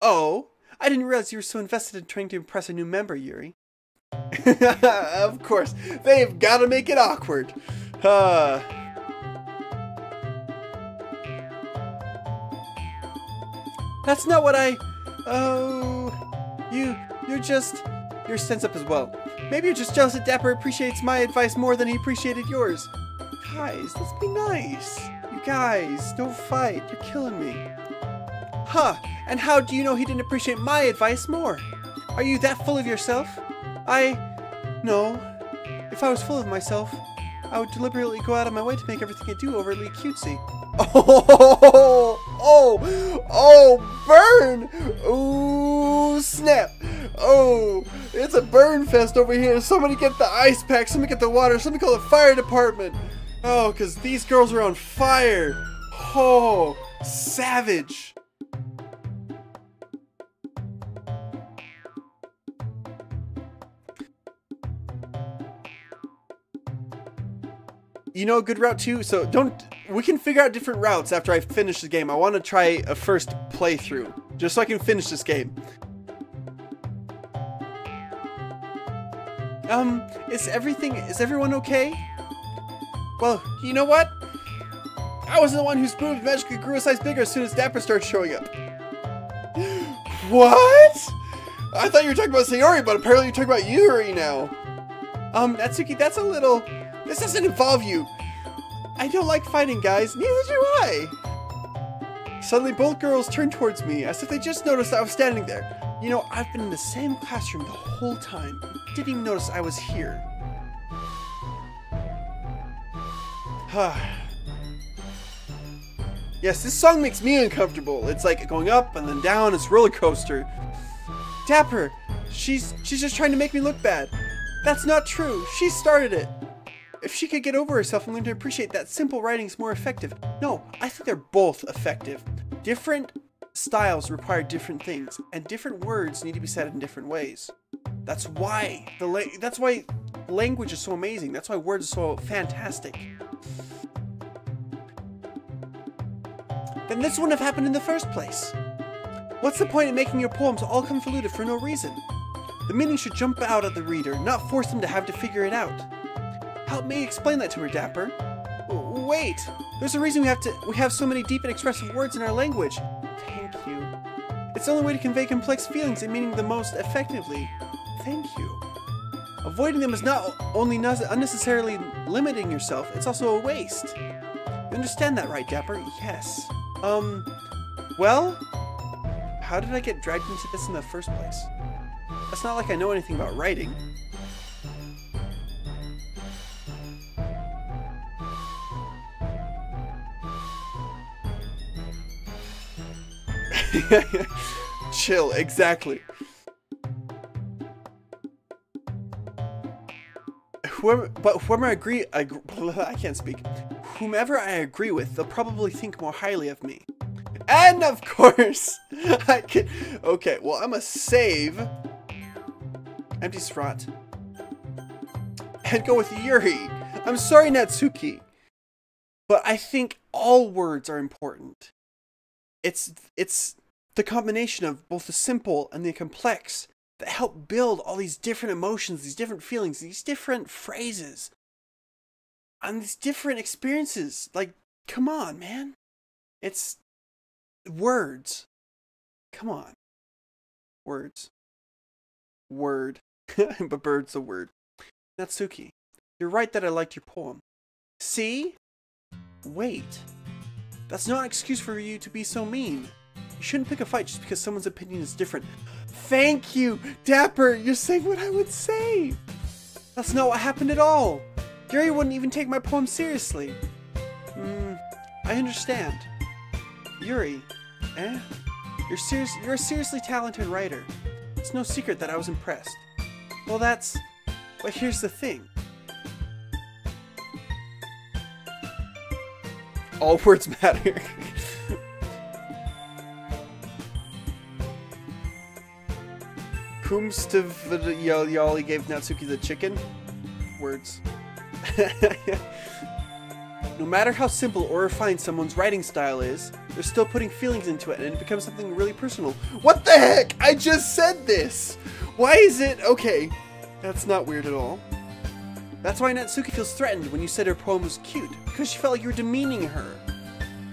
Speaker 1: Oh, I didn't realize you were so invested in trying to impress a new member, Yuri. of course, they've got to make it awkward. Uh... That's not what I. Oh, you, you're just, you're sense up as well. Maybe you're just jealous that Dapper appreciates my advice more than he appreciated yours. Guys, let's be nice. You guys, don't fight. You're killing me. Huh? And how do you know he didn't appreciate my advice more? Are you that full of yourself? I, no. If I was full of myself, I would deliberately go out of my way to make everything I do overly cutesy. Oh, oh, oh, burn! Ooh, snap! Oh, it's a burn fest over here. Somebody get the ice pack, somebody get the water, somebody call the fire department. Oh, because these girls are on fire. Oh, savage. You know a good route too? So don't, we can figure out different routes after I finish the game. I want to try a first playthrough, just so I can finish this game. Um, is everything, is everyone okay? Well, you know what? I was the one whose spoon magically grew a size bigger as soon as Dapper started showing up. What? I thought you were talking about Sayori, but apparently you're talking about Yuri now. Um, Natsuki, that's a little... This doesn't involve you. I don't like fighting, guys. Neither do I. Suddenly, both girls turned towards me, as if they just noticed I was standing there. You know, I've been in the same classroom the whole time. Didn't even notice I was here. yes, this song makes me uncomfortable. It's like going up and then down. It's roller coaster. Dapper, she's she's just trying to make me look bad. That's not true. She started it. If she could get over herself and learn to appreciate that simple writing's more effective. No, I think they're both effective. Different styles require different things, and different words need to be said in different ways. That's why the that's why language is so amazing. That's why words are so fantastic. Then this wouldn't have happened in the first place. What's the point in making your poems all convoluted for no reason? The meaning should jump out at the reader, not force them to have to figure it out. Help me explain that to her, Dapper. Wait, there's a reason we have to we have so many deep and expressive words in our language. Thank you. It's the only way to convey complex feelings and meaning the most effectively. Thank you. Avoiding them is not only unnecessarily limiting yourself, it's also a waste. You understand that, right, Dapper? Yes. Um, well, how did I get dragged into this in the first place? It's not like I know anything about writing. Chill, exactly. Whoever, but whoever I agree, I, I can't speak. Whomever I agree with, they'll probably think more highly of me. And of course, I can. Okay, well, I'm a save. Empty slot. And go with Yuri. I'm sorry, Natsuki. But I think all words are important. It's it's the combination of both the simple and the complex that help build all these different emotions, these different feelings, these different phrases, and these different experiences. Like, come on, man. It's words. Come on. Words. Word. but bird's a word. Natsuki, you're right that I liked your poem. See? Wait. That's not an excuse for you to be so mean. You shouldn't pick a fight just because someone's opinion is different. Thank you, Dapper. You're saying what I would say. That's not what happened at all. Gary wouldn't even take my poem seriously. Hmm, I understand. Yuri, eh? You're serious. You're a seriously talented writer. It's no secret that I was impressed. Well, that's. But here's the thing. All words matter. Kumstav Yali gave Natsuki the chicken? Words. no matter how simple or refined someone's writing style is, they're still putting feelings into it and it becomes something really personal. What the heck? I just said this! Why is it? Okay, that's not weird at all. That's why Natsuki feels threatened when you said her poem was cute, because she felt like you were demeaning her.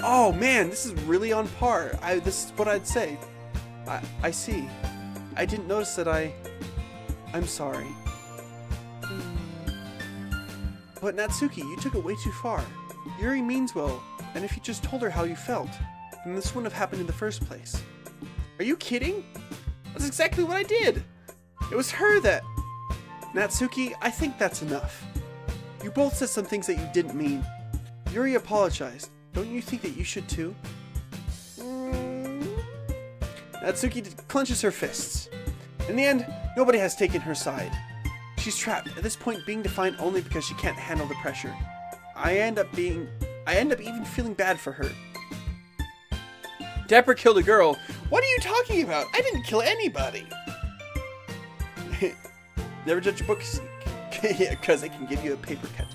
Speaker 1: Oh man, this is really on par. I this is what I'd say. I I see. I didn't notice that I. I'm sorry. Hmm. But Natsuki, you took it way too far. Yuri means well, and if you just told her how you felt, then this wouldn't have happened in the first place. Are you kidding? That's exactly what I did. It was her that. Natsuki, I think that's enough. You both said some things that you didn't mean. Yuri apologized. Don't you think that you should too? Uh, Natsuki clenches her fists. In the end, nobody has taken her side. She's trapped, at this point being defined only because she can't handle the pressure. I end up being I end up even feeling bad for her. Dapper killed a girl. What are you talking about? I didn't kill anybody. Never judge a book because it can give you a paper cut.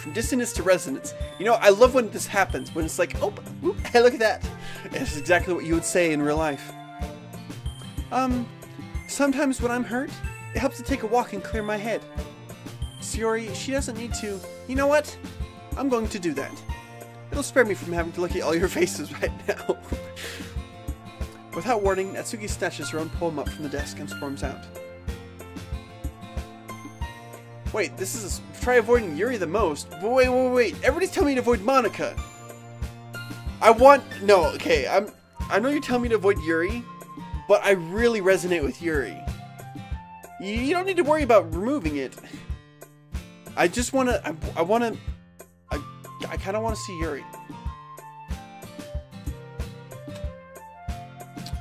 Speaker 1: From dissonance to resonance. You know, I love when this happens, when it's like, oh, whoop, hey, look at that. It's exactly what you would say in real life. Um, sometimes when I'm hurt, it helps to take a walk and clear my head. Sayori, she doesn't need to. You know what? I'm going to do that. It'll spare me from having to look at all your faces right now. Without warning, Natsuki snatches her own poem up from the desk and storms out. Wait, this is try avoiding Yuri the most. But wait, wait, wait! Everybody's telling me to avoid Monika. I want no. Okay, I'm. I know you're telling me to avoid Yuri, but I really resonate with Yuri. You, you don't need to worry about removing it. I just want to. I, I want to. I, I kind of want to see Yuri.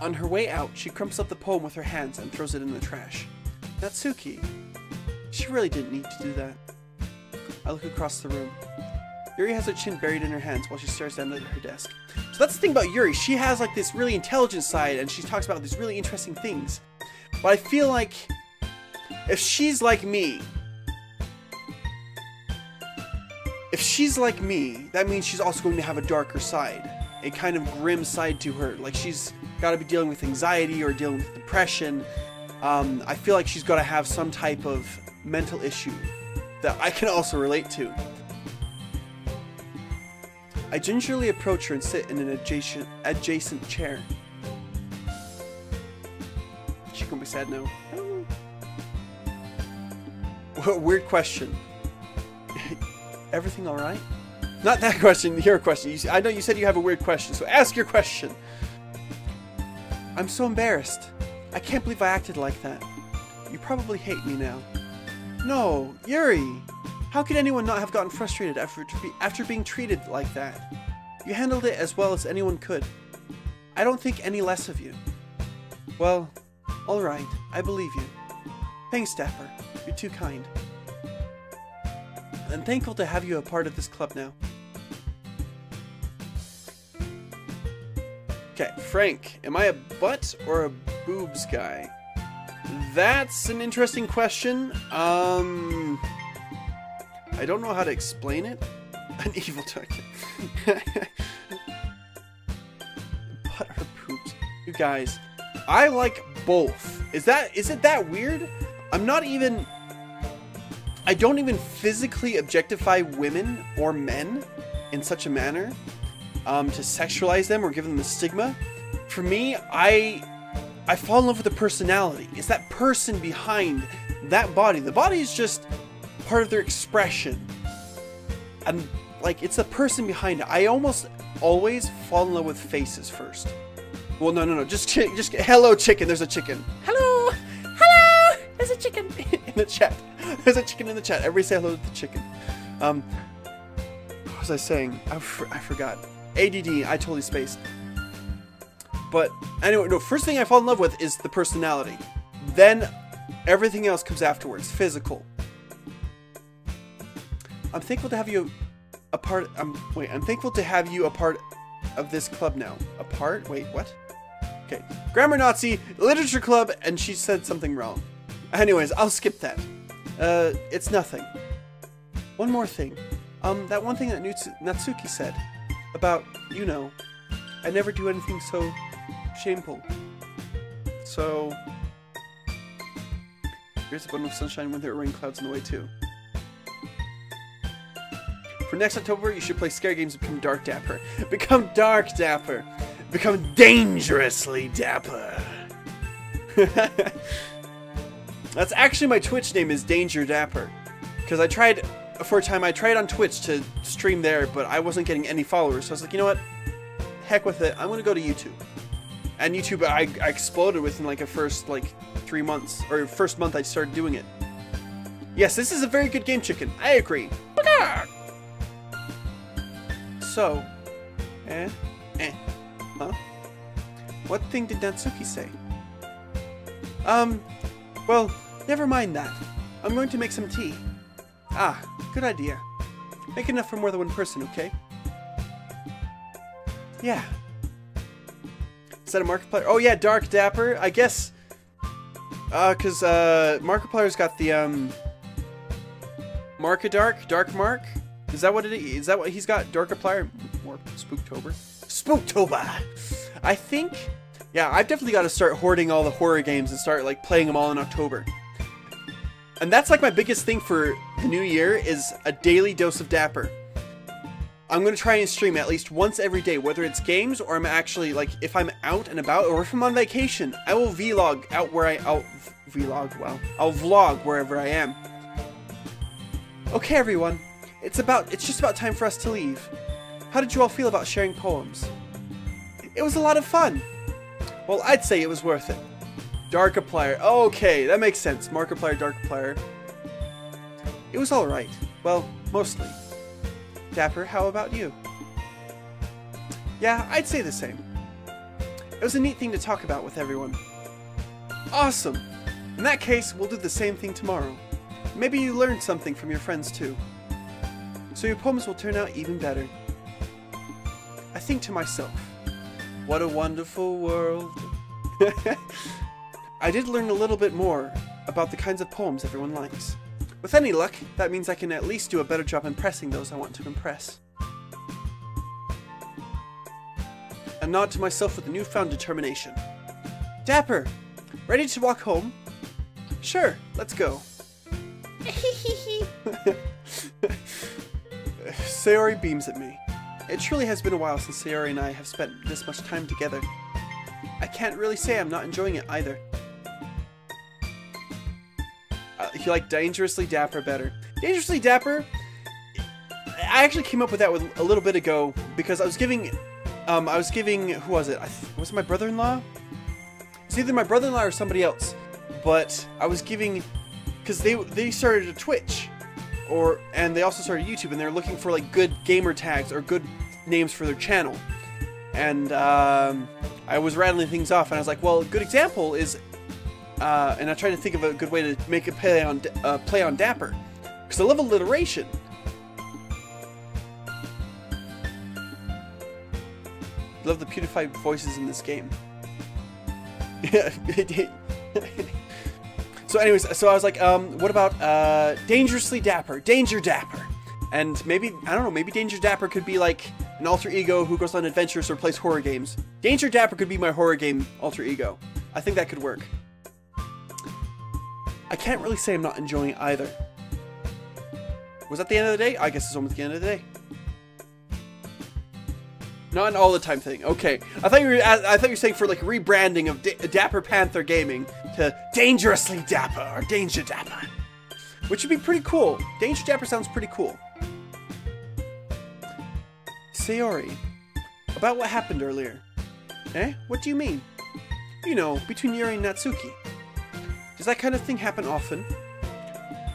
Speaker 1: On her way out, she crumps up the poem with her hands and throws it in the trash. Natsuki. She really didn't need to do that. I look across the room. Yuri has her chin buried in her hands while she stares down at her desk. So that's the thing about Yuri. She has like this really intelligent side and she talks about these really interesting things. But I feel like if she's like me, if she's like me, that means she's also going to have a darker side, a kind of grim side to her. Like she's got to be dealing with anxiety or dealing with depression. Um, I feel like she's got to have some type of mental issue that I can also relate to. I gingerly approach her and sit in an adjacent adjacent chair. She gonna be sad now. What weird question. Everything all right? Not that question. Your question. You, I know you said you have a weird question, so ask your question. I'm so embarrassed. I can't believe I acted like that. You probably hate me now. No, Yuri! How could anyone not have gotten frustrated after, after being treated like that? You handled it as well as anyone could. I don't think any less of you. Well, alright, I believe you. Thanks, Dapper. You're too kind. I'm thankful to have you a part of this club now. Okay, Frank, am I a butt or a boobs guy? That's an interesting question. Um, I don't know how to explain it. An evil target. butt or poops? You guys, I like both. Is that is it that weird? I'm not even. I don't even physically objectify women or men in such a manner um, to sexualize them or give them a stigma. For me, I I fall in love with the personality. It's that person behind that body. The body is just part of their expression. And like it's the person behind it. I almost always fall in love with faces first. Well, no, no, no. Just, just hello, chicken. There's a chicken. Hello, hello. There's a chicken in the chat. There's a chicken in the chat. Everybody say hello to the chicken. Um, what was I saying? I, I forgot. ADD. I totally spaced. But anyway, no. First thing I fall in love with is the personality. Then everything else comes afterwards. Physical. I'm thankful to have you a part. Um, wait. I'm thankful to have you a part of this club now. A part? Wait, what? Okay. Grammar Nazi, Literature Club, and she said something wrong. Anyways, I'll skip that. Uh, it's nothing. One more thing. Um, that one thing that Natsuki said about, you know, I never do anything so shameful. So, here's a bundle of sunshine when there are rain clouds in the way too. For next October, you should play scare games and become Dark Dapper. Become Dark Dapper. Become dangerously dapper. That's actually my Twitch name is Danger Dapper. Because I tried, for a time, I tried on Twitch to stream there, but I wasn't getting any followers. So I was like, you know what? Heck with it. I'm going to go to YouTube. And YouTube, I, I exploded within like a first like three months, or first month I started doing it. Yes, this is a very good game, Chicken. I agree. So, eh, eh, huh? What thing did Natsuki say? Um, well, never mind that. I'm going to make some tea. Ah, good idea. Make enough for more than one person, okay? Yeah. Is that a Markiplier? Oh yeah, Dark Dapper. I guess, uh, cause uh, Markiplier's got the um, Markadark, Dark Mark. Is that what it is? Is that what he's got? Darkiplier, more Spooktober, Spooktober. I think, yeah, I've definitely got to start hoarding all the horror games and start like playing them all in October. And that's like my biggest thing for the new year is a daily dose of Dapper. I'm gonna try and stream at least once every day, whether it's games or I'm actually like if I'm out and about or if I'm on vacation, I will vlog out where I out vlog. Well, I'll vlog wherever I am. Okay, everyone, it's about it's just about time for us to leave. How did you all feel about sharing poems? It was a lot of fun. Well, I'd say it was worth it. Darkiplier. Okay, that makes sense. Markiplier, Darkiplier. It was alright. Well, mostly. Dapper, how about you? Yeah, I'd say the same. It was a neat thing to talk about with everyone. Awesome! In that case, we'll do the same thing tomorrow. Maybe you learned something from your friends too. So your poems will turn out even better. I think to myself, what a wonderful world. I did learn a little bit more about the kinds of poems everyone likes. With any luck, that means I can at least do a better job impressing those I want to impress. A nod to myself with a newfound determination. Dapper! Ready to walk home? Sure, let's go. Sayori beams at me. It truly has been a while since Sayori and I have spent this much time together. I can't really say I'm not enjoying it either. Uh, you like Dangerously Dapper better. Dangerously Dapper, I actually came up with that with a little bit ago because I was giving, um, I was giving, who was it? I was it my brother-in-law? It's either my brother-in-law or somebody else, but I was giving, because they they started a Twitch, or and they also started YouTube, and they're looking for like good gamer tags or good names for their channel, and um, I was rattling things off, and I was like, well, a good example is uh, and I tried to think of a good way to make a play on uh, play on Dapper, because I love alliteration. Love the PewDiePie voices in this game. so, anyways, so I was like, um, what about uh, Dangerously Dapper, Danger Dapper, and maybe I don't know, maybe Danger Dapper could be like an alter ego who goes on adventures or plays horror games. Danger Dapper could be my horror game alter ego. I think that could work. I can't really say I'm not enjoying it either. Was that the end of the day? I guess it's almost the end of the day. Not an all the time thing. Okay, I thought you were. I thought you were saying for like rebranding of D Dapper Panther Gaming to Dangerously Dapper or Danger Dapper, which would be pretty cool. Danger Dapper sounds pretty cool. Sayori, about what happened earlier. Eh? What do you mean? You know, between Yuri and Natsuki. Does that kind of thing happen often?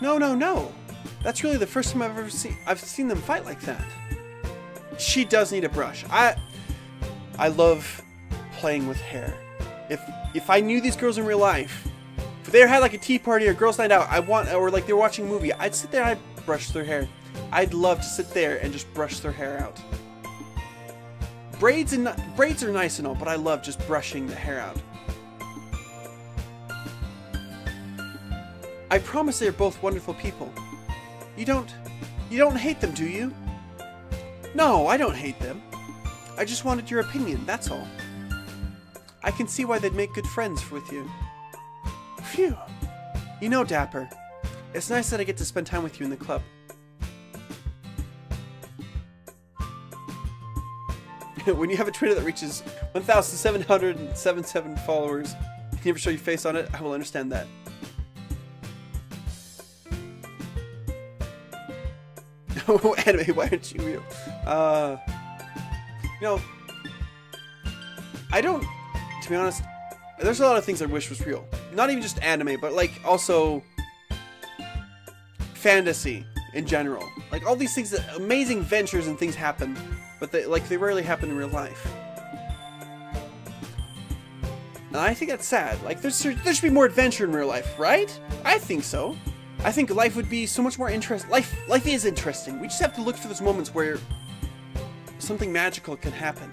Speaker 1: No, no, no. That's really the first time I've ever seen I've seen them fight like that. She does need a brush. I I love playing with hair. If if I knew these girls in real life, if they had like a tea party or girls' night out, I want or like they're watching a movie, I'd sit there and I'd brush their hair. I'd love to sit there and just brush their hair out. Braids and braids are nice and all, but I love just brushing the hair out. I promise they are both wonderful people. You don't... You don't hate them, do you? No, I don't hate them. I just wanted your opinion, that's all. I can see why they'd make good friends with you. Phew. You know, Dapper, it's nice that I get to spend time with you in the club. when you have a Twitter that reaches 1,777 followers, you never show your face on it, I will understand that. Oh, anime, why aren't you real? Uh, you know, I don't, to be honest, there's a lot of things I wish was real. Not even just anime, but like also fantasy in general. Like all these things, that, amazing ventures and things happen, but they like they rarely happen in real life. And I think that's sad. Like there's there should be more adventure in real life, right? I think so. I think life would be so much more interesting. Life life is interesting. We just have to look for those moments where something magical can happen.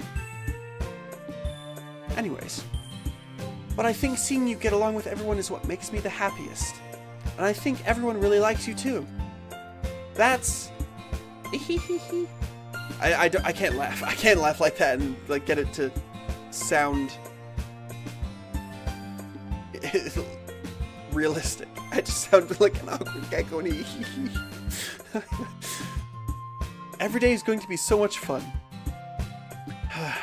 Speaker 1: Anyways. But I think seeing you get along with everyone is what makes me the happiest. And I think everyone really likes you too. That's... I, I, I can't laugh. I can't laugh like that and like get it to sound realistic. I just sound like an awkward going Every day is going to be so much fun.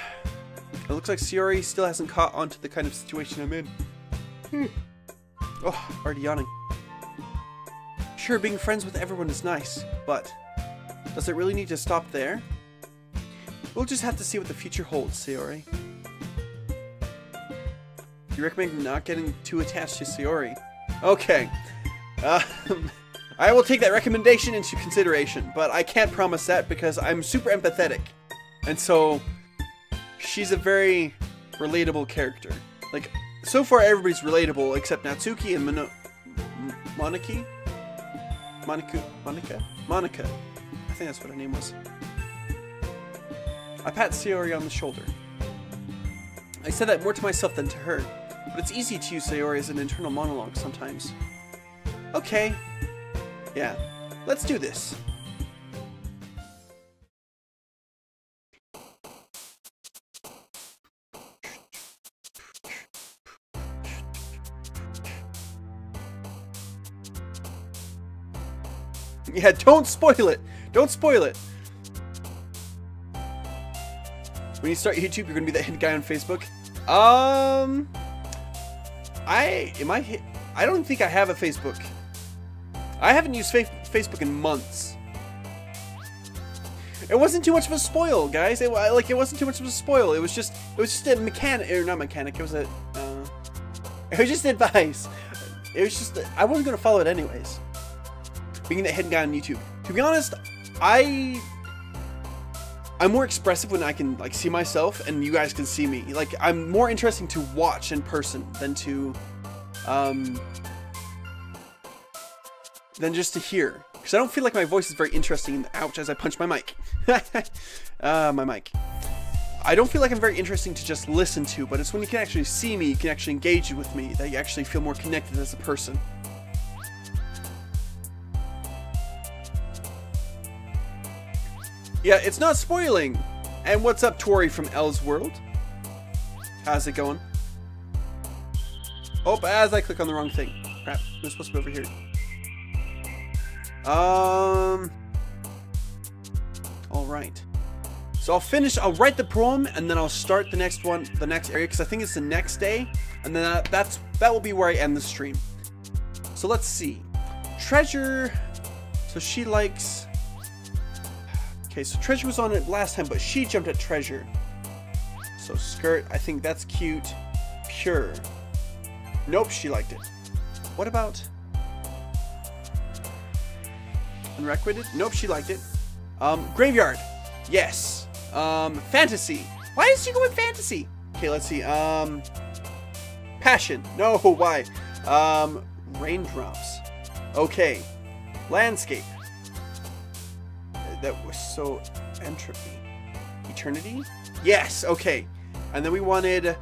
Speaker 1: It looks like Sayori still hasn't caught on to the kind of situation I'm in. Hmm. Oh, already yawning. Sure, being friends with everyone is nice, but does it really need to stop there? We'll just have to see what the future holds, Sayori. You recommend not getting too attached to Sayori? Okay. Um, I will take that recommendation into consideration, but I can't promise that because I'm super empathetic. And so, she's a very relatable character. Like, so far everybody's relatable except Natsuki and Mono- Moniki? Monika? Monika? Monika. I think that's what her name was. I pat Sayori on the shoulder. I said that more to myself than to her, but it's easy to use Sayori as an internal monologue sometimes. Okay. Yeah. Let's do this. Yeah, don't spoil it. Don't spoil it. When you start YouTube, you're gonna be that hit guy on Facebook. Um, I am I. I don't think I have a Facebook. I haven't used fa- Facebook in months. It wasn't too much of a spoil, guys. It like it wasn't too much of a spoil. It was just it was just a mechanic or not mechanic. It was a uh, it was just advice. It was just I wasn't gonna follow it anyways being the hidden guy on YouTube. To be honest, I I'm more expressive when I can like see myself and you guys can see me. Like I'm more interesting to watch in person than to um than just to hear. Because I don't feel like my voice is very interesting ouch as I punch my mic. uh, my mic. I don't feel like I'm very interesting to just listen to, but it's when you can actually see me, you can actually engage with me, that you actually feel more connected as a person. Yeah, it's not spoiling. And what's up, Tori from L's World? How's it going? Oh, as I click on the wrong thing. Crap, I'm supposed to be over here. Um. All right. So I'll finish. I'll write the poem, and then I'll start the next one, the next area, because I think it's the next day, and then that, that's that will be where I end the stream. So let's see. Treasure. So she likes. Okay, so Treasure was on it last time, but she jumped at Treasure. So skirt, I think that's cute. Pure. Nope, she liked it. What about Unrequited? Nope, she liked it. Um, Graveyard. Yes. Um, Fantasy. Why is she going fantasy? Okay, let's see. Um, Passion. No, why? Um, Raindrops. Okay. Landscape. That was so entropy. Eternity? Yes, okay. And then we wanted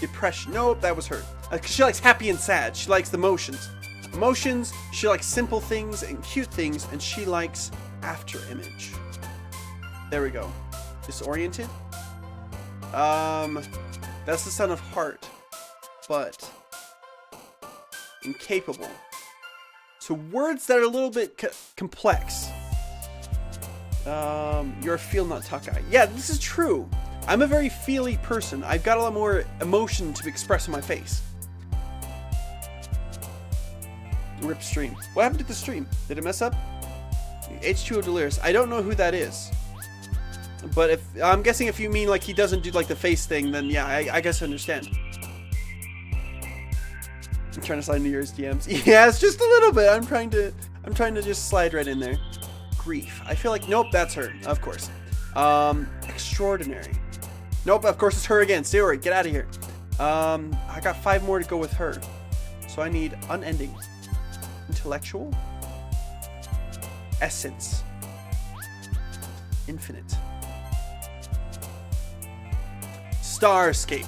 Speaker 1: depression. Nope, that was her. Uh, she likes happy and sad. She likes the motions. Emotions, she likes simple things and cute things, and she likes after image. There we go. Disoriented. Um, that's the son of heart, but incapable. So words that are a little bit co- complex. Um, you're a feel not talk guy. Yeah, this is true. I'm a very feely person. I've got a lot more emotion to express on my face. Rip stream. What happened to the stream? Did it mess up? H2O Delirious. I don't know who that is. But if I'm guessing if you mean like he doesn't do like the face thing, then yeah, I, I guess I understand. I'm trying to slide into yours DMs. Yeah, it's just a little bit. I'm trying to I'm trying to just slide right in there. Grief. I feel like nope, that's her. Of course. Um, extraordinary. Nope, of course it's her again. Stay get out of here. Um, I got five more to go with her. So I need unending. Intellectual. Essence. Infinite. Starscape.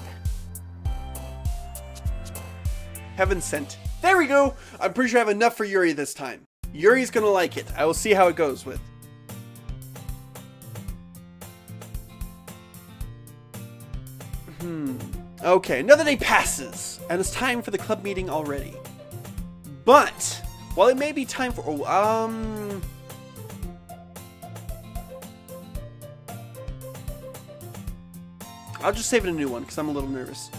Speaker 1: Heaven sent. There we go! I'm pretty sure I have enough for Yuri this time. Yuri's gonna like it. I will see how it goes with. Hmm. Okay, another day passes, and it's time for the club meeting already. But, while it may be time for... Oh, um... I'll just save it a new one, because I'm a little nervous.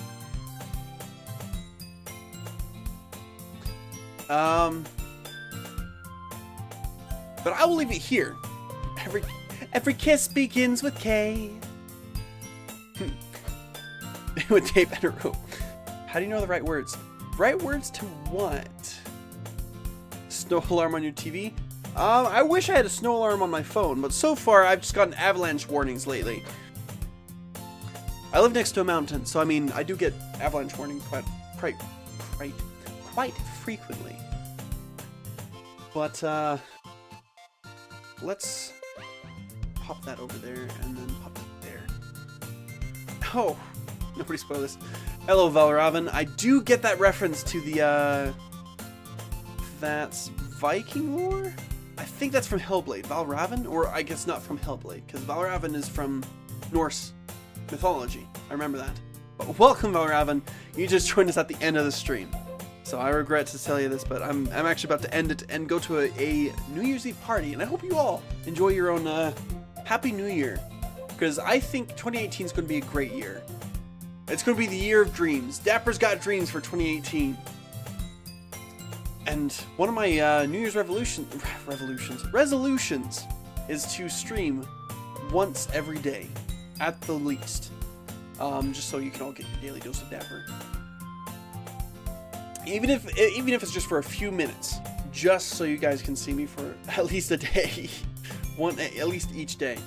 Speaker 1: Um... But I will leave it here. Every every kiss begins with K. with tape and a. How do you know the right words? Right words to what? Snow alarm on your TV? Um, I wish I had a snow alarm on my phone, but so far I've just gotten avalanche warnings lately. I live next to a mountain, so I mean, I do get avalanche warnings quite, quite, quite, quite frequently. But, uh, let's pop that over there and then pop it there. Oh, nobody spoil this. Hello, Valravn. I do get that reference to the, uh, that's Viking lore? I think that's from Hellblade. Valravn? Or I guess not from Hellblade, because Valravn is from Norse mythology. I remember that. But welcome, Valravn. You just joined us at the end of the stream. So I regret to tell you this, but I'm, I'm actually about to end it and go to a, a New Year's Eve party, and I hope you all enjoy your own uh, Happy New Year, because I think 2018 is going to be a great year. It's going to be the year of dreams. Dapper's got dreams for 2018. And one of my uh, New Year's revolution, revolutions, resolutions is to stream once every day, at the least. Um, just so you can all get your daily dose of Dapper even if even if it's just for a few minutes, just so you guys can see me for at least a day, one at least each day.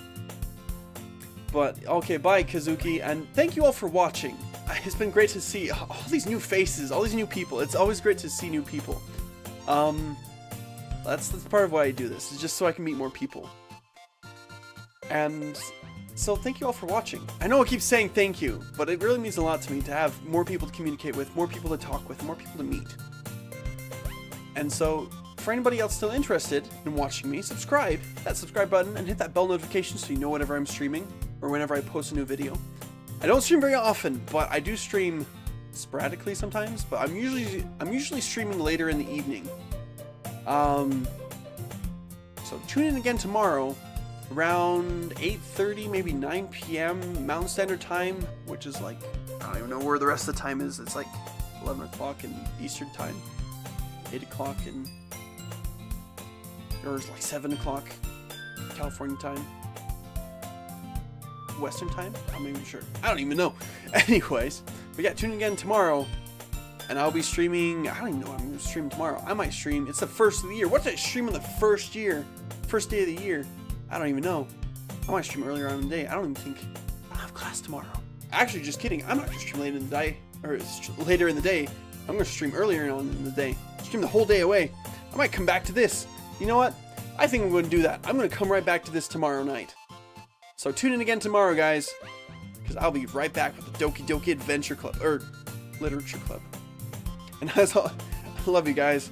Speaker 1: But okay, bye Kazuki, and thank you all for watching. It's been great to see all these new faces, all these new people. It's always great to see new people. Um, that's that's part of why I do this. Is just so I can meet more people. And so thank you all for watching. I know I keep saying thank you, but it really means a lot to me to have more people to communicate with, more people to talk with, more people to meet. And so, for anybody else still interested in watching me, subscribe, hit that subscribe button, and hit that bell notification so you know whenever I'm streaming, or whenever I post a new video. I don't stream very often, but I do stream sporadically sometimes, but I'm usually I'm usually streaming later in the evening. Um, so tune in again tomorrow around 8.30, maybe 9 p.m. Mountain Standard Time, which is like, I don't even know where the rest of the time is. It's like 11 o'clock in Eastern Time, 8 o'clock in, or it's like 7 o'clock California time. Western time? I'm not even sure. I don't even know. Anyways, but yeah, tune in again tomorrow. And I'll be streaming. I don't even know I'm to stream tomorrow. I might stream. It's the first of the year. What's that stream on the first year? First day of the year. I don't even know. I might stream earlier on in the day. I don't even think I have class tomorrow. Actually, just kidding. I'm not going to stream later in the day, or later in the day. I'm going to stream earlier on in the day. Stream the whole day away. I might come back to this. You know what? I think I'm going to do that. I'm going to come right back to this tomorrow night. So tune in again tomorrow, guys, because I'll be right back with the Doki Doki Adventure Club, or Literature Club. And as all, I love you guys.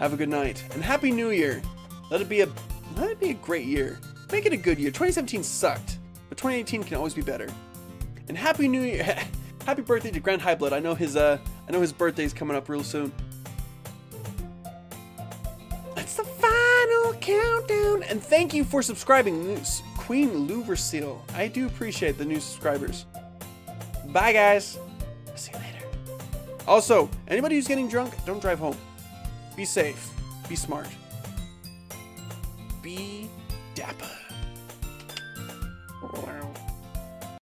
Speaker 1: Have a good night, and Happy New Year. Let it be a let it be a great year. Make it a good year. 2017 sucked, but 2018 can always be better. And happy new year. happy birthday to Grand High Blood. I know his uh I know his birthday's coming up real soon. That's the final countdown. And thank you for subscribing, Queen Louverseal. I do appreciate the new subscribers. Bye guys. See you later. Also, anybody who's getting drunk, don't drive home. Be safe. Be smart. Dapper.